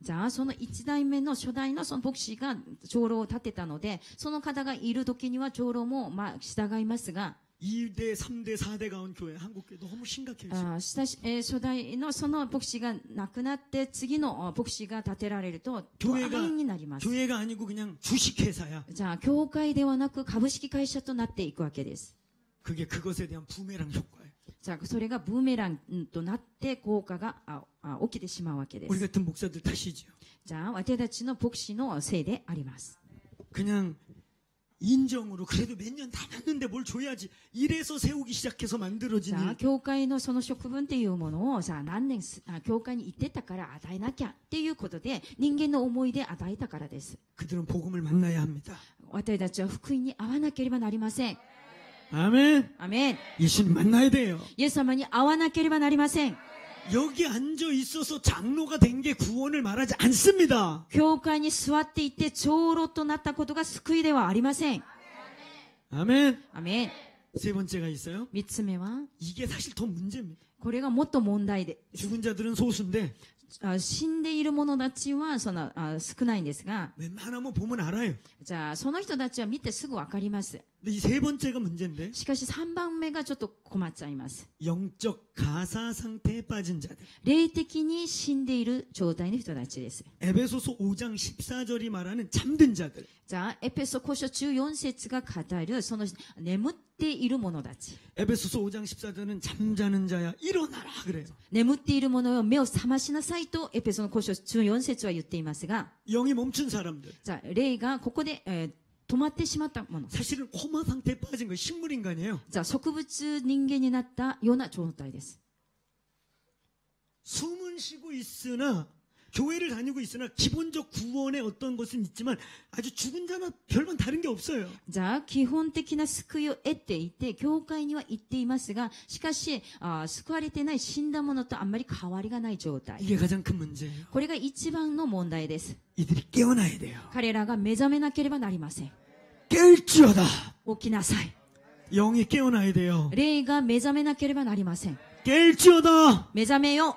S3: じゃあ、その一代目の初代のその牧師が長老を立てたので、その方がいる時には長老もまあ従いますが、
S2: 2대, 3대, 4대가 온 교회 한국교회 너무 심각해요. 지금.
S3: あ下しえー初代のその牧師が亡くなって次のあ牧師が建てられると
S2: 教会が
S3: 大変になります。
S2: 교회가 아니고 그냥 주식회사야.
S3: じゃあ、教会ではなく株式会社となっていくわけです。
S2: 그게 그것에 대한 부메랑 효과예요.
S3: じゃあ、それがブーメランとなって効果がああ起きてしまうわけで
S2: 우리
S3: す。
S2: 같은 목사들 탓이죠.
S3: じゃあ、私たちの牧師のせいであります。
S2: 그냥 인정으로 그래도 몇 년 다녔는데 뭘 줘야지. 이래서 세우기 시작해서
S3: じ
S2: 만들어진
S3: ゃあ、
S2: 일.
S3: 教会のその職分っていうものを、じゃあ何年すあ、教会に行ってたから与えなきゃっていうことで、人間の思いで与えたからです。
S2: 그들은 복음을 만나야 합니다.
S3: 私たちは福音に会わなければなりません。
S2: 아멘.
S3: アメン。
S2: 예수님 만나야 돼요.
S3: イエス様に会わなければなりません。
S2: 여기 앉아 있어서 장로가 된 게 구원을 말하지 않습니다.
S3: 教会に座っていて長老となったことが救いではありません。
S2: 아멘.
S3: アメン。
S2: 세 번째가 있어요.
S3: 三つ目は、
S2: 이게 사실 더 문제입니다.
S3: これがもっと問題で、
S2: 죽은 자들은 소수인데
S3: あ死んでいる者たちはそのあ少ないんですが、
S2: 웬만하면 보면 알아요.
S3: じゃあその人たちは見てすぐわかります。
S2: 근데 이 세 번째가 문제인데
S3: しかし3番目がちょっと困っちゃいます。
S2: 영적 가사 상태에 빠진 자들.
S3: 霊的に死んでいる状態の人たちです。
S2: 에베소서 5장 14절이 말하는 잠든 자들.
S3: じゃあ、エペソ古書14節が語る、その眠っている者たち。
S2: 에베소서 5장 14절은 잠자는 자야 일어나라 그래요.
S3: 眠っている者よ、目を覚ましなさいと、エペソの古書14節は言っていますが、
S2: 영이 멈춘 사람들.
S3: じゃあ、霊がここで、えー 止まってしまったもの。
S2: 사실은 코마 상태에 빠진 거 식물 인간이에요.
S3: じゃあ、植物人間になったような状態です。
S2: 숨은 쉬고 있으나 교회를 다니고 있으나 기본적 구원의 어떤 것은 있지만 아주 죽은 자나 별반 다른 게 없어요.
S3: じゃあ、基本的な救いを得ていて、教会には行っていますが、しかし、あー救われてない死んだ者とあんまり変わりがない状態。
S2: 이게 가장 큰 문제예요.
S3: これが一番の問題です。
S2: 이들이 깨어나야 돼요.
S3: 彼らが目覚めなければなりません。
S2: 깰지어다.
S3: 起きなさい。
S2: 영이 깨어나야 돼요.
S3: 霊が目覚めなければなりません。
S2: 깰지어다.
S3: 目覚めよ。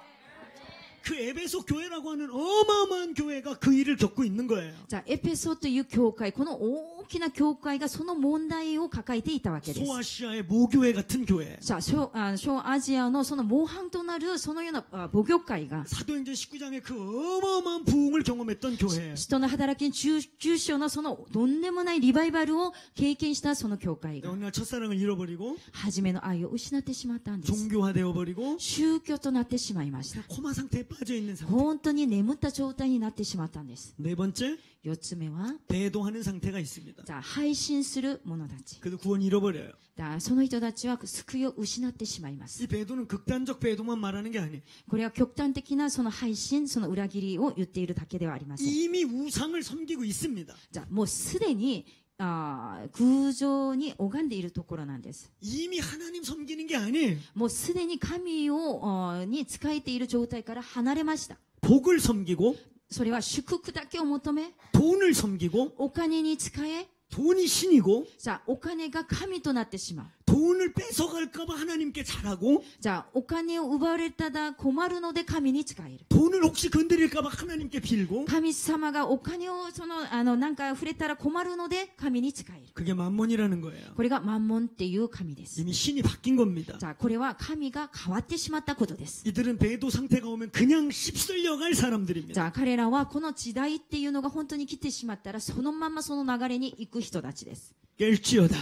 S2: 그 에베소 교회라고 하는 어마어마한 교회가 그 일을 겪고 있는 거예요.
S3: じゃあ、エペソという教会、この大きな教会がその問題を抱えていたわけです。
S2: 소아시아의 모교회 같은 교회.
S3: じゃあ、小あ小アジアのその模範となるそのようなあ母教会が、
S2: 사도행전 19장의 그 어마어마한 부흥을 경험했던 교회.
S3: 人の働きに中中小のそのとんでもないリバイバルを経験したその教会が、
S2: 어느 날 첫사랑을 잃어버리고
S3: 初めの愛を失ってしまったんです。
S2: 종교화되어버리고
S3: 宗教となってしまいました。
S2: 코마 상태에 빠져있는 상태.
S3: 本当に眠った状態になってしまったんです。
S2: 네 번째,
S3: 四つ目は、
S2: 배도하는 상태가 있습니다.
S3: じゃあ、配信する者たち。
S2: 그래도 구원 잃어버려요.
S3: だその人たちは救いを失ってしまいます。
S2: 이 배도는 극단적 배도만 말하는 게 아니에요.
S3: これは極端的なその配信、その裏切りを言っているだけではありません。
S2: 이미 우상을 섬기고 있습니다.
S3: じゃあもうすでに あー空上に拝んでいるところなんです。
S2: 이미 하나님 섬기는 게 아니에요.
S3: もうすでに神をあーに仕えている状態から離れました。
S2: 복을 섬기고
S3: それは祝福だけを求め、
S2: 돈을 섬기고
S3: お金に使え、
S2: 돈이 신이고
S3: じゃあお金が神となってしまう。
S2: 돈을 뺏어갈까봐 하나님께 잘하고
S3: じゃあお金を奪われたら困るので神に使える。
S2: 돈을 혹시 건드릴까봐 하나님께 빌고
S3: 神様がお金をその、あの、なんか触れたら困るので神に使える。
S2: 그게 만몬이라는 거예요.
S3: これがマンモンっていう神です。
S2: 이미 신이 바뀐 겁니다.
S3: じゃあこれは神が変わってしまったことです。
S2: 이들은 배도 상태가 오면 그냥 휩쓸려 갈
S3: じ
S2: 사람들입니다.
S3: ゃあ彼らはこの時代っていうのが本当に来てしまったらそのままその流れに行く人たちです。
S2: 깰지어다.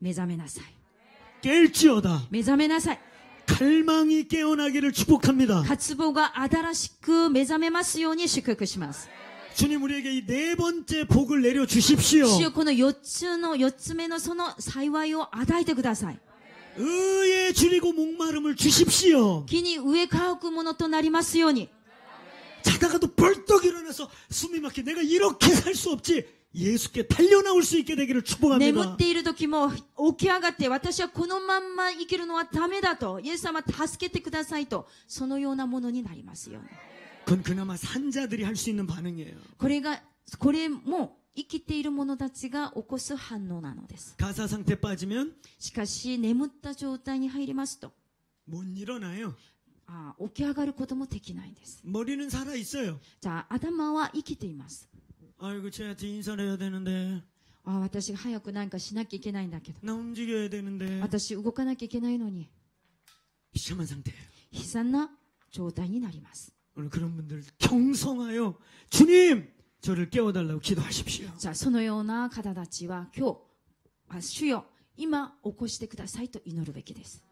S3: 目覚めなさい。
S2: 깰지어다.
S3: 目覚めなさい。
S2: 갈망이 깨어나기를 축복합니다.
S3: 渇望が新しく目覚めますように祝福します。
S2: 주님 우리에게 이 네 번째 복을 내려 주십시오.
S3: 主よこの4つの、4つ目のその幸いを与えてください。
S2: 의에 줄이고 목마름을 주십시오.
S3: 木に植え乾くものとなりますように。
S2: 자다가도 벌떡 일어나서 숨이 막혀 내가 이렇게 살 수 없지 예수께 달려나올 수 있게 되기를
S3: 眠
S2: 축복합니다.
S3: っている時も起き上がって私はこのまんま生きるのはダメだと、イエス様助けてくださいと、そのようなものになりますように。
S2: 그건 그나마 산자들이 할 수 있는 반응이에요.
S3: これが、これも生きている者たちが起こす反応なのです。
S2: 가사 상태 빠지면
S3: しかし、眠った状態に入りますと、
S2: 못 일어나요.
S3: あー起き上がることもできないんです。
S2: 머리는 살아 있어요.
S3: じゃあ、頭は生きています。
S2: 아이고 쟤한테 인사를 해야 되는데
S3: あー私が早く何かしなきゃいけないんだけど、
S2: 나 움직여야 되는데
S3: 私動かなきゃいけないのに、
S2: 비참한 상태예요.
S3: 悲惨な状態になります。
S2: 오늘 그런 분들 경성하여 주님 저를 깨워달라고 기도하십시오.
S3: じゃあ、そのような方たちは今日、あ主よ、今起こしてくださいと祈るべきです。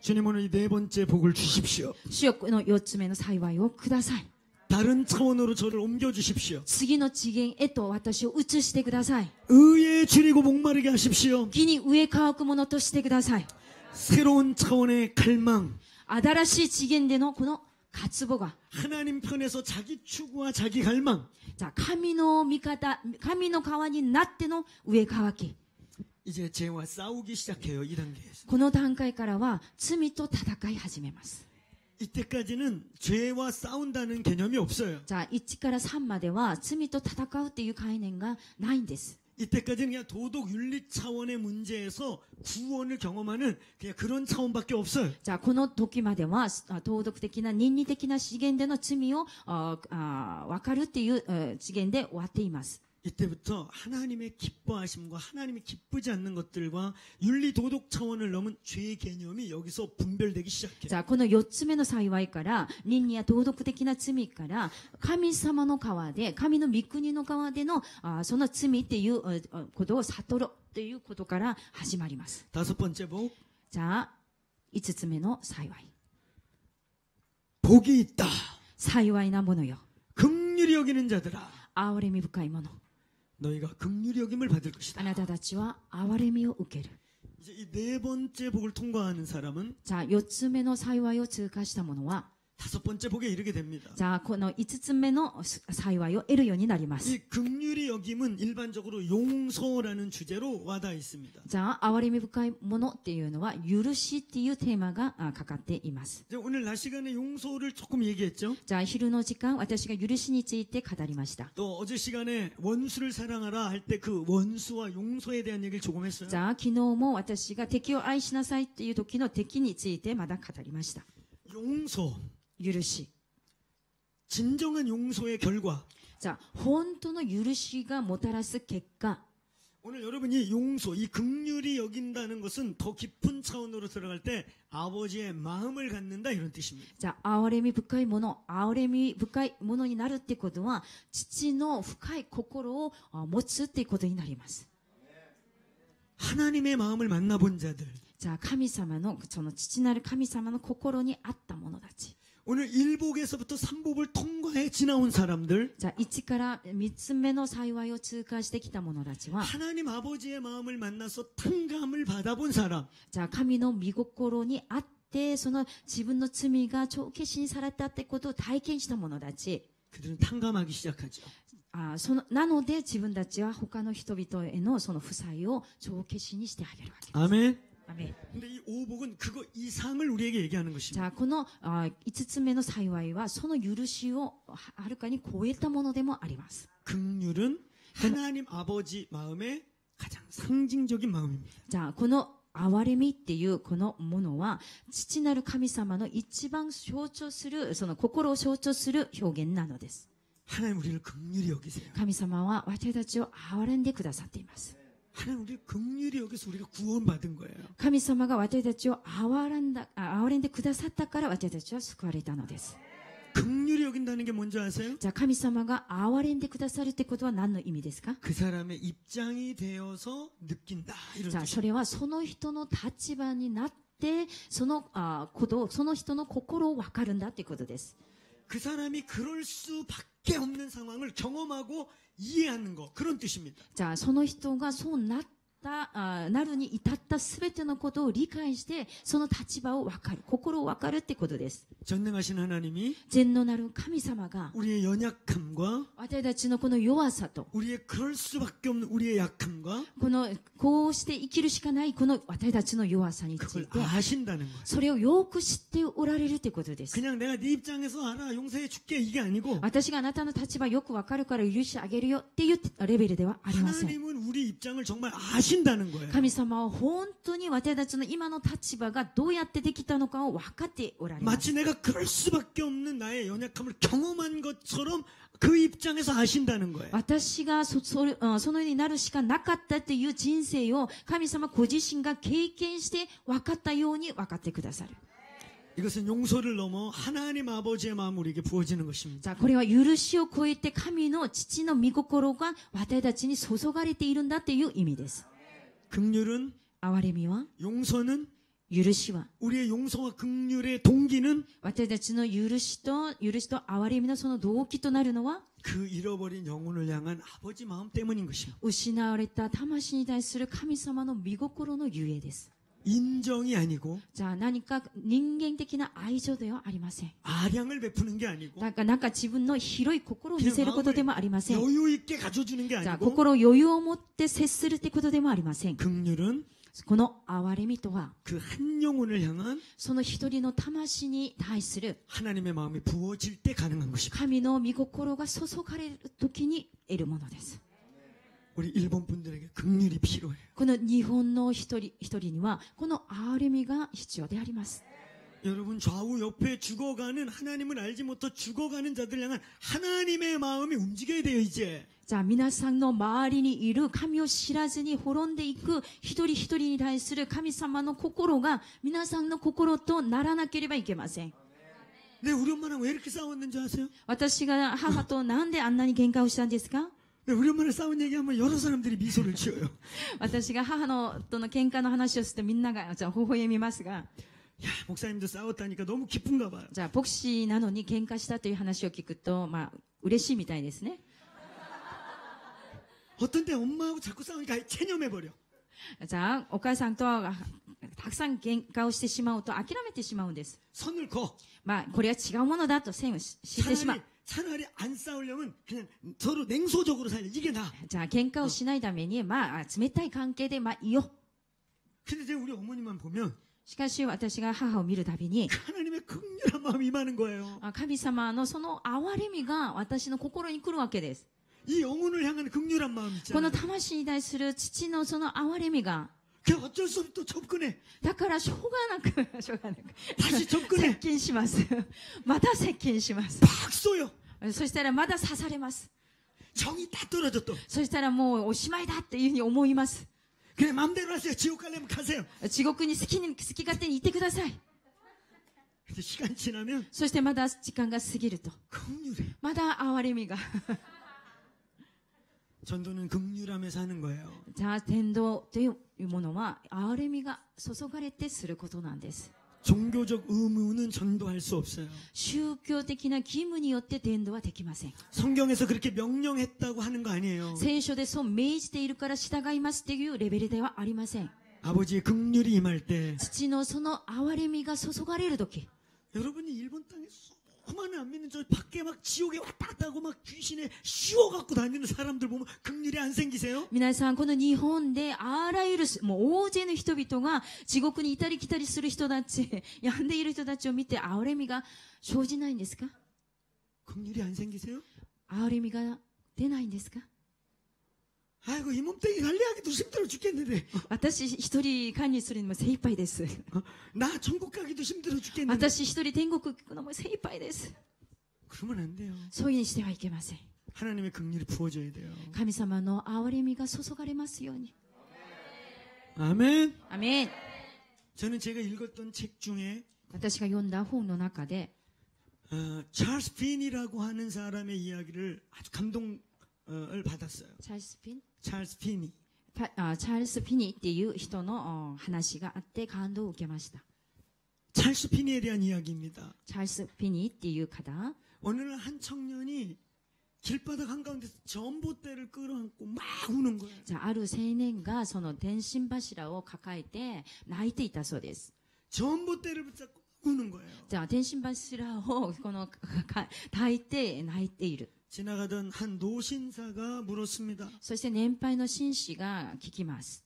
S2: 주님 오늘 이 네 번째 복을 주십시오.
S3: 主よ、この4つ目の幸いをください。
S2: 다른 차원으로 저를 옮겨 주십시오.
S3: 次の次元へと私を移してください。
S2: 의에 줄이고 목마르게 하십시오.
S3: 木に植え乾くものとしてください。
S2: 새로운 차원의 갈망.
S3: 新しい次元でのこの渇望が、
S2: 하나님 편에서 자기 추구와 자기 갈망.
S3: じゃあ神の味方、神の川になっての植え乾き。
S2: 이제 죄와 싸우기 시작해요. 이 단계에서.
S3: この段階からは罪と戦い始めます。
S2: 이때까지는 죄와 싸운다는 개념이 없어요.
S3: じゃあ1から3までは罪と戦うっていう概念がないんです。
S2: 이때까지는 그냥 도덕 윤리 차원의 문제에서 구원을 경험하는 그냥 그런 차원밖에 없어요.
S3: じゃあこの時まではあ道徳的な倫理的な資源での罪をああ分かるっていうえー次元で終わっています。
S2: 이때부터 하나님의 기뻐하심과 하나님이 기쁘지 않는 것들과 윤리 도덕 차원을 넘은 죄의 개념이 여기서 분별되기 시작해요.
S3: じゃあこの4つ目の幸いから倫理や道徳的な罪から神様の川で神の御国の川でのあその罪っていうえーことを悟るということから始まります。
S2: 다섯 번째 복,
S3: じゃあ5つ目の幸い。
S2: 복이 있다.
S3: 幸いなものよ。
S2: 극률이 여기는 자들아,
S3: 憐れみ深いもの。
S2: 너희가 극률이 여김을 받을 것이다.
S3: あなたたちは憐れみを受ける。
S2: 이제 이 네 번째 복을 통과하는 사람은
S3: じゃあ4つ目の幸いを通過した者は、
S2: 다섯 번째 복에 이르게 됩니다.
S3: じゃあこの5つ目の幸いを得るようになります。
S2: 이 극률이 여김은 일반적으로 용서라는 주제로 와닿아 있습니다.
S3: じゃあ憐れみ深いものっていうのは許しっていうテーマがあかかっています。
S2: 이제 오늘 낮 시간에 용서를 조금 얘기했죠.
S3: じゃあ昼の時間私が許しについて語りました。
S2: 또 어제 시간에 원수를 사랑하라 할 때 그 원수와 용서에 대한 얘기를 조금 했어요.
S3: じゃあ昨日も私が敵を愛しなさいっていう時の敵についてまだ語りました。
S2: 용서,
S3: 許し。
S2: 진정한 용서의 결과.
S3: じゃあ本当の許しがもたらす結果、
S2: 오늘 여러분이 용서, 이 극률이 여긴다는 것은 더 깊은 차원으로 들어갈 때 아버지의 마음을 갖는다 이런 뜻입니다.
S3: じゃあ、憐れみ深いもの、憐れみ深いものになるってことは、父の深い心をあ持つっていうことになります。
S2: 하나님의 마음을 만나본 자들.
S3: じゃあ、神様の、その父なる神様の心にあった者たち。
S2: 오늘 일복에서부터 삼복을 통과해 지나온 사람들.
S3: じゃあ、1から3つ目の幸いを通過してきた者たちは、
S2: 하나님 아버지의 마음을 만나서 탕감을 받아본 사람.
S3: じゃあ、神の御心にあって、その自分の罪が帳消しにされたってことを体験した者たち。
S2: 그들은 탕감하기 시작하죠.
S3: あそのなので自分たちは他の人々へのその負債を帳消しにしてあげるわけです。
S2: 아멘.
S3: アメン
S2: 근데 이 오복은 그거 이상을 우리에게 얘기하는 것입니다.
S3: じゃあこのあ5つ目の幸いはその許しをははるかに超えたものでもあります。
S2: 극률은 하나님 아버지 마음의 가장 상징적인 마음입니다.
S3: じゃあこの憐れみっていうこのものは父なる神様の一番象徴するその心を象徴する表現なのです。
S2: 하나님 우리를 극률이 여기세요.
S3: 神様は私たちを憐れんでくださっています。
S2: 하나님 우리를 극률이 여기서 우리가 구원받은 거예요.
S3: 神様が私たちを憐れんだあ憐れんでくださったから私たちは救われたのです。
S2: 극률이 여긴다는 게 뭔지 아세요?
S3: じゃあ神様が憐れんでくださるってことは何の意味ですか
S2: 그 사람의 입장이 되어서 느낀다 이런
S3: じゃあ
S2: 뜻이에요.
S3: それはその人の立場になってそのあことをその人の心を分かるんだっていうことです。
S2: 그 사람이 그럴 수밖에 없는 상황을 경험하고 이해하는 거 그런 뜻입니다.
S3: じゃあその人がそうなっ たあなるに至ったすべてのことを理解してその立場を分かる。心を分かるってことです。全能なる神様が私たちのこの弱さとこのこうして生きるしかないこの私たちの弱さについてそれをよく知っておられるってことです。私があなたの立場よく分かるから許してあげるよっていうレベルではありません。
S2: 하나님은 우리 입장을 정말 아신다는 거예요.
S3: 神様は本当に私たちの今の立場がどうやってできたのかを分かっておられます
S2: 마치 내가 그럴 수밖에 없는 나의 연약함을 경험한 것처럼 그 입장에서 아신다는 거예요.
S3: 私がそそれあそのようになるしかなかったという人生を神様ご自身が経験して分かったように分かってくださる。
S2: 이것은 용서를 넘어 하나님 아버지의 마음 우리에게 부어지는 것입니다.
S3: じゃあこれは許しを超えて神の父の御心が私たちに注がれているんだという意味です。
S2: 극률은
S3: 憐れみは、
S2: 용서는
S3: 許しは、
S2: 우리의 용서와 극률의 동기는
S3: 私たちの許しと、許しと憐れみのその動機となるのは、
S2: 그 잃어버린 영혼을 향한 아버지 마음 때문인 것입니다.
S3: 失われた魂に対する神様の御心のゆえです。
S2: 인정이 아니고
S3: じゃあ何か人間的な愛情ではありません。
S2: 아량을 베푸는 게 아니고
S3: なんか、なんか自分の広い心を見せることでもありません。
S2: 여유 있게 가져주는 게
S3: じゃあ
S2: 아니고
S3: 心を余裕を持って接するってことでもありません。
S2: 극률은
S3: この憐れみとは、
S2: 그 한 영혼을 향한
S3: その一人の魂に対する
S2: 하나님의 마음이 부어질 때 가능한 것입니다.
S3: 神の御心が注がれる時に得るものです。 この日本の一人一人には、この憐れみが必要であります。
S2: 여러분 좌우 옆에 죽어가는 하나님을 알지 못해 죽어가는 자들 향한 하나님의 마음이 움직여야 돼요 이제.
S3: じゃあ皆さんの周りにいる神を知らずに滅んでいく一人一人に対する神様の心が皆さんの心とならなければいけません。
S2: 네 우리 엄마랑 왜 이렇게 싸웠는지 아세요?
S3: 私が母となんであんなに喧嘩をしたんですか
S2: 네, 우리 엄마랑 싸운 얘기하면 여러 사람들이 미소를 지어요.
S3: 私が母のとの喧嘩の話をするとみんながじゃあ微笑みますが、
S2: 야 목사님도 싸웠다니까 너무 기쁜가 봐요.
S3: じゃあ牧師なのに喧嘩したという話を聞くと、まあ嬉しいみたいですね。
S2: 어떤 때 엄마하고 자꾸 싸우니까 체념해 버려.
S3: じゃあお母さんとはたくさん喧嘩をしてしまうと諦めてしまうんです。
S2: 선을 거.
S3: まあこれは違うものだと線をししてしまう
S2: 차라리 。 차라리 안 싸우려면 그냥 서로 냉소적으로 살려 이게 나.
S3: じゃあ喧嘩をしないために、まあ冷たい関係でまあいいよ。
S2: 근데 제가 우리 어머니만 보면
S3: しかし私が母を見るたびに、
S2: 하나님의 극렬한 마음이 임하는 거예요.
S3: あ神様のその憐れみが私の心に来るわけです。
S2: 이 영혼을 향한 극렬한 마음
S3: この
S2: 있잖아요.
S3: 魂に対する父のその憐れみが、
S2: 그 어쩔 수 없이 또 접근해.
S3: だからしょうがなく、しょうがなく、
S2: 다시
S3: 接
S2: 접근해.
S3: 近します。また接近します。
S2: 팍 쏘요.
S3: そしたらまだ刺されます。
S2: 정이 다 떨어졌다.
S3: そしたらもうおしまいだっていうふうに思います。
S2: 그냥 마음대로 하세요. 지옥 가려면 가세요.
S3: 地獄に好きに、好き勝手にいてください。
S2: 근데 시간 지나면
S3: そしてまだ時間が過ぎると。
S2: 극률해.
S3: まだ憐れみが。
S2: 전도는 극률함에 사는 거예요.
S3: じゃあ、天道というものは、憐れみが注がれてすることなんです。
S2: 종교적 의무는 전도할 수 없어요.
S3: 宗教的な義務によって伝道はできません。
S2: 성경에서 그렇게 명령했다고 하는 거 아니에요.
S3: 聖書でそう命じているから従いますっていうレベルではありません。
S2: 아버지의 극률이 임할 때
S3: 父のその憐れみが注がれるとき、
S2: 여러분이 일본 땅에 조 그만해 안 믿는 저 밖에 막 지옥에 왔다 갔다 하고 막 귀신에 씌워갖고 다니는 사람들 보면 극률이 안 생기세요?
S3: 皆さん、この日本であらゆる、もう大勢の人々が地獄にいたり来たりする人たち、病んでいる人たちを見て、憐れみが生じないんですか
S2: 극률이 안 생기세요?
S3: 憐れみが出ないんですか
S2: 아이고 이 몸뚱이 관리하기도 힘들어 죽겠는데
S3: 私一人管理するのも精一杯です。
S2: 어? 나 천국 가기도 힘들어 죽겠는데
S3: 私一人天国行くのも精一杯です。
S2: 그러면 안 돼요.
S3: そういうふうにしてはいけません。
S2: 하나님의 극률이 부어져야 돼요.
S3: 神様の憐れみが注がれますように。
S2: 아멘.
S3: アメン。
S2: 저는 제가 읽었던 책 중에
S3: 私が読んだ本の中で、
S2: 어, 찰스 핀이라고 하는 사람의 이야기를 아주 감동을 받았어요.
S3: チャールス・ピン
S2: 찰스 핀이
S3: パあチャールス・ピニーっていう人のお話があって感動を受けました。
S2: 찰스 핀에 대한 이야기입니다.
S3: チャールス・ピニーっていう方、
S2: 어느 날 한 청년이 길바닥 한가운데서 전봇대를 끌어안고 막 우는 거예요.
S3: じゃあある青年がその電信柱を抱えて泣いていたそうです。
S2: 전봇대를 붙잡고 우는 거예요.
S3: じゃあ電信柱をこのかか抱いて泣いている。
S2: 지나가던 한 노신사가 물었습니다.
S3: そして年配の紳士が聞きます。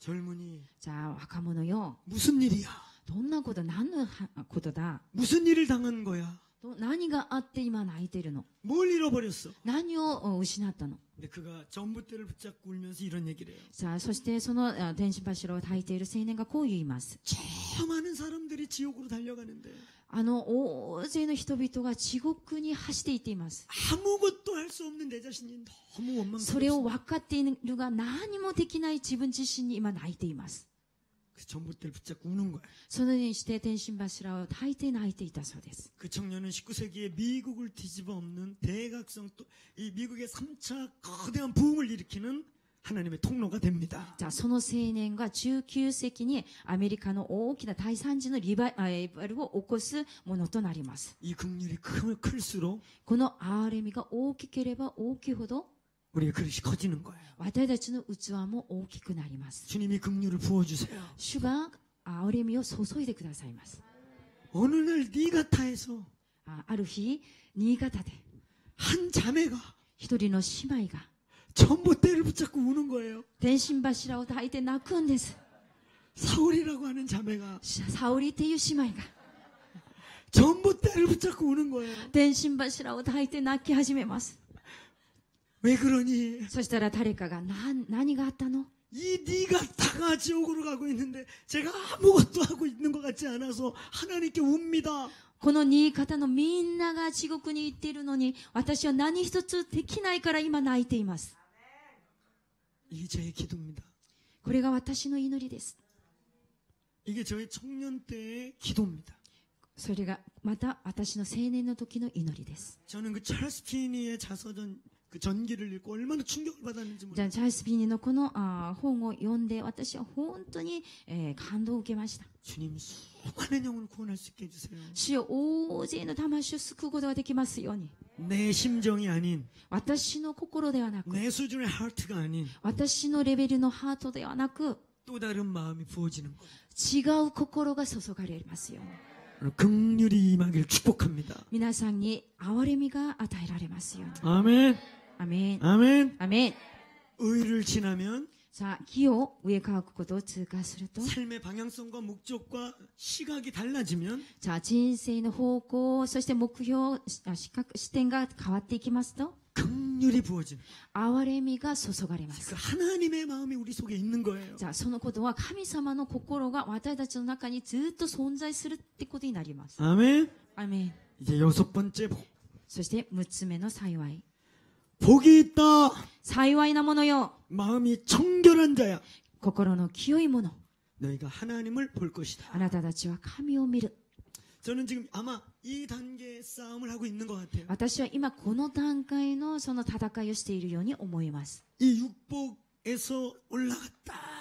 S2: 젊은이
S3: じゃあ若者よ、
S2: 무슨 일이야?
S3: どんなこと、何のはことだ
S2: 무슨 일을 당한 거야?
S3: ど何があって今泣いてるの
S2: 뭘 잃어버렸어?
S3: 何をお失ったの
S2: 근데 그가 전봇대를 붙잡고 울면서 이런 얘기를 해요.
S3: さあ、そしてそのあ電信柱を抱いている青年がこう言います。
S2: 저 많은 사람들이 지옥으로 달려가는데
S3: あの、大勢の人々が地獄に走っていっています。
S2: 아무것도 할 수 없는 내 자신이 너무
S3: それを
S2: 원망스럽습니다.
S3: 分かっているが何もできない自分自身に今泣いています。
S2: 그 전봇대를 붙잡고 우는 거예요.
S3: そのようにして電信柱を抱いて泣いていたそうです。
S2: 그 청년은 19세기에 미국을 뒤집어 엎는 대각성 또 이 미국의 3차 거대한 부흥을 일으키는 하나님의 통로가 됩니다.
S3: じゃあ、その青年が19世紀にアメリカの大きな大惨事のリバイバルを起こすものとなります。
S2: 이 극률이 크- 클수록
S3: この憐れみが大きければ大きいほど
S2: 우리의 그릇이 커지는 거예요.
S3: 私たちの器も大きくなります。
S2: 주님이 극률을 부어주세요.
S3: 主が憐れみを注いでくださいます。
S2: 어느 날 니가타에서
S3: あある日、新潟で
S2: 한 자매가
S3: 一人の姉妹が
S2: 전봇대를 붙잡고 우는 거예요.
S3: 電信柱を抱いて泣くんです。
S2: 사울이라고 하는 자매가
S3: サオリっていう姉妹が
S2: 전봇대를 붙잡고 우는 거예요.
S3: 電信柱を抱いて泣き始めます。
S2: 왜 그러니?
S3: そしたら誰かが何何があったの
S2: 이 니가타가 지옥으로 가고 있는데 제가 아무것도 하고 있는 것 같지 않아서 하나님께 웁니다.
S3: この新潟のみんなが地獄に行っているのに私は何一つできないから今泣いています。
S2: 이게 제 기도입니다.
S3: これが私の祈りです。
S2: 이게 저의 청년 때의 기도입니다.
S3: それがまた私の青年の時の祈りです。
S2: 저는 그 찰스 피니의 자서전 그 전기를 읽고 얼마나 충격을 받았는지
S3: じゃ
S2: 모르겠어요.
S3: あ、チャールス・ピニのこのあー本を読んで、私は本当に、えー感動を受けました。
S2: 주님 수많은 영혼을 구원할 수 있게 해주세요.
S3: 主よ大勢の魂を救うことができますように。
S2: 내 심정이 아닌
S3: 私の心ではなく、
S2: 내 수준의 하트가 아닌
S3: 私のレベルのハートではなく、
S2: 또 다른 마음이 부어지는 것.
S3: 違う心が注がれますように。
S2: 극률이 임하길 축복합니다.
S3: 皆さ んに憐れみが与えられますように。
S2: 아멘.
S3: アメン。
S2: 아멘.
S3: アメン。
S2: 의를 지나면
S3: さあ、木を植え替わることを通過すると、
S2: 삶의 방향성과 목적과 시각이 달라지면
S3: じゃあ人生の方向、そして目標、あ視覚、視点が変わっていきますと、
S2: 극률이 부어지는
S3: 憐れみが注がれます。
S2: 그 하나님의 마음이 우리 속에 있는 거예요.
S3: じゃあそのことは神様の心が私たちの中にずっと存在するってことになります。
S2: 아멘.
S3: アメン。
S2: 이제 여섯 번째 복.
S3: そして6つ目の幸い。
S2: 복이 있다.
S3: 幸いなものよ。
S2: 마음이 청결한 자야.
S3: 心の清いもの。
S2: 너희가 하나님을 볼 것이다.
S3: あなたたちは神を見る。
S2: 저는 지금 아마 이 단계의 싸움을 하고 있는 것 같아요.
S3: 私は今この段階のその戦いをしているように思います。
S2: 이 육복에서 올라갔다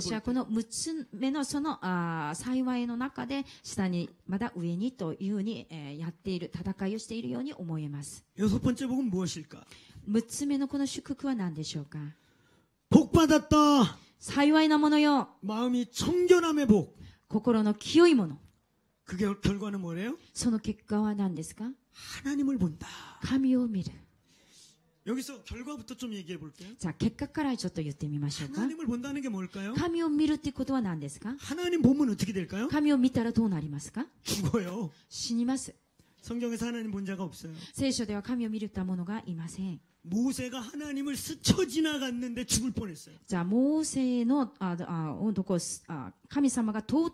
S3: 私はこの6つ目のそのあ幸いの中で下にまだ上にというふうに、えー、やっている戦いをしているように思えます。6つ目のこの祝福は何でしょうか？幸いなものよ。心の清いもの。その結果は何ですか？神を見る。
S2: 여기서 결과부터 좀 얘기해 볼게요.
S3: じゃあ結果からちょっと言ってみましょうか。
S2: 하나님을 본다는 게 뭘까요?
S3: 神を見るってことは何ですか
S2: 하나님 보면 어떻게 될까요?
S3: 神を見たらどうなりますか
S2: 죽어요.
S3: 死にます。
S2: 성경에서 하나님 본 자가 없어요.
S3: 聖書では神を見るた者がいません。
S2: 모세가 하나님을 스쳐 지나갔는데 죽을 뻔했어요.
S3: じゃあ、モーセの、あ、あ、どこ、あ神様が通っ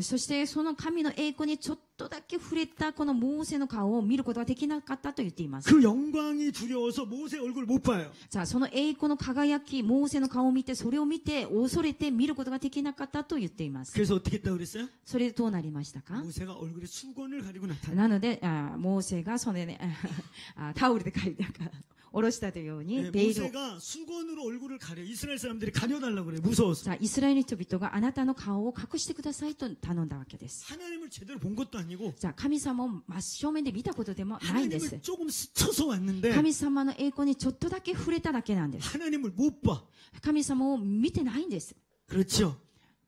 S3: そして、その神の栄光にちょっとだけ触れたこのモーセの顔を見ることができなかったと言っています。
S2: 그 영광이 두려워서 모세 얼굴을 못 봐요.
S3: じゃあ、その栄光の輝き、モーセの顔を見て、それを見て、恐れて見ることができなかったと言っています。
S2: 그래서 어떻게 했다고 그랬어요?
S3: それでどうなりましたか
S2: 모세가 얼굴에 수건을 가리고 나타나.
S3: なので、あモーセがそれで、あタオルでかいて、なんか 下ろしたというよう
S2: 네,
S3: に、ベイルを。
S2: 모세가 수건으로 얼굴을 가려. 이스라엘 사람들이 가려달라고 그래. 무서워서.
S3: さあ、イスラエルの人々があなたの顔を隠してくださいと頼んだわけです。
S2: 하나님을 제대로 본 것도 아니고
S3: じゃあ、神様を真正面で見たことでもないんです
S2: 하나님을 。 조금 스쳐서 왔는데
S3: 神様の栄光にちょっとだけ触れただけなんです。
S2: 하나님을 못 봐.
S3: 神様を見てないんです。
S2: 그렇죠.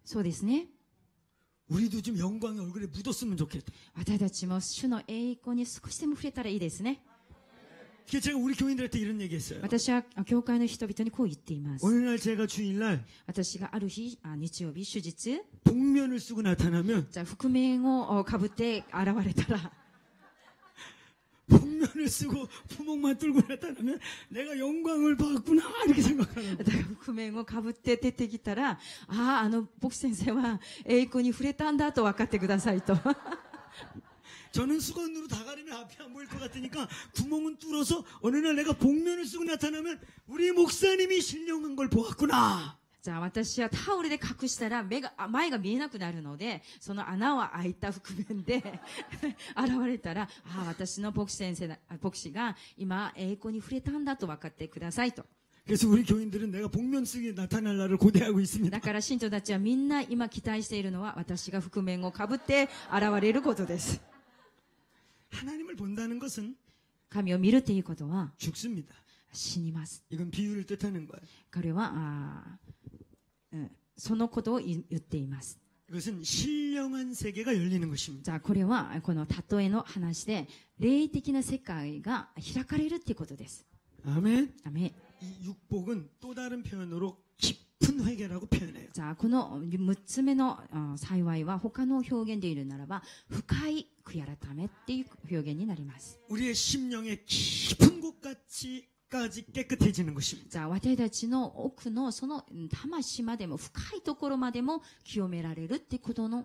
S3: そうですね。
S2: 우리도 좀 영광이 얼굴에 묻었으면 좋겠다.
S3: 私たちも主の栄光に少しでも触れたらいいですね。 私は教会の人々にこう言っています。
S2: 어느 날 제가 주일날
S3: 私がある日、あ日曜日、手術、
S2: 복면을 쓰고 나타나면
S3: じゃあ覆面をかぶって現れたら、
S2: 복면을 쓰고 부목만 들고 나타나면 내가 영광을 받구나 이렇게 생각하는 거예요.
S3: だから覆面をかぶって出てきたら、ああ、あの牧師先生は栄光に触れたんだと分かってくださいと。
S2: 저는 수건으로 다 가리면 앞이 안 보일 것 같으니까 구멍은 뚫어서 어느 날 내가 복면을 쓰고 나타나면 우리 목사님이 신령한 걸 보았구나.
S3: じゃあ私はタオルで隠したら目が、あ前が見えなくなるので、その穴は開いた覆面で現れたら、ああ、私の牧師先生だ、あ牧師が今栄光に触れたんだと分かってくださいと。
S2: 그래서 우리 교인들은 내가 복면 쓰게 나타날 날을 고대하고 있습니다.
S3: だから信徒たちはみんな今期待しているのは私が覆面をかぶって現れることです。
S2: 하나님을 본다는 것은
S3: 神を見るっていうことは
S2: 죽습니다.
S3: 死にます。
S2: 이건 비유를 뜻하는 거예요.
S3: 彼は、あーうん、そのことを言言っています。
S2: 이것은 신령한 세계가 열리는 것입니다.
S3: じゃあこれはこの例えの話で霊的な世界が開かれるっていうことです。
S2: 아멘.
S3: アメン
S2: 이 육복은 또 다른 표현으로 깊은 회개라고 표현해요.
S3: じゃあこの6つ目のあ幸いは他の表現でいるならば深い悔い改めっていう表現になります。
S2: 우리의 심령의 깊은 곳까지까지 깨끗해지는 것입니다.
S3: じゃあ私たちの奥のそのうん魂までも深いところまでも清められるってことの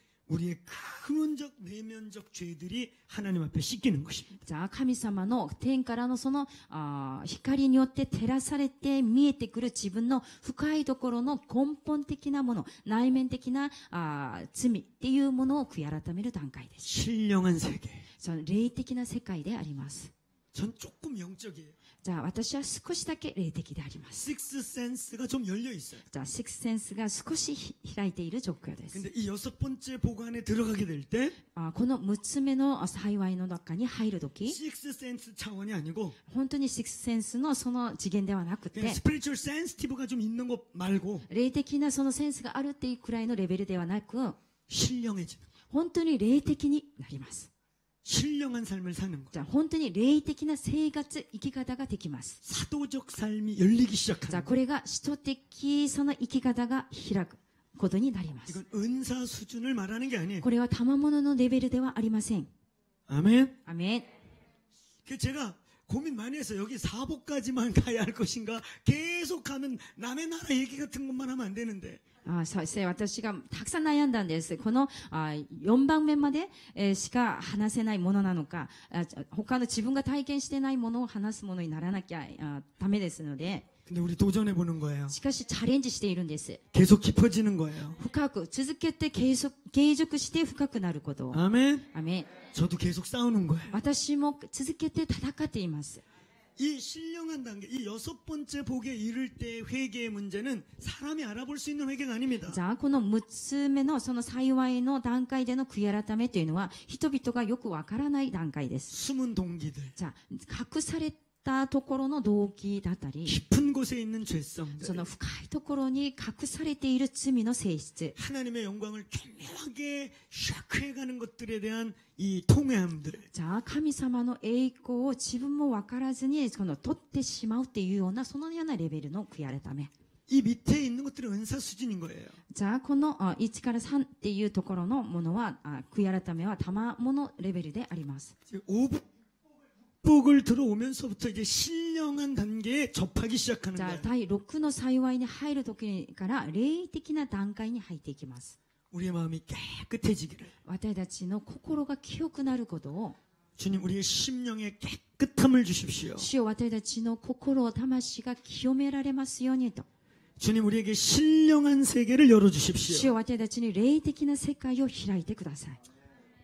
S2: 우리의 근원적 내면적 죄들이 하나님 앞에 씻기는 것입니다.
S3: じゃあ神様の天からのそのあー光によって照らされて見えてくる自分の深いところの根本的なもの内面的なあー罪っていうものを悔い改める段階です
S2: 신령한 세계.
S3: その霊的な世界であります
S2: 전 조금 영적이에요.
S3: じゃあ私は少しだけ霊的であります
S2: 식스 센스가 좀 열려 있어요.
S3: じゃあシックスセンスが少しひ開いている状況です
S2: 근데 이 여섯 번째 보고 안에 들어가게 될 때,
S3: あこの6つ目の幸いの中に入るとき
S2: 식스 센스 차원이 아니고,
S3: 本当にシックスセンスのその次元ではなく
S2: 그냥
S3: て
S2: 스피리추얼 센스티브가 좀 있는 것 말고,
S3: 霊的なそのセンスがあるっていうくらいのレベルではなく
S2: 신령해지는,
S3: 本当に霊的になります。
S2: 신령한 삶을 사는 것.
S3: じゃあ本当に霊的な生活、生き方ができます。
S2: 사도적 삶이 열리기
S3: じゃあ
S2: 시작하는
S3: こ
S2: 것.
S3: れが使徒的その生き方が開くことになります。
S2: 이건 은사 수준을 말하는 게 아니에요.
S3: これは賜物のレベルではありません。
S2: 아멘.
S3: アメン。
S2: 그 제가 고민 많이 했어요. 여기 사복까지만 가야 할 것인가? 계속 가면 남의 나라 얘기 같은 것만 하면 안 되는데.
S3: あそうですね。私がたくさん悩んだんです。このあ4番目まで、えーしか話せないものなのか、あ他の自分が体験してないものを話すものにならなきゃあダメですので、
S2: 근데 우리 도전해 보는 거예요.
S3: しかしチャレンジしているんです。
S2: 계속 깊어지는 거예요.
S3: 深く続けて継続継続して深くなることを。
S2: 아멘.
S3: アメン
S2: 저도 계속 싸우는 거예요.
S3: 私も続けて戦っています。
S2: 이 신령한 단계, 이 여섯 번째 복에 이를 때 회개의 문제는 사람이 알아볼 수 있는 회개가 아닙니다.
S3: じゃあ、この6つ目のその幸いの段階での悔い改めというのは、人々がよくわからない段階です。
S2: 숨은 동기들,
S3: じゃあ、隠され たところの動機だったり、
S2: 깊은 곳에 있는 죄성들,
S3: その深いところに隠されている罪の性質、
S2: 하나님의 영광을 교묘하게 샤크해가는 것들에 대한 이 통회함들,
S3: じゃあ、神様の栄光を自分もわからずに、その取ってしまうっていうような、そのようなレベルの悔い改め。
S2: 이 밑에 있는 것들은 은사 수준인 거예요.
S3: じゃあ、このあ1から3っていうところのものは、あ悔い改めは賜物レベルであります。
S2: 오복을 들어오면서부터 이제 신령한 단계에 접하기 시작하는
S3: じゃあ
S2: 거예요.
S3: 第6の幸いに入る時から霊的な段階に入っていきます
S2: 우리의 마음이 깨끗해지기를
S3: 私たちの心が清くなることを
S2: 주님 우리의 심령에 깨끗함을 주십시오.
S3: 主よ私たちの心魂が清められますようにと
S2: 주님 우리에게 신령한 세계를 열어
S3: 主
S2: 주십시오.
S3: よ私たちに霊的な世界を開いてください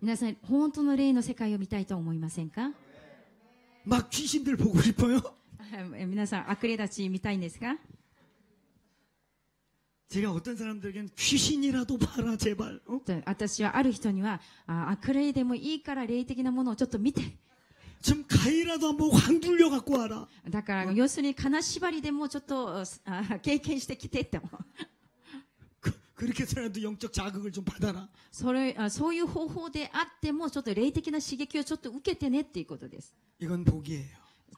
S3: 皆さん、本当の霊の世界を見たいと思いませんか
S2: 막 귀신들 보고 싶어요?
S3: え皆さん、悪霊たち見たいんですか
S2: 제가 어떤 사람들에겐 귀신이라도 봐라 제발. 어?
S3: じゃあ私はある人には、あ悪霊でもいいから霊的なものをちょっと見て。
S2: 좀 가위라도 한번 확 눌려 갖고 와라.
S3: だから、要するに金縛りでもちょっとあ経験してきてって。
S2: 그, 그렇게 해서라도 영적 자극을 좀 받아라.
S3: それあそういう方法であっても、ちょっと霊的な刺激をちょっと受けてねっていうことです。
S2: 이건 복이에요.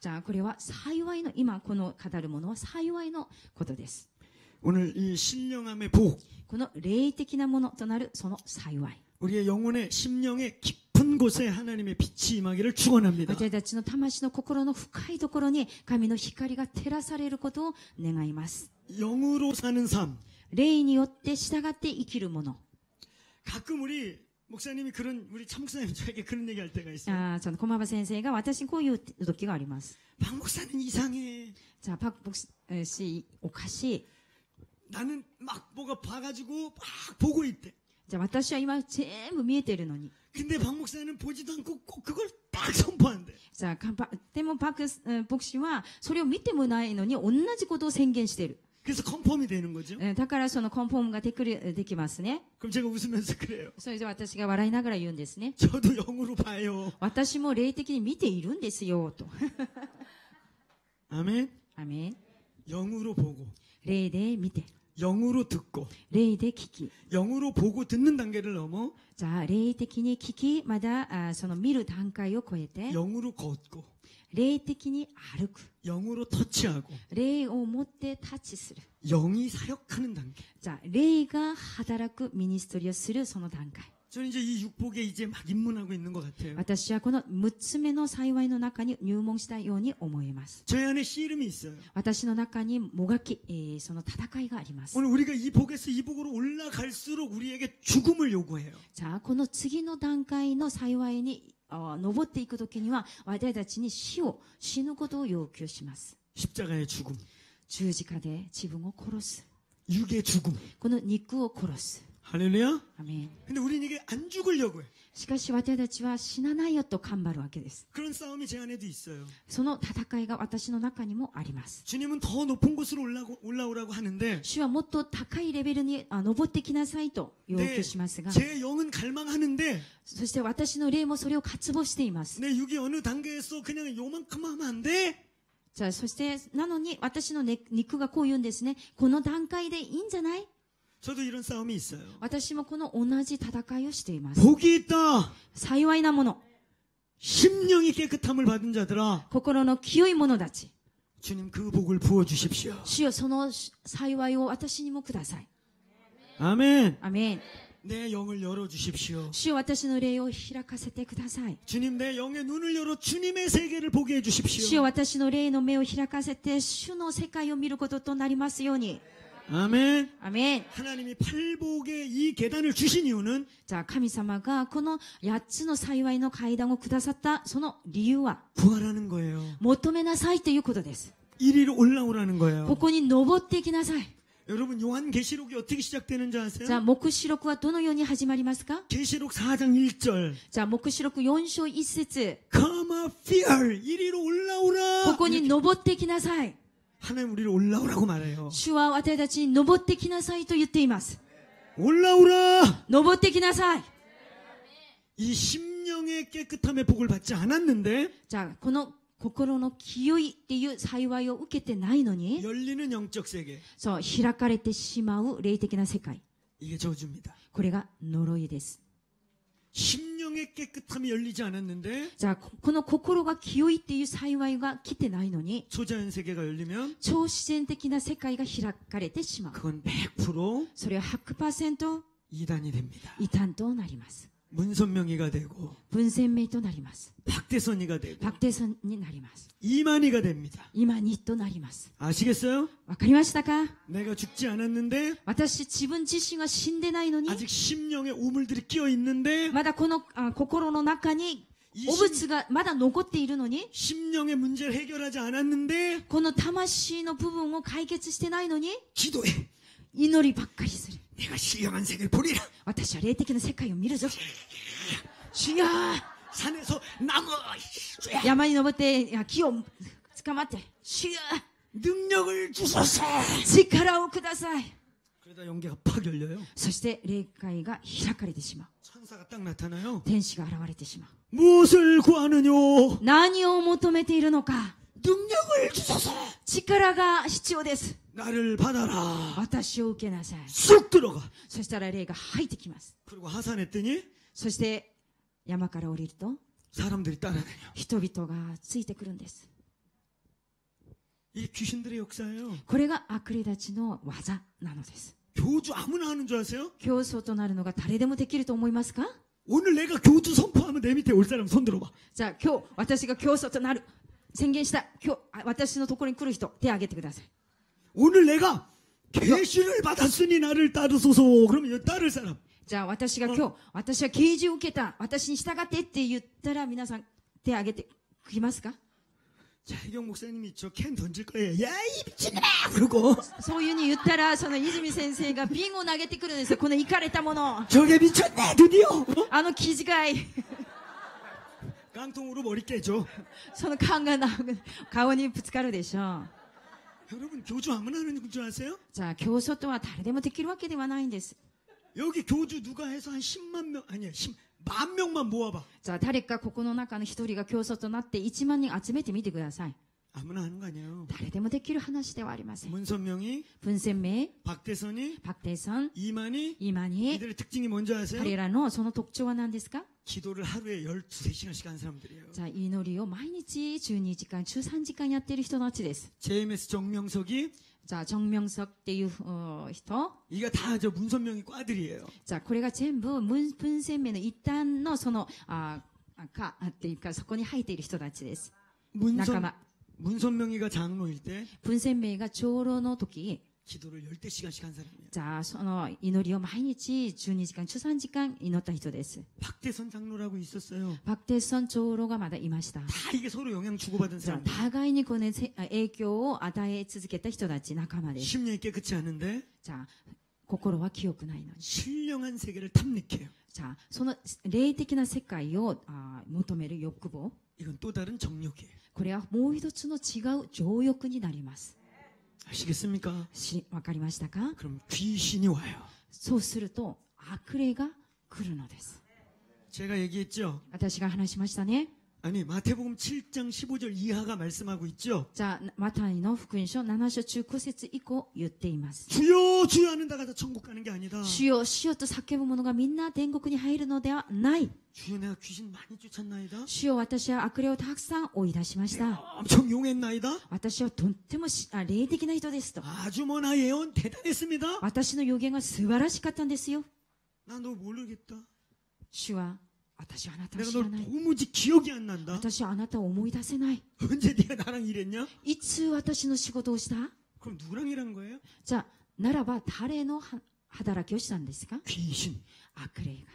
S3: じゃあ、これは幸いの、今この語るものは幸いのことです。
S2: 오늘 이 신령함의 복,
S3: この霊的なものとなるその幸い。
S2: 우리의 영혼의 심령의 깊은 곳에 하나님의 빛이 임하기를 축원합니다.
S3: 私たちの魂の心の深いところに神の光が照らされることを願います。
S2: 영으로 사는 삶.
S3: 霊によって従って生きるもの。
S2: 가끔 우리 목사님이 그런 우리 참 목사님 저에게 그런 얘기할 때가 있어요.
S3: あーその駒場先生が私にこういう時があります。
S2: 박 목사는 이상해.
S3: じゃあ、パク牧師、おかしい。
S2: 나는 막 뭐가 봐가지고 막 보고 있대.
S3: じゃあ、私は今全部見えてるのに。
S2: 근데 박 목사는 보지도 않고 꼭 그걸 딱 선포한대.
S3: じゃあ、かパでもパクうん牧師はそれを見てもないのに同じことを宣言してる。
S2: 그래서 컨펌이 되는 거죠.
S3: えーだからそのコンフォームができるできますね。
S2: 그럼 제가 웃으면서 그래요.
S3: それで私が笑いながら言うんですね。
S2: 저도 영으로 봐요.
S3: 私も霊的に見ているんですよ、と。
S2: 아멘.
S3: アメン
S2: 영으로 보고
S3: 霊で見て、
S2: 영으로 듣고
S3: 霊で聞き。
S2: 영으로 보고 듣는 단계를 넘어
S3: じゃあ、霊的に聞き、まだあその見る段階を超えて、
S2: 영으로 걷고
S3: 霊的に歩く。
S2: 영으로 터치하고
S3: 霊を持ってタッチする。
S2: 영이 사역하는 단계.
S3: じゃあ、霊が働くミニストリーをするその段階。
S2: 저는 이제 이 육복에 이제 막 입문하고 있는 것 같아요.
S3: 私はこの6つ目の幸いの中に入門したように思います。
S2: 저희 안에 씨름이 있어요.
S3: 私の中にもがき、えーその戦いがあります。
S2: 오늘 우리가 이 복에서 이 복으로 올라갈수록 우리에게 죽음을 요구해요.
S3: じゃあ、この次の段階の幸いにあ 登っていくときには私たちに死を死ぬことを要求します。十字架で自分を殺す。この肉を殺す。
S2: 할렐루야.
S3: アメン
S2: 근데 우리는 이게 안 죽으려고 해.
S3: しかし私たちは死なないよと頑張るわけです。
S2: 그런 싸움이 제 안에도 있어요.
S3: その戦いが私の中にもあります。
S2: 주님은 더 높은 곳으로 올라고, 올라오라고 하는데
S3: 主はもっと高いレベルにあ登ってきなさいと要求しますが、
S2: 제 영은 갈망하는데
S3: そして私の霊もそれを渇望しています。
S2: 내 육이 어느 단계에서 그냥 요만큼 하면 안 돼?
S3: じゃあ、そして、なのに私の、ね、肉がこう言うんですね。この段階でいいんじゃない
S2: 저도 이런 싸움이 있어요.
S3: 私もこの同じ戦いをしています。
S2: 복이 있다.
S3: 幸いなもの、
S2: 심령이 깨끗함을 받은 자들아.
S3: 心の清い者たち。
S2: 주님 그 복을 부어 주십시오.
S3: 主よその幸いを私にもください。
S2: 아멘.
S3: アメン。
S2: 내 영을 열어 주십시오.
S3: 主よ私の霊を開かせてください。
S2: 주님 내 영의 눈을 열어 주님의 세계를 보게 해
S3: 主よ
S2: 주십시오.
S3: 私の霊の目を開かせて、主の世界を見ることとなりますように。
S2: 아멘.
S3: アメン。
S2: 하나님이 팔복의 이 계단을 주신 이유는
S3: じゃあ神様がこの8つの幸いの階段をくださったその理由は、
S2: 부활하는 거예요.
S3: 求めなさいということです。
S2: 이리로 올라오라는
S3: こ
S2: 거예요.
S3: こに登っていきなさい。
S2: 여러분 요한 계시록이 어떻게 시작되는지
S3: じゃあ、
S2: 아세요?
S3: 目視録はどのように始まりますか
S2: 계시록 4장 1절.
S3: じゃあ、目視録4章1節
S2: 가마 피얼 이리로 올라오라.
S3: ここに登ってきなさい。
S2: 하나님 우리를 올라오라고 말해요.
S3: 主は私たちに登ってきなさいと言っています。
S2: 올라오라.
S3: 登ってきなさい。
S2: 이 심령의 깨끗함의 복을 받지 않았는데
S3: じゃあ、この心の清いっていう幸いを受けてないのに、
S2: 열리는 영적 세계
S3: そう、開かれてしまう霊的な世界。
S2: 이게 저주입니다.
S3: これが呪いです。
S2: 심령의 깨끗함이 열리지 않았는데
S3: じゃあ、ここの心が清いっていう幸いが来てないのに、
S2: 초자연 세계가 열리면
S3: 超自然的な世界が開かれてしまう。
S2: 그건 100%
S3: それは100%
S2: 이단이 됩니다.
S3: 異端となります。
S2: 문선명이가 되고
S3: 分鮮明となります。
S2: 박대선이가 되고
S3: バクテソンになります。
S2: 이만희가 됩니다.
S3: 今にとなります。
S2: 아시겠어요?
S3: わかりましたか
S2: 내가 죽지 않았는데
S3: 私自分自身が死んでないのに、
S2: 아직 심령에 우물들이 끼어 있는데
S3: まだこのあ心の中に
S2: いい
S3: 汚物がまだ残っているのに、
S2: 심령의 문제를 해결하지 않았는데
S3: この魂の部分を解決してないのに、
S2: 기도해.
S3: 祈りばっかりする。
S2: 내가 신령한 세계를 보리라.
S3: 私は霊的な世界を見るぞ。主よ
S2: 산에서 나무
S3: 山に登っていや木を捕まって、主よ
S2: 능력을 주소서.
S3: 力をください。
S2: 그러다 연계가 팍 열려요.
S3: そして霊界が開かれてしまう。
S2: 천사가 딱 나타나요.
S3: 天使が現れてしまう。
S2: 무엇을 구하느냐?
S3: 何を求めているのか。
S2: 능력을 주소서.
S3: 力が必要です。
S2: 나를 받아라.
S3: 私を受けなさい。
S2: 쑥 들어가.
S3: そしたら霊が入ってきます。
S2: 그리고 하산했더니
S3: そして山から降りると
S2: 사람들이 따라다녀.
S3: 人々がついてくるんです。
S2: 이 귀신들의 역사예요.
S3: これが悪霊たちの技なのです。
S2: 교주 아무나 하는 줄 아세요?
S3: 競争となるのが誰でもできると思いますか
S2: 오늘 내가 교주 선포하면 내 밑에 올 사람 손 들어봐.
S3: じゃあ今日私が競争となる 宣言した今日あ私のところに来る人手を挙げてください。
S2: 오늘 내가 계시를 받았으니 나를 따르소서. 그러면 여기 따를 사람.
S3: じゃあ私が今日、私は啓示を受けた、私に従ってって言ったら皆さん手を挙げてきますか
S2: 자, 해경 목사님이 저 캔 던질 거예요. 야, 이 미친놈아! 그러고
S3: そういうふうに言ったら、その泉先生が瓶を投げてくるんですよ。このイかれたもの。
S2: 저게 미쳤네, 드디어! 어?
S3: あの気遣い。
S2: 깡통으로 머리 깨죠.
S3: その顔がな顔にぶつかるでしょう。
S2: 여러분, 교주 아무나 하는 줄 아세요?
S3: じゃあ競争とは誰でもできるわけではないんです。
S2: 여기 교주 누가 해서 한 10만 명, 아니야, 10, 만 명만 모아봐.
S3: じゃあ誰かここの中の一人が競争となって1万人集めてみてください。
S2: 아무나 하는 거 아니에요.
S3: 誰でもできる話ではありません。
S2: 문선명이,
S3: 文鮮明、
S2: 박대선이,
S3: パクテイソン、
S2: 이만희,
S3: 今に、
S2: 이들의 특징이 뭔지 아세요?
S3: 彼らのその特徴は何ですか
S2: 기도를 하루에 12, 3시간씩 하는 사람들이에요.
S3: じゃあ祈りを毎日12時間、13時間やっている人たちです。
S2: JMS 정명석이
S3: じゃあ、チョンミョンソクっていうuh, 人。
S2: 이가 다 저 문선명이 과들이에요.
S3: じゃあ、これが全部、文文鮮明の一端のその、あ、あか、あっていうか、そこに入っている人たちです。
S2: 문선,
S3: 仲間。
S2: 문선명이가 장로일 때
S3: 文鮮明が長老の時、
S2: 기도를 열대 시간씩 한 사람이에요.
S3: じゃあ、その祈りを毎日12時間、13時間祈った人です。
S2: 박대선 장로라고 있었어요.
S3: パクテソン長老がまだいました。
S2: 다 이게 서로 영향 주고받은
S3: じゃあ、
S2: 사람.
S3: 互いにこの、ね、せ影響を与え続けた人たち、仲間です。
S2: 심령이 깨끗지 않은데
S3: じゃあ、心は清くないのに。
S2: 신령한 세계를 탐닉해요.
S3: じゃあ、その霊的な世界をあ求める欲望。
S2: 이건 또 다른 정욕이에요.
S3: これはもう一つの違う情欲になります。わかりましたか？そうすると悪霊が来るのです。私が話しましたね。
S2: 아니 마태복음 7장 15절 이하가 말씀하고 있죠.
S3: じゃあ、マタイの福音書7章中古節以降言っています。
S2: 주여 주여 하는 다가 다 천국 가는 게 아니다.
S3: 主よ、主よと叫ぶ者がみんな天国に入るのではない。
S2: 주여 내가 귀신 많이 쫓았나이다.
S3: 主よ、私は悪霊をたくさん追い出しました。
S2: 엄청 용했나이다.
S3: 私はとってもしあ霊的な人ですと。
S2: 아주 뭐나 예언 대단했습니다.
S3: 私の予言は素晴らしかったんですよ。
S2: 나 너 모르겠다.
S3: 主は、私はあなたを
S2: 내가
S3: 知ら
S2: 널
S3: ない。
S2: 도무지 기억이 안 난다.
S3: 私はあなたを思い出せない。
S2: 언제 네가 나랑 일했냐?
S3: いつ私の仕事をした
S2: 그럼 누구랑 일한 거예요?
S3: じゃあ、ならば誰のは働きをしたんですか
S2: 귀신.
S3: 悪霊が。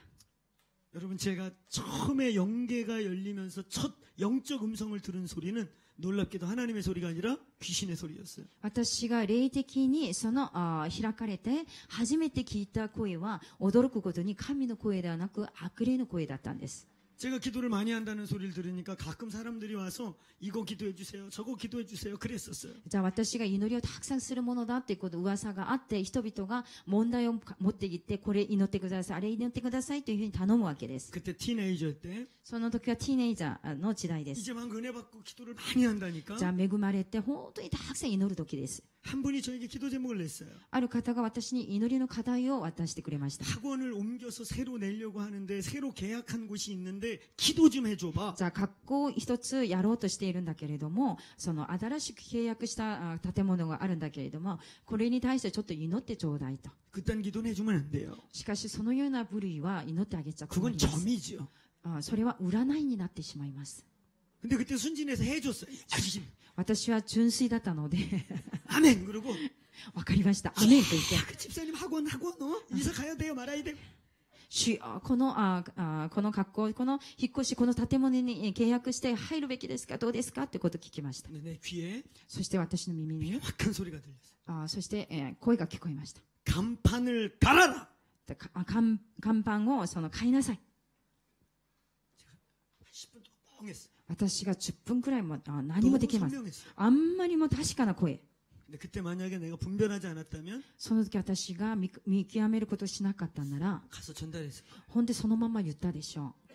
S2: 여러분 제가 처음에 영계가 열리면서 첫 영적 음성을 들은 소리는 놀랍게도 하나님의 소리가 아니라 귀신의 소리였어요.
S3: 私が霊的にそのあー開かれて初めて聞いた声は驚くことに神の声ではなく悪霊の声だったんです。
S2: 제가 기도를 많이 한다는 소리를 들으니까 가끔 사람들이 와서 이거 기도해 주세요. 저거 기도해 주세요. 그랬었어요.
S3: じゃあ私が祈りをたくさんするものだっていうこと噂があって人々が問題を持ってきてこれ祈ってくださいあれ祈ってくださいというふうに頼むわけです。
S2: 그때 티네이저 때
S3: その時はティーネイジャーの時代です。
S2: 이제 막 은혜 받고 기도를 많이 한다니까
S3: じゃあ恵まれて本当にたくさん祈る時です。
S2: 한 분이 저에게 기도 제목을 냈어요.
S3: ある方が私に祈りの課題を渡してくれました。
S2: 학원을 옮겨서 새로 내려고 하는데 새로 계약한 곳이 있는데 기도 좀 해줘봐.
S3: じゃあ学校一つやろうとしているんだけれども、その新しく契約したあ建物があるんだけれども、これに対してちょっと祈ってちょうだいと。
S2: 그딴 기도는 해주면 안 돼요.
S3: しかしそのような部類は祈ってあげちゃ困
S2: 그건
S3: ります。
S2: 점이죠.
S3: あそれは占いになってしまいます。
S2: 근데 그때 순진해서 해줬어요. 아저씨,
S3: 私は純粋だったので、
S2: 아멘. 그러고
S3: わかりました。アメンと言って、
S2: 야, 그 집사님 학원 학원 어? 이사 가야 돼요 말아야 돼요.
S3: 主あこのああこの学校、この引っ越し、この建物にえ契約して入るべきですか、どうですかってことを聞きました。
S2: 근데 내 귀에
S3: そして私の耳に、
S2: 명확한 소리가 들렸어요.
S3: あそして、えー声が聞こえました。
S2: 간판을 갈아라.
S3: でかあ看看板をその買いなさい。 私が10分くらいもあ何もできません。あんまりも確かな声。その時私が見見極めることをしなかったなら、ほんでそのまま言ったでしょう。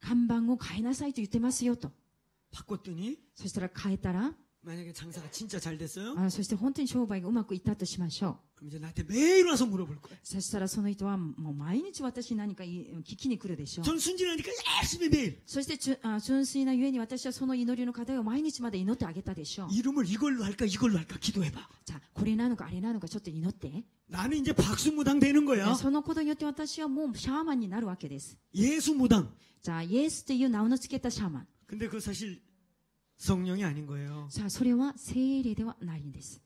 S3: 看板を変えなさいと言ってますよと。そしたら変えたら、
S2: 만약에 장사가 진짜 잘 됐어요?
S3: あそして本当に商売がうまくいったとしましょう。
S2: 그럼 이제 나한테 매일 와서 물어볼 거예요.
S3: そしたらその人はもう毎日私に何か言い聞きに来るでしょう。
S2: 전 순진하니까 열심히 매일
S3: そしてちゅあ純粋なゆえに私はその祈りの課題を毎日まで祈ってあげたでしょう。
S2: 이름을 이걸로 할까 이걸로 할까 기도해봐.
S3: じゃあ、これなのかあれなのかちょっと祈って。
S2: 나는 이제 박수무당 되는 거야.
S3: そのことによって私はもうシャーマンになるわけです。
S2: 예수무당.
S3: じゃあ、イエスという名を付けたシャーマン。
S2: 근데 그 사실 성령이 아닌 거예요.
S3: さあ、それは聖霊ではないんです。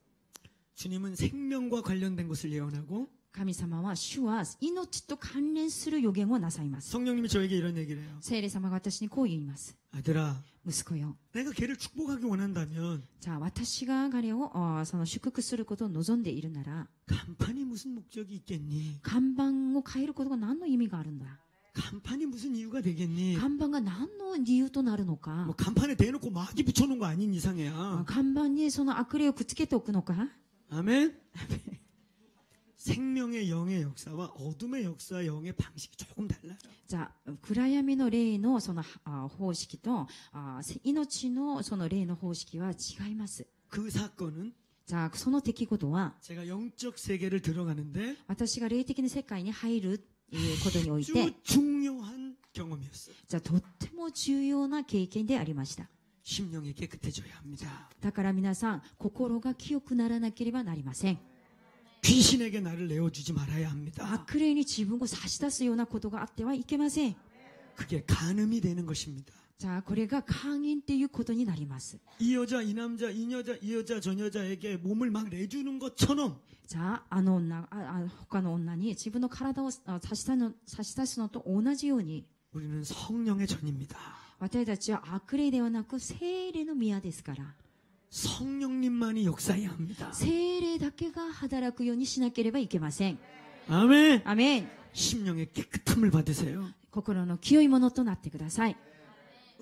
S2: 주님은 생명과 관련된 것을 예언하고
S3: 神様は主は命と関連する予言をなさいます。
S2: 성령님이 저에게 이런 얘기를 해요.
S3: 聖霊様が私にこう言います。
S2: 아들아,
S3: 息子よ。
S2: 내가 걔를 축복하기 원한다면
S3: じゃあ、私が彼をあその祝福することを望んでいるなら、
S2: 간판이 무슨 목적이 있겠니?
S3: 看板を変えることが何の意味があるんだ
S2: 간판이 무슨 이유가 되겠니?
S3: 看板が何の理由となるのか
S2: 뭐 간판에 대놓고 마귀 붙여놓은 거 아닌
S3: あ
S2: 이상이야.
S3: 看板にその悪霊をくっつけておくのか
S2: 아멘. 생명의 영의 역사와 어둠의 역사 영의 방식이 조금 달라요.
S3: じゃあ、暗闇の霊のそのあ方式とあせ命のその霊の方式は違います。
S2: 그 사건은
S3: じゃあ、その出来事は、
S2: 제가 영적 세계를 들어가는데
S3: 私が霊的な世界に入ると いうことにおい
S2: 아주
S3: て、
S2: 중요한 경험이었어요.
S3: じゃあ、とっても重要な経験でありました。
S2: 심령이 깨끗해져야 합니다.
S3: だから皆さん、心が清くならなければなりません。
S2: 귀신에게 나를 내어주지 말아야 합니다.
S3: 悪霊に自分を差し出すようなことがあってはいけません。
S2: 그게 간음이 되는 것입니다.
S3: じゃあ、これが勧誘っていうことになります。
S2: 이 여자, 이 남자, 이 여자, 이 여자, 저 여자에게 몸을 막 내주는 것처럼
S3: じゃあ、あの女、ああ他の女に自分の体をあ差し出すの差し出すのと同じように、
S2: 우리는 성령의 전입니다.
S3: 私たちは悪霊ではなく聖霊の宮ですから、
S2: 성령님만이 역사해야 합니다.
S3: 聖霊だけが働くようにしなければいけません。
S2: 아멘.
S3: アメン
S2: 심령의 깨끗함을 받으세요.
S3: 心の清いものとなってください。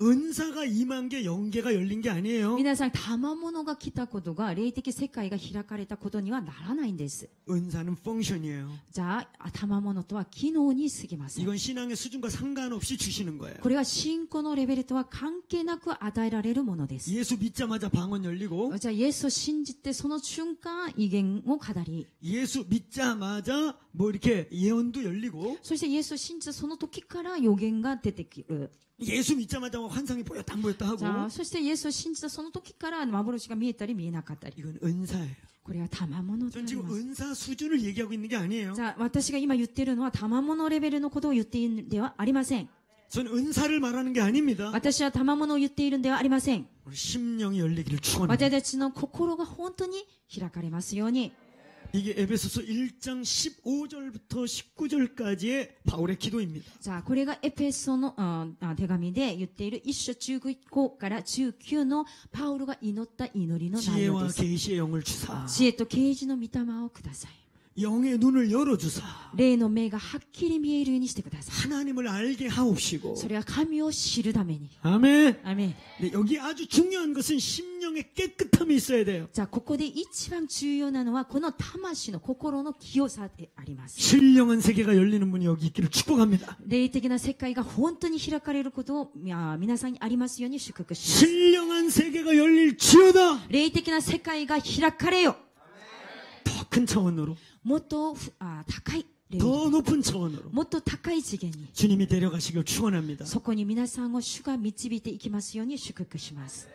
S2: 은사가 임한 게 영계가 열린 게 아니에요.
S3: 皆さん、賜物が来たことが、霊的世界が開かれたことにはならないんです。
S2: 은사는 펑션이에요.
S3: じゃあ、賜物とは機能に過ぎません。
S2: 이건 신앙의 수준과 상관없이 주시는 거예요.
S3: これは信仰のレベルとは関係なく与えられるものです。
S2: 예수 믿자마자 방언 열리고
S3: じゃあ、イエスを信じて、その瞬間、威厳を語り、
S2: 예수 믿자마자 뭐 이렇게 예언도 열리고
S3: そしてイエスを信じたその時から予言が出てくる。
S2: 예수 믿자마자 뭐 환상이 보였다 안 보였다
S3: じゃあ、
S2: 하고
S3: そしてイエスを信じたその時から幻が見えたり見えなかったり。
S2: 이건 은사예요.
S3: これは賜物とな
S2: 전
S3: り
S2: 지금
S3: ます。
S2: 은사 수준을 얘기하고 있는 게 아니에요.
S3: じゃあ、私が今言っているのは賜物レベルのことを言っているんではありません。
S2: 저는 은사를 말하는 게 아닙니다.
S3: 私は賜物を言っているんではありません。
S2: 우리 심령이 열리기를 축원합니다.
S3: 私たちの心が本当に開かれますように。
S2: 이게 에베소서 1장 15절부터 19절까지의 바울의 기도입니다.
S3: じゃあ、これがエペソのああ手紙で言っている一章15から19のパウロが祈った祈りの内容
S2: 지혜와
S3: です。
S2: 계시의 영을 주사
S3: 知恵と啓示の御霊をください。
S2: 영의 눈을 열어주사
S3: 霊の目がはっきり見えるようにしてくださ
S2: 하나님을 알게
S3: い。
S2: 하옵시고
S3: それは神を知るために。
S2: 아멘
S3: アメン。
S2: 네, 여기 아주 중요한 것은 심령의 깨끗함이 있어야 돼요
S3: じゃあ、ここで一番重要なのは、この魂の心の清さであります。
S2: 신령한 세계가 열리는 분이 여기 있기를 축복합니다
S3: 霊的な世界が本当に開かれることをいや皆さんにありますように祝福します。
S2: 신령한 세계가 열릴지어다
S3: 霊的な世界が開かれよ。
S2: 더 큰 차원으로
S3: もっとふあ高い霊
S2: 더 높은 차원으로
S3: もっと高い次元に。
S2: 주님이 데려가시길 축원합니다
S3: そこに皆さんを主が導いていきますように祝福します。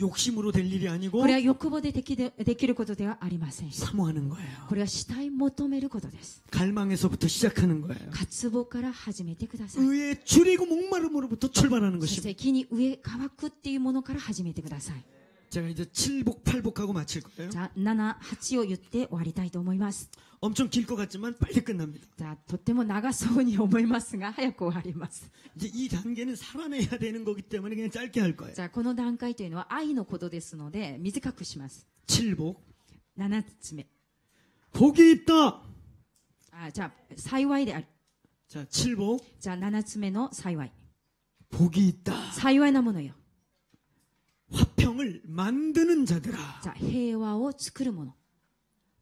S2: 욕심으로 될 일이 아니고
S3: これは欲望でできでできることではありません。
S2: 사모하는 거예요
S3: これは死体求めることです。
S2: 갈망에서부터 시작하는 거예요
S3: 渇望から始めてください。
S2: 의에 줄이고 목마름으로부터 출발하는
S3: そし
S2: 것입니다
S3: て木に上乾くっていうものから始めてください。
S2: 제가 이제 7복 8복하고 마칠 거예요
S3: じゃあ、7、8を言って終わりたいと思います。
S2: 엄청 길 것 같지만 빨리 끝납니다
S3: じゃあ、とっても長そうに思いますが、早く終わります。
S2: 이제 이 단계는 살아내야 되는 거기 때문에 그냥 짧게 할 거예요
S3: じゃあ、この段階というのは愛のことですので、短くします。
S2: 7복
S3: 7つ目。
S2: 복이 있다
S3: あじゃあ、幸いである。
S2: 자 7복
S3: じゃあ、7つ目の幸い。
S2: 복이 있다
S3: 幸いなものよ。
S2: 화평을 만드는 자들아
S3: じゃあ、平和を作るもの。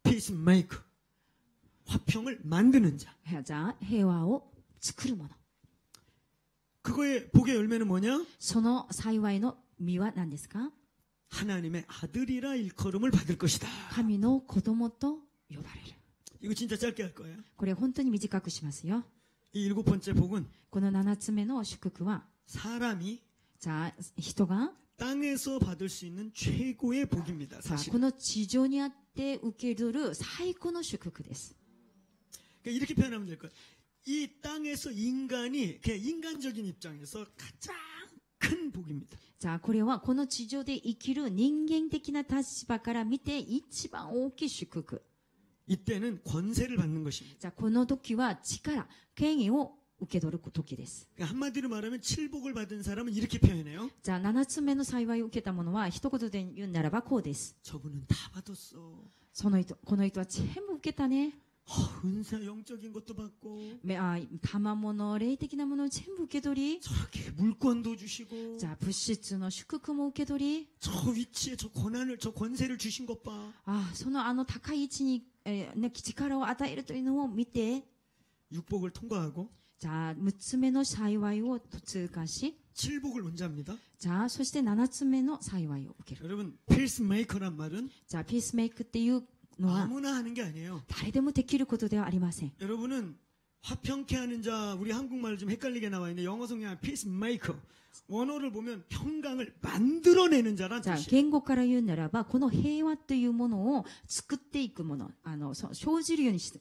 S2: peacemaker 화평을 만드는 자
S3: じゃあ、平和を作るもの。
S2: 그거의 복의 열매는 뭐냐
S3: その幸いの実は何ですか
S2: 하나님의 아들이라 일컬음을 받을 것이다
S3: 神の子供と呼ばれる。
S2: 이거 진짜 짧게 할 거예요
S3: これ本当に短くしますよ。
S2: 이 일곱 번째 복은
S3: この7つ目の祝福は、
S2: 사람이
S3: じゃあ、人が、
S2: 땅에서 받을 수 있는 최고의 복입니다
S3: さあ
S2: 사실
S3: この地上にあって受け取る最高の祝福です。
S2: 그러니까 이렇게 표현하면 될 거예요 이 땅에서 인간이 그냥 인간적인 입장에서 가장 큰 복입니다
S3: じゃあ、これはこの地上で生きる人間的な立場から見て一番大きい祝福。
S2: 이때는 권세를 받는 것입니다
S3: じゃあ、この時は力、権威を 受け取る時です。
S2: 그러니까 한마디로 말하면 칠복을 받은 사람은 이렇게 표현해요
S3: じゃあ、7つ目の幸いを受けた者は一言で言うならばこうです。
S2: 저분은 다 받았어
S3: その人、この人は全部受けたね。
S2: 허, 은사 영적인 것도 받고
S3: めあ賜物、霊的なものを全部受け取り、
S2: 저렇게 물권도 주시고
S3: じゃあ、物質の祝福も受け取り、
S2: 저 위치에 저 권한을 저 권세를 주신 것 봐.
S3: あそのあの高い位置に、えーね、力を与えるというのを見て、
S2: 육복을 통과하고
S3: じゃあ、6つ目の幸いを通過し、
S2: 칠복을 먼저 합니다.
S3: じゃあ、そして7つ目の幸いを受ける。
S2: 여러분 페이스메이커란 말은
S3: じゃあ、ピースメイクっていうのは、
S2: 아무나 하는 게 아니에요.
S3: 誰でもできることではありません。
S2: 여러분은 화평케 하는 자 우리 한국말 좀 헷갈리게 나와 있는데 영어 성경 페이스메이커 원어를 보면 평강을 만들어내는 자란
S3: じゃあ、
S2: 뜻이에요.
S3: 言語から言うならば、この平和というものを作っていくもの、あの、そう生じるようにして、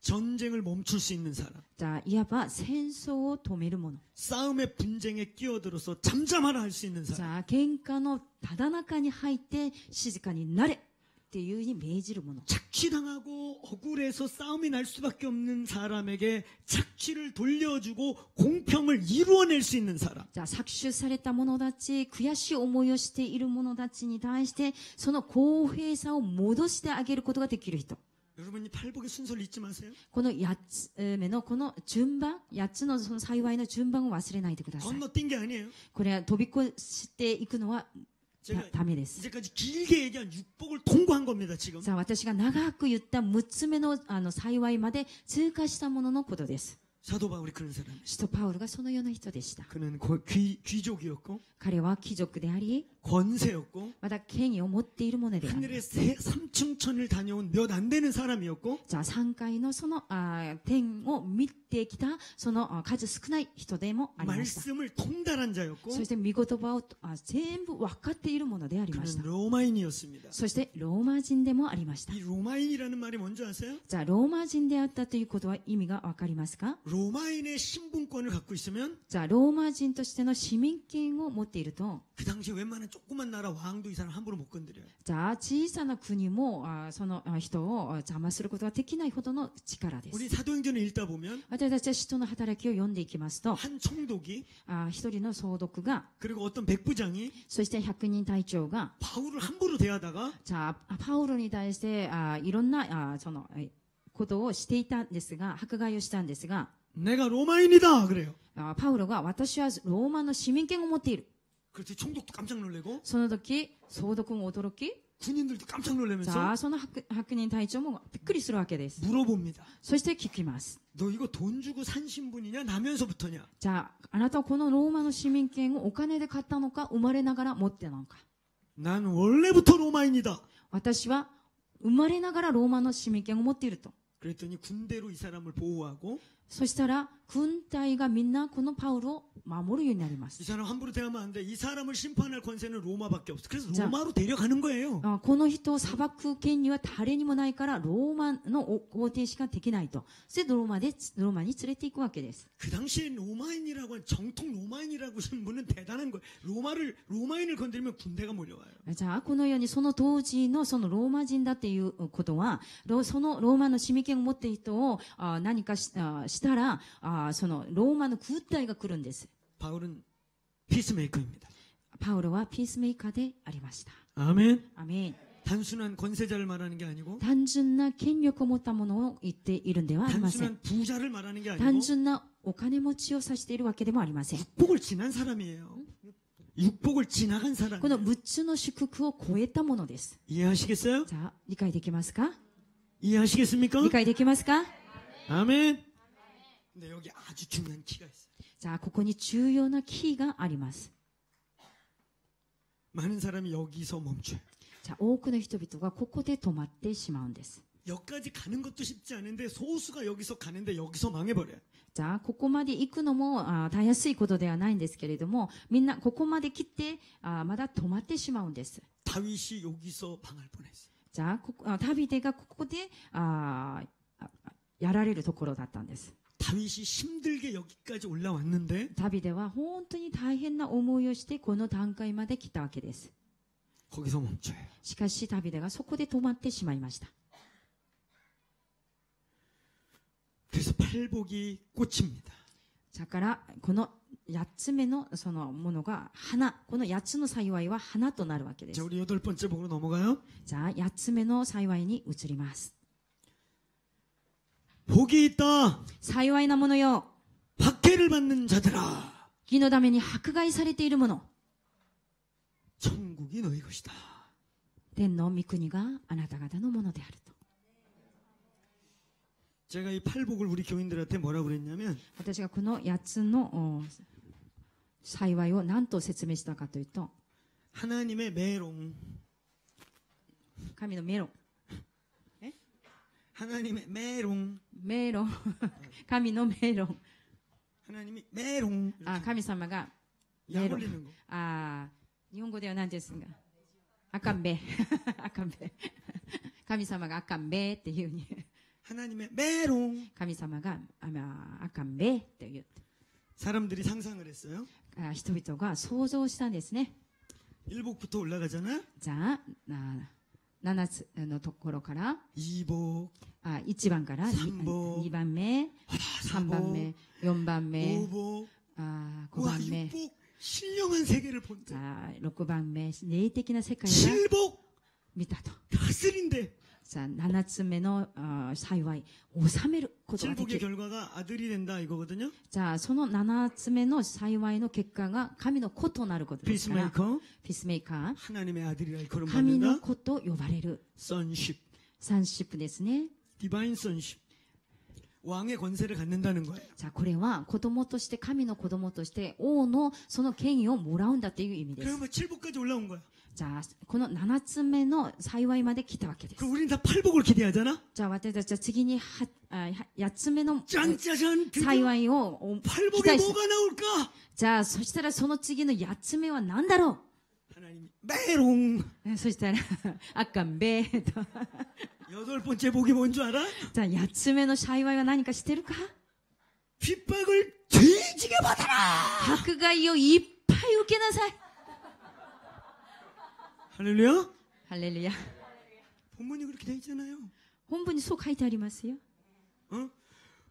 S2: 전쟁을 멈출 수 있는 사람.
S3: じゃあ、いわば戦争を止めるもの。
S2: 싸움의 분쟁에 끼어들어서 잠잠하라 할 수 있는
S3: じ
S2: 사람.
S3: ゃあ、喧嘩のただ中に入って静かになれっていうふうに命じるもの。
S2: 착취당하고 억울해서 싸움이 날 수밖에 없는 사람에게 착취를 돌려주고 공평을 이루어낼 수 있는 사람.
S3: じゃあ、搾取された者たち、悔しい思いをしている者たちに対して、その公平さを戻してあげることができる人。 この8つ目のこの順番、8つのその幸いの順番を忘れないでください。これは飛び越していくのはダメです。さあ、私が長く言った6つ目のあの幸いまで通過したもののことです。シトパウルがそのような人でした。彼は貴族であり、
S2: 권세였고
S3: 마다 갱이 못ているもので
S2: 하늘의 세, 삼층천을 다녀온 몇 안 되는 사람이었고
S3: 자, 3階のその 아, 点を見てきたその数少ない人でも
S2: 말씀을 통달한 자였고
S3: そして見言葉を全部分かっているものでありました
S2: 로마인이었습니 다.
S3: そしてローマ人でもありました
S2: 이 로마인이라는 말이 뭔지 아세 요?
S3: 자, 로마人であったということは意味がわかりますか?
S2: 로마인의 신분권을 갖고 있으면
S3: 자, 로마인としての市民権を持っていると
S2: 그 당시 웬만한 조그만 나라 왕도 이 사람 함부로 못 건드려요.
S3: じゃあ小さな国もあそのあ人をあ邪魔することができないほどの力です。
S2: 우리 사도행전을 읽다 보면
S3: 私たちは使徒の働きを読んでいきますと、
S2: 한 총독이
S3: あ一人の総督が、
S2: 그리고 어떤 백부장이
S3: そして百人隊長が、
S2: 바울을 함부로 대하다가
S3: じゃあ、パウロに対して、あいろんな、あその、えことをしていたんですが、迫害をしたんですが、
S2: 내가 로마인이다 그래요.
S3: あパウロが、私はローマの市民権を持っている。
S2: 그래서 총독도 깜짝 놀래고
S3: その時、総督も驚き、
S2: 군인들도 깜짝
S3: じ
S2: 놀라면서
S3: ゃあ、その白白人隊長もびっくりするわけです。
S2: 물어봅니다.
S3: そして聞きます。
S2: 너 이거 돈 주고 산 신분이냐 나면서부터냐?
S3: じゃあ、あなたはこのローマの市民権をお金で買ったのか、生まれながら持ってたのか。
S2: 난 원래부터 로마인이다.
S3: 私は生まれながらローマの市民権を持っていると。
S2: 그랬더니 군대로 이 사람을 보호하고
S3: そしたら、軍隊がみんなこのパウロを守るようになりま
S2: 이
S3: す。
S2: 사람 함부로 대하면 안 돼. 이 사람을 심판할 권세는 로마밖에 없어. 그래서
S3: 자.
S2: 로마로 데려가는 거예요.
S3: あこの人を裁く権利は誰にもないから、ローマのお皇帝しかできないと。そしてローマで、ローマに連れて行くわけです。
S2: 그 당시에 로마인이라고 한 정통 로마인이라고 하신 분은 대단한 거예요. 로마를 로마인을 건드리면 군대가 몰려와요.
S3: じゃあ、このようにその当時のそのローマ人だっていうことは、ロそのローマの市民権を持っている人をあ何かしあ したらあ、そのローマの軍隊が来るんです。
S2: 바울은 피스메이커입니다.
S3: パウロはピースメーカーでありました。
S2: 아멘.
S3: アメン
S2: 단순한 권세자를 말하는 게 아니고
S3: 単純な権力を持ったものを言っているんではありません。
S2: 단순한 부자를 말하는 게
S3: 単
S2: 아니고
S3: 純なお金持ちを指しているわけでもありません。
S2: 육복을 지난 사람이에요. 육복을 지나간 사람.
S3: この6つの祝福を超えたものです。
S2: 이해하시겠어요?
S3: じゃあ、理解できますか
S2: 이해하시겠습니까?
S3: 理解できますか
S2: 아멘. 근데 여기 아주 중요한 키가 있어요.
S3: じゃあ、ここに重要なキーがあります。
S2: 많은 사람이 여기서 멈춰요.
S3: じゃあ、多くの人々がここで止まってしまうんです。
S2: 여기까지 가는 것도 쉽지 않은데 소수가 여기서 가는데 여기서 망해버려요.
S3: じゃあ、ここまで行くのもあたやすいことではないんですけれども、みんなここまで来てあまだ止まってしまうんです。
S2: 다윗이 여기서 망할 뻔했어요.
S3: じゃあ、ここあダビデがここでああやられるところだったんです。
S2: 다윗이 힘들게 여기까지 올라왔는데
S3: ダビデは本当に大変な思いをしてこの段階まで来たわけです。
S2: 거기서 멈춰요.
S3: しかしダビデがそこで止まってしまいました。
S2: 그래서 팔복이 꽃입니다.
S3: だから、この8つ目のそのものが花。この8つの幸いは花となるわけで
S2: 자,
S3: す。
S2: 우리 여덟 번째 복으로 넘어가요.
S3: じゃあ、8つ目の幸いに移ります。
S2: 복이 있다.
S3: 幸いなものよ。
S2: 박해를 받는 자들아.
S3: 義のために迫害されているもの。
S2: 천국이 너희 것이다.
S3: 天の御国があなた方のものであると。
S2: 제가 이 팔복을 우리 교인들한테 뭐라고 그랬냐면
S3: 私がこの8つのお幸いを何と説明したかというと、
S2: 하나님의 메롱,
S3: 神のメロン。
S2: 하나님의 메롱,
S3: メロン。神のメロン。
S2: 하나님이 메롱.
S3: あ、神様が
S2: 약
S3: メロン。
S2: 올리는 거.
S3: あー日本語では何ですか赤んべ。赤んべ。神様が赤んべっていうふうに。
S2: 하나님의 메롱.
S3: 神様があまあ赤んべって言って。
S2: 사람들이 상상을 했어요.
S3: あ人々が想像したんですね。
S2: 1복부터 올라가잖아.
S3: じゃあ、あ 7つのところから、あ1番から。2番。目、3番目、4番目、あ5番目、あ6番目、霊的な世界が。見たと。7つ目の幸い、収める。ことができ
S2: 칠복의
S3: る。
S2: 결과가 아들이 된다 이거거든요.
S3: じゃあ、その7つ目の幸いの結果が神の子となることですから、
S2: 피스메이커
S3: ピースメーカー、
S2: 하나님의 아들이라
S3: 神の
S2: 거론받는다.
S3: 子と呼ばれる、
S2: sonship,
S3: サンシップですね。
S2: divine sonship. 왕의 권세를 갖는다는 거예요.
S3: じゃあ、これは子供として、神の子供として、王のその権威をもらうんだっていう意味です。
S2: 그러면 칠복까지 올라온 거야.
S3: じ ゃあ、この7つ目の幸いまで来たわけです。
S2: 그 우리는 다 팔복을 기대하잖아.
S3: じゃあ、私たちは次にはあ8つ目の
S2: 짠짜잔 드디어
S3: 幸いをお期
S2: 팔복에
S3: 待する。
S2: 뭐가 나올까?
S3: じゃあ、そしたらその次の8つ目は何だろ
S2: 하나님이 메롱
S3: うそしたら、あかんべーと。
S2: 여덟 번째 복이 뭔 줄 알아?
S3: じゃあ、8つ目の幸いは何かしてるか
S2: 핍박을 뒤지게 받아라.
S3: 迫害をいっぱい受けなさい。
S2: 할렐루야.
S3: ハレルヤ。
S2: 본문이 그렇게 돼 있잖아요.
S3: 本文にそう書いてありますよ。
S2: 어?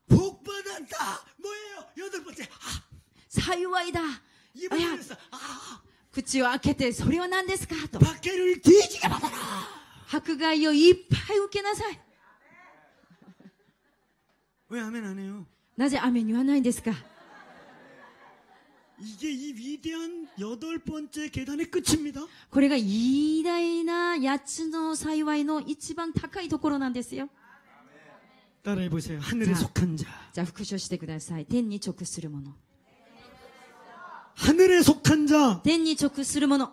S2: 복 받았다. 뭐예요? 여덟 번째. 아,
S3: 幸いだ。
S2: 입을
S3: 아야.
S2: 열었어. 아,
S3: 口を開けて、それは何ですかと。
S2: 박해를 뒤지게 받아라.
S3: 迫害をいっぱい受けなさい。
S2: 왜 아멘 안 해요?
S3: なぜ雨に言わないんですか
S2: 이게 이 위대한 여덟 번째 계단의 끝입니다.
S3: これが偉大な8つの幸いの一番高いところなんですよ。
S2: 따라해 보세요. 하늘에
S3: 자.
S2: 속한 자.
S3: じゃあ復唱してください。天に直するもの。
S2: 하늘에 속한 자.
S3: 天に直するもの。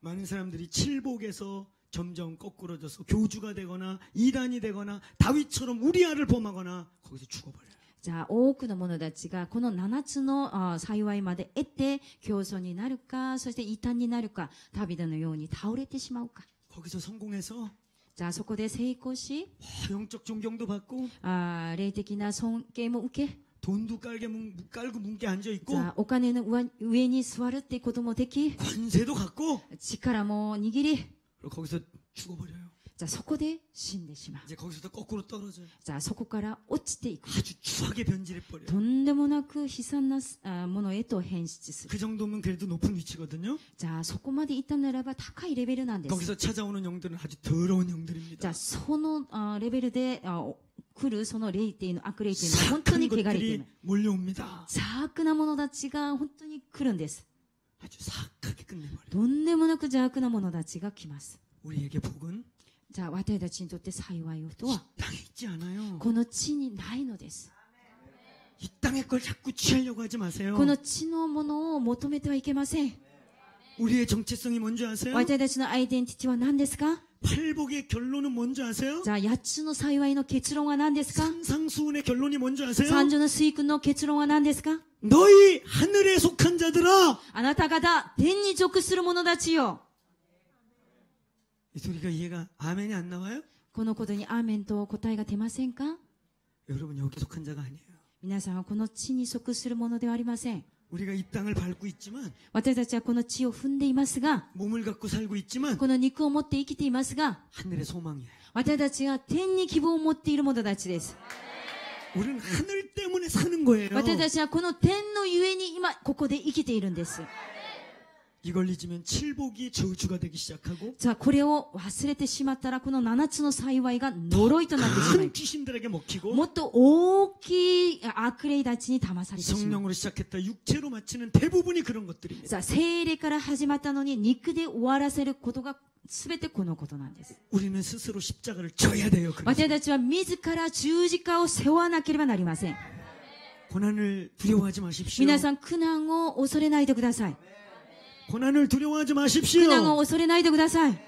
S2: 많은 사람들이 칠복에서 점점 거꾸러져서 교주가 되거나 이단이 되거나 다윗처럼 우리아를 범하거나 거기서 죽어버려요.
S3: じゃあ多くの者たちがこの7つのあ幸いまで得て競争になるか、そして異端になるか、ダビデのように倒れてしまうか。
S2: 거기서 성공해서
S3: じゃあそこで成功し、
S2: 영적 존경도 받고
S3: あー霊的な尊敬も受け、
S2: 돈도 깔게 문, 깔고 문게 앉아 있고
S3: じゃあお金の上上に座るってこともでき、
S2: 관세도 갖고
S3: 力も握り、
S2: 그리고 거기서 죽어버려요.
S3: じゃあそこで死んでしまう。
S2: 이제 거기서도 거꾸로 떨어져요.
S3: じゃあそこから落ちていく。
S2: 아주 추하게 변질해 버려요.
S3: とんでもなく悲惨なあものへと変質する。
S2: 그 정도면 그래도 높은 위치거든요.
S3: じゃあそこまでいったならば高いレベルなんです。
S2: 거기서 찾아오는 영들은 아주 더러운
S3: じゃ
S2: 영들입니다.
S3: あそのあレベルであお来るその霊っていうの、悪霊っていうのは本当に
S2: 사악한
S3: 汚れてい
S2: 것들이
S3: る。
S2: 몰려옵니다.
S3: 邪悪な者たちが本当に来るんです。
S2: 아주 사악하게 끝내버려요.
S3: とんでもなく邪悪な者たちが来ます。
S2: 우리에게 복은
S3: じゃあ私たちにとって幸いとは、
S2: 땅에 있지 않아요.
S3: この地にないのです。
S2: 이 땅의 걸 자꾸 취하려고 하지 마세요.
S3: この地のものを求めてはいけません。
S2: 우리의 정체성이 뭔지 아세요?
S3: 私たちのアイデンティティは何ですか
S2: 팔복의 결론은 뭔지 아세요?
S3: じゃあ8つの幸いの結論は何ですか
S2: 상수운의 결론이 뭔지 아세요?
S3: 三女の水君の結論は何ですか
S2: 너희 하늘에 속한 자들아!
S3: あなた方、天に属する者たちよ。
S2: 이 소리가 이해가 아멘이 안 나와요?
S3: このことにアーメンと答えが出ませんか
S2: 여러분 여기 속한 자가 아니에요.
S3: 皆さんはこの地に属するものではありません。
S2: 우리가 이 땅을 밟고 있지만
S3: 私たちはこの地を踏んでいますが、
S2: 몸을 갖고 살고 있지만
S3: この肉を持って生きていますが、
S2: 하늘의 소망이에요.
S3: 私たちは天に希望を持っている者たちです。
S2: 우리는 하늘 때문에 사는 거예요.
S3: 私たちはこの天のゆえに今ここで生きているんです。
S2: 이걸 잊으면 칠복이 저주가 되기 시작하고
S3: じゃあこれを忘れてしまったらこの7つの幸いが呪いとなってしま
S2: 큰
S3: い、
S2: 귀신들에게 먹히고
S3: もっと大きい悪霊たちに騙されてしまう。
S2: 성령으로 시작했다 육체로 마치는 대부분이 그런 것들입니다.
S3: さあ、精霊から始まったのに肉で終わらせることが全てこのことなんです。
S2: 우리는 스스로 십자가를 져야 돼요. 그래서
S3: 私たちは自ら十字架を背負わなければなりません。
S2: 고난을 두려워하지 마십시오.
S3: 皆さん、苦難を恐れないでください。
S2: 고난을 두려워하지
S3: 苦難を
S2: 마십시오.
S3: 恐れないでください。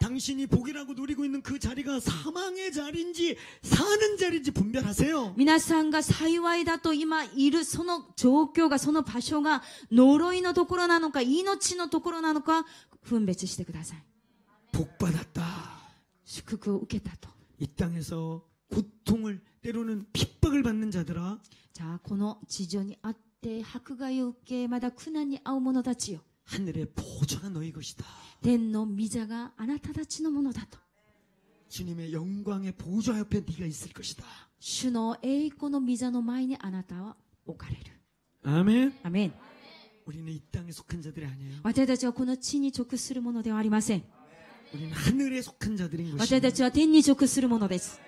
S2: 당신이 복이라고 누리고 있는 그 자리가 사망의 자리인지 사는 자리인지 분별하세요.
S3: 皆さんが幸いだと今いるその状況が、その場所が呪いのところなのか、命のところなのか、分別してください。
S2: 복받았다.
S3: 祝福を受けたと。
S2: 이 땅에서 고통을 때로는 핍박을 받는 자들아
S3: じゃあ、この地上にあって迫害を受け、まだ苦難に遭う者たちよ。
S2: 하늘의 보좌가 너희 것이다.
S3: 天の御座があなたたちのものだと。
S2: 주님의 영광의 보좌 옆에 네가 있을 것이다.
S3: 主の栄光の御座の前にあなたは置かれる。
S2: 아멘.
S3: アメン。
S2: 우리는 이 땅에 속한 자들이 아니에요.
S3: 私たちはこの地に直するものではありません。
S2: 우리는 하늘에 속한 자들인
S3: 私た
S2: 것입니다.
S3: ちは天に属するものです。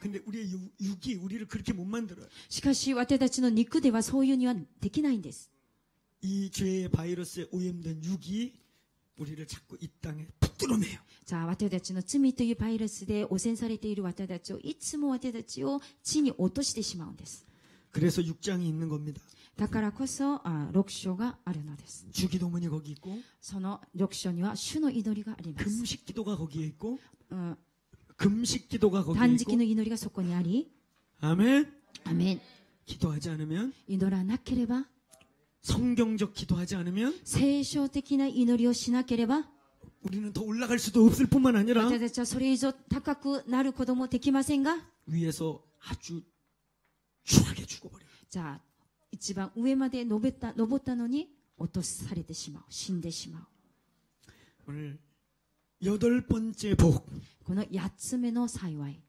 S2: 근데 우리의 유- 육이 우리를 그렇게 못 만들어요.
S3: しかし私たちの肉ではそういうにはできないんです。
S2: 이 죄의 바이러스에 오염된 육이 우리를 자꾸 이 땅에 붙들어매요.
S3: さあ、私たちの罪というバイラスで汚染されている私たちを、いつも私たちを地に落としてしまうんです。
S2: 그래서 육장이 있는 겁니다.
S3: だからこそ、あ6章があるのです。
S2: 주기도문이 거기 있고
S3: その6章には主の祈りがあります。
S2: 금식기도가 거기에 있고
S3: うん、
S2: 금식기도가 거기에
S3: 断
S2: 있고
S3: 食の祈りがそこにあり、
S2: 아멘.
S3: アメン。
S2: 기도하지 않으면
S3: 祈らなければ、
S2: 성경적 기도하지 않으면
S3: 聖書的な祈りをしなければ、
S2: 우리는 더 올라갈 수도 없을 뿐만 아니라
S3: 私たちはそれ以上高くなることもできませんが、
S2: 위에서 아주 추하게 죽어버려요.
S3: じゃあ、一番上まで登った登ったのに落とされてしまう。死んでしまう。
S2: 오늘 여덟 번째 복
S3: この8つ目の幸い。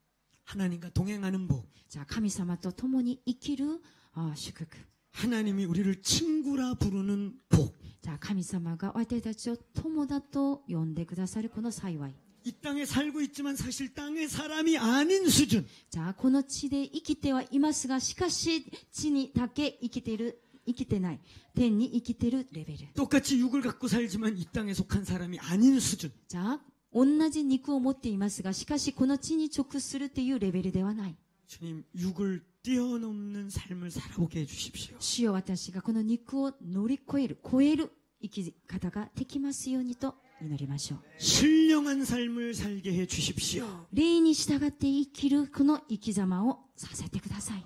S2: 하나님과 동행하는 복
S3: じゃあ、神様と共に生きるあ祝福。
S2: 하나님이 우리를 친구라 부르는 복
S3: じゃあ、神様が私たちを友だと呼んでくださるこの幸い。
S2: 이 땅에 살고 있지만 사실 땅의 사람이 아닌 수준
S3: じゃあ、この地で生きてはいますが、しかし、地にだけ生きている、生きてない。天に生きているレベル。
S2: 똑같이 육을 갖고 살지만 이 땅에 속한 사람이 아닌 수준
S3: じゃあ、同じ肉を持っていますが、しかし、この地に直するというレベルではない。
S2: 주님 육을 뛰어넘는 삶을 살아보게 해주십시오
S3: 主よ私がこの肉を乗り越える、超える生き方ができますようにと祈りましょう。
S2: 신령한 삶을 살게 해주십시오
S3: 霊に従って生きるこの生き様をさせてください。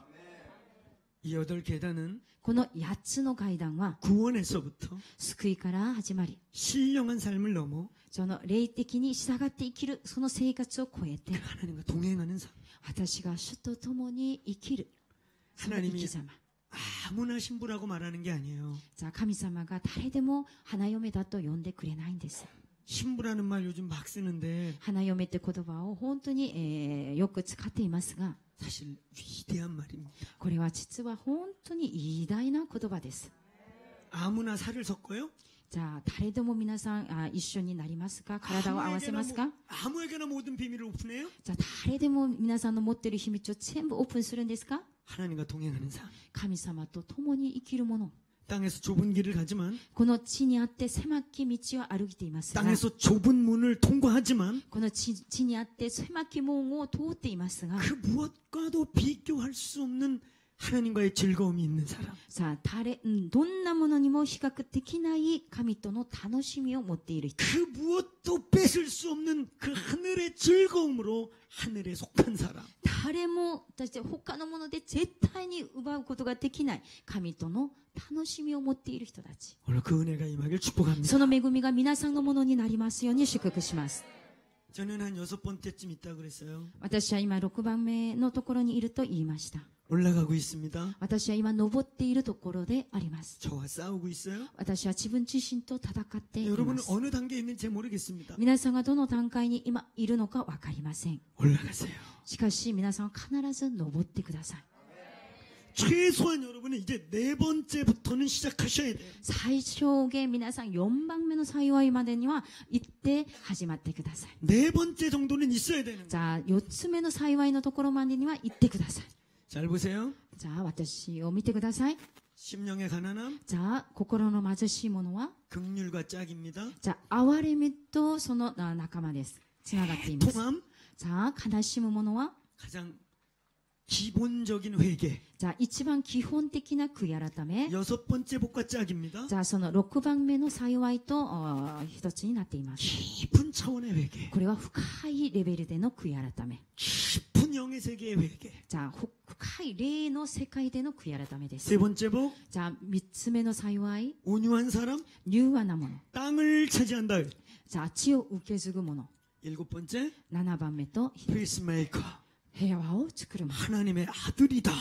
S2: 이 여덟 계단은
S3: この8つの階段は
S2: 구원에서부터
S3: 救いから始まり、
S2: 신령한 삶을 넘어
S3: その霊的に従って生きるその生活を超えて、
S2: 하나님과 동행하는 삶
S3: 私が主と共に生きるその生き様。
S2: 아무나 신부라고 말하는 게 아니에요
S3: じゃあ神様が誰でも花嫁だと呼んでくれないんです。
S2: 신부라는 말 요즘 막 쓰는데
S3: 花嫁って言葉を本当に、えーよく使っていますが、
S2: 사실 위대한 말입니다
S3: これは実は本当に偉大な言葉です。
S2: 아무나 살을 섞어요?
S3: じゃあ誰でも皆さんあ一緒になりますか体を合わせますか
S2: 모- 아무에게나 모든 비밀을 오픈해요?
S3: じゃあ誰でも皆さんの持っている秘密を全部オープンするんですか
S2: 하나님과 동행하는 삶
S3: 神様と共に生きるもの。
S2: 땅에서 좁은 길을 가지만
S3: この地にあって狭き道を歩いていますが、
S2: 땅에서 좁은 문을 통과하지만
S3: この地地にあって狭き門を通っていますが、
S2: 그 무엇과도 비교할 수 없는 하나님과의 즐거움이 있는 사람
S3: さあ、誰、うん、どんなものにも比較できない神との楽しみを持っている人。
S2: 그 무엇도 뺏을 수 없는 그 하늘의 즐거움으로 하늘에 속한 사람
S3: 誰も、そして他のもので絶対に奪うことができない神との楽しみを持っている人たち。
S2: 오늘 그 은혜가 임하길 축복합니다
S3: その恵みが皆さんのものになりますように祝福します。
S2: 저는 한 여섯 번째쯤 있다 그랬어요
S3: 私は今6番目のところにいると言いました。
S2: 올라가고 있습니다
S3: 私は今登っているところであります。
S2: 저와 싸우고 있어요
S3: 私は自分自身と戦っていま
S2: 여러분은
S3: す。
S2: 어느 단계에 있는지 모르겠습니다
S3: 皆さんがどの段階に今いるのかわかりません。
S2: 올라가세요
S3: しかし皆さんは必ず登ってください。
S2: 최소한 여러분은 이제 네 번째부터는 시작하셔야 돼요
S3: 最小限皆さん4番目の幸いまでには行って始まってください。
S2: 네 번째 정도는 있어야 되는 거예요
S3: じゃあ4つ目の幸いのところまでには行ってください。
S2: 잘 보세요
S3: じゃあ私を見てください。
S2: 심령의 가난함
S3: じゃあ心の貧しいものは
S2: 극률과 짝입니다
S3: じゃあ憐れみとそのあ仲間です。つながっています。
S2: 통함
S3: じゃあ悲しむものは
S2: 가장 기본적인 회개
S3: じゃあ一番基本的な悔い改め。
S2: 여섯 번째 복과 짝입니다
S3: じゃあその6番目の幸いとあー一つになっています。
S2: 깊은 차원의 회개
S3: これは深いレベルでの悔い改め。
S2: 깊은 영의 세계의 회개
S3: じゃあほ深い霊の世界での悔い改めです
S2: 세 。 번째 복
S3: じゃあ三つ目の幸い、
S2: 온유한 사람
S3: 柔和なもの。
S2: 땅을 차지한다
S3: じゃあ地を受け継ぐもの。
S2: 일곱 번째
S3: 7番目と
S2: 페이스메이커
S3: 平和を作るもの。
S2: 하나님의 아들이다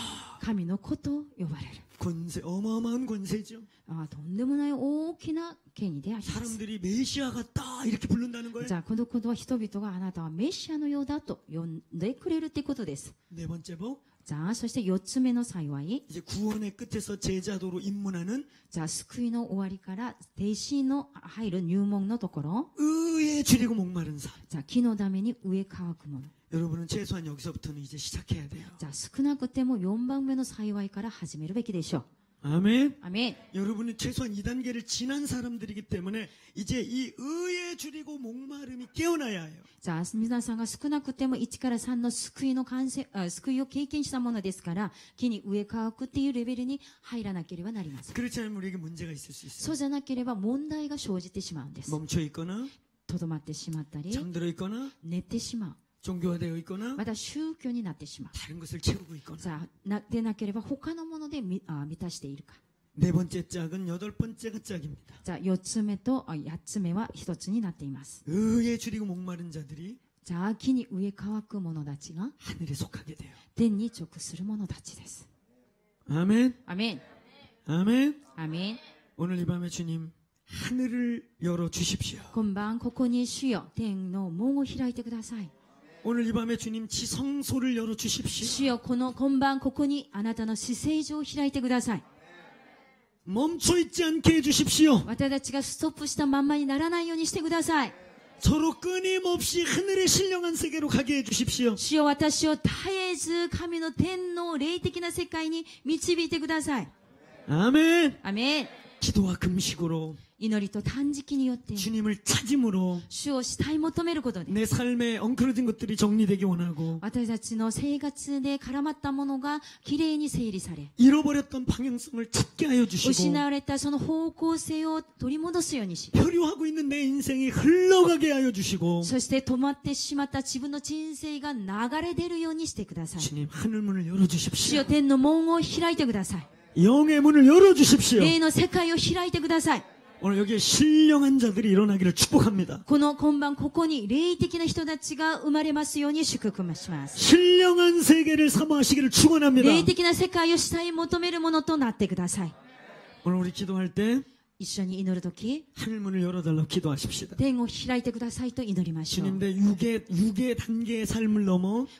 S3: 神の子と呼ばれる。
S2: 권세 어마어마한 권세죠
S3: あーとんでもない大きな権威であります。
S2: 사람들이 메시아 같다 이렇게 부른다는 거예요
S3: じゃあこのことは人々があなたはメシアのようだと呼んでくれるってことです。
S2: 네 번째 복
S3: じゃあ、そして4つ目の幸い。
S2: 이제 구원의 끝에서 제자도로 입문하는
S3: じゃあ、救いの終わりから、弟子の入る入門のところ。
S2: 의에 줄이고 목마른 삶.
S3: じゃあ、木のために植え乾くもの。
S2: 여러분은 최소한 여기서부터는 이제 시작해야 돼요.
S3: じゃあ、少なくても4番目の幸いから始めるべきでしょう。
S2: 아멘.
S3: アメン。
S2: 여러분은 최소한 2단계를 지난 사람들이기 때문에 이제 이 의에 줄이고 목마름이 깨어나야 해요.
S3: じゃあ、皆さんが少なくても1から3の救いの完成、あ救いを経験したものですから、木に植え乾くっていうレベルに入らなければなりません。
S2: 그렇지 않으면 우리에게 문제가 있을 수 있어요.
S3: そうじゃなければ問題が生じてしまうんです。
S2: 멈춰 있거나
S3: とどまってしまったり、
S2: 잠들어 있거나
S3: 寝てしまう。
S2: 종교화되어 있거나
S3: また宗教になってしまう。
S2: 다른 것을 채우고 있거나
S3: じゃあ、なでなければ他のものでみあ満たしているか。
S2: 네 번째 짝은 여덟 번째가 짝입니다.
S3: じゃあ、4つ目とあ8つ目は1つになっています。
S2: 의에 줄이고 목마른 자들이
S3: じゃあ、木に植え乾く者たちが
S2: 하늘에 속하게 돼요.
S3: 天に直する者たちです。
S2: 아멘.
S3: アメン。
S2: 아멘.
S3: アメン。
S2: 오늘 이 밤에 주님 하늘을 열어 주십시오.
S3: 今晩ここに主よ、天の門を開いてください。 主よ、この今晩ここにあなたの死聖所を開いてください。
S2: 멈춰 있지 않게 해 주십시오.
S3: 私たちがストップしたまんまにならないようにしてください。
S2: 서로 끊임없이 하늘의 신령한 세계로 가게 해 주십시오.
S3: 主よ、私を絶えず神の天の霊的な世界に導いてください。
S2: 아멘.
S3: アメン。
S2: 기도와 금식으로
S3: 祈りと断食によって、
S2: 주님을 찾음으로
S3: 主を死体求めることで、
S2: 내 삶에 엉클어진 것들이 정리되기 원하고
S3: 私たちの生活で絡まったものがきれいに整理され、
S2: 잃어버렸던 방향성을 찾게 하여 주시고
S3: 失われたその方向性を取り戻すようにし、
S2: 표류하고 있는 내 인생이 흘러가게 하여 주시고
S3: そして止まってしまった自分の人生が流れ出るようにしてください。
S2: 주님 하늘문을 열어
S3: 主
S2: 주십시오.
S3: よ天の門を開いてください。
S2: 영의 문을 열어 주십시오.
S3: 霊の世界を開いてください。
S2: 오늘 여기에 신령한 자들이 일어나기를 축복합니다.
S3: この今晩ここに霊的な人たちが生まれますように祝福します。
S2: 신령한 세계를 사모하시기를 축원합니다.
S3: 霊的な世界を主体求めるものとなってください。
S2: 오늘 우리 기도할 때
S3: 一緒に祈る
S2: 時、
S3: 天を開いてくださいと祈りましょう。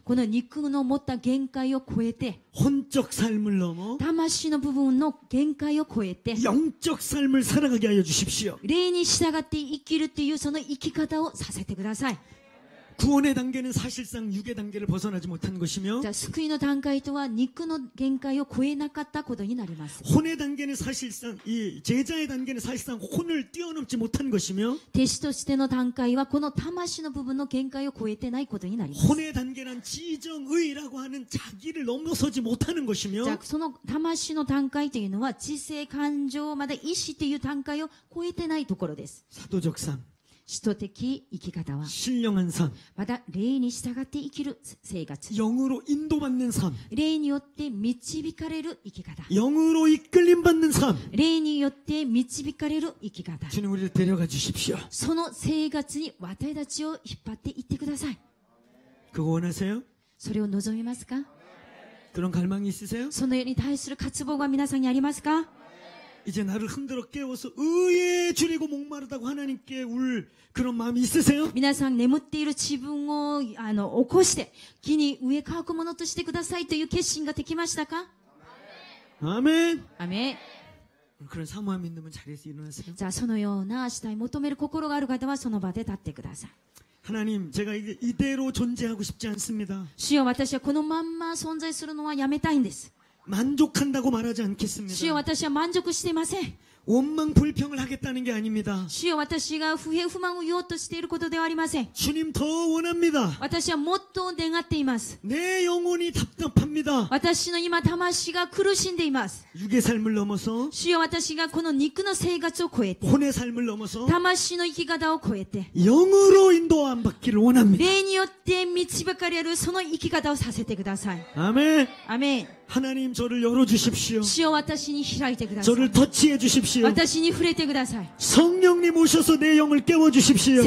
S3: この肉の持った限界を超えて、魂の部分の限界を超えて、霊に従って生きるというその生き方をさせてください。
S2: 구원의 단계는 사실상 육의 단계를 벗어나지 못한 것이며
S3: じゃあ、救いの段階とは肉の限界を超えなかったことになります。
S2: 혼의 단계는 사실상 이 제자의 단계는 사실상 혼을 뛰어넘지 못한 것이며
S3: 弟子としての段階はこの魂の部分の限界を超えてないことになります。
S2: 혼의 단계란 지정의라고 하는 자기를 넘어서지 못하는
S3: じゃ
S2: 것이며
S3: あ、その魂の段階というのは知性、感情、まだ意志という段階を超えてないところです。
S2: 사도적 삶,
S3: 使徒的生き方は、まだ、霊に従って生きる生活。霊によって導かれる生き方。霊によって導かれる生き方。その生活に私たちを引っ張っていってください。それを望みますか？そのように対する渇望が皆さんにありますか？
S2: 이제 나를 흔들어 깨워서 의에 줄이고 목마르다고 하나님께 울 그런 마음이 있으세요?
S3: 皆さん眠っている自分をあの起こして木に植え乾くものとしてくださいという決心ができましたか
S2: 아멘.
S3: アメ
S2: 그런 사모함 있는 분 자리에서 일어나세요.
S3: じゃあそのような死体求める心がある方はその場で立ってください。
S2: 하나님, 제가 이게 이대로 존재하고 싶지 않습니다.
S3: 主よ私はこのまんま存在するのはやめたいんです。
S2: 만족한다고 말하지
S3: 主よ
S2: 않겠습니다.
S3: 私は満足していません。
S2: 원망 불평을 하겠다는 게 아닙니다.
S3: 主よ私が不平不満を言おうとしていることではありません。
S2: 주님 더 원합니다.
S3: 私はもっと願っています。
S2: 내 영혼이 답답합니다.
S3: 私の今魂が苦しんでいます。
S2: 육의 삶을 넘어서
S3: 主よ私がこの肉の生活を超えて、
S2: 혼의 삶을 넘어서
S3: 魂の生き方を超えて、
S2: 영으로 인도 안 받기를 원합니다.
S3: 霊によって導かれるその生き方をさせてください。
S2: 아멘.
S3: アメン。
S2: 하나님 저를 열어 주십시오. 저를 터치해 주십시오. 성령님 오셔서 내 영을 깨워 주십시오.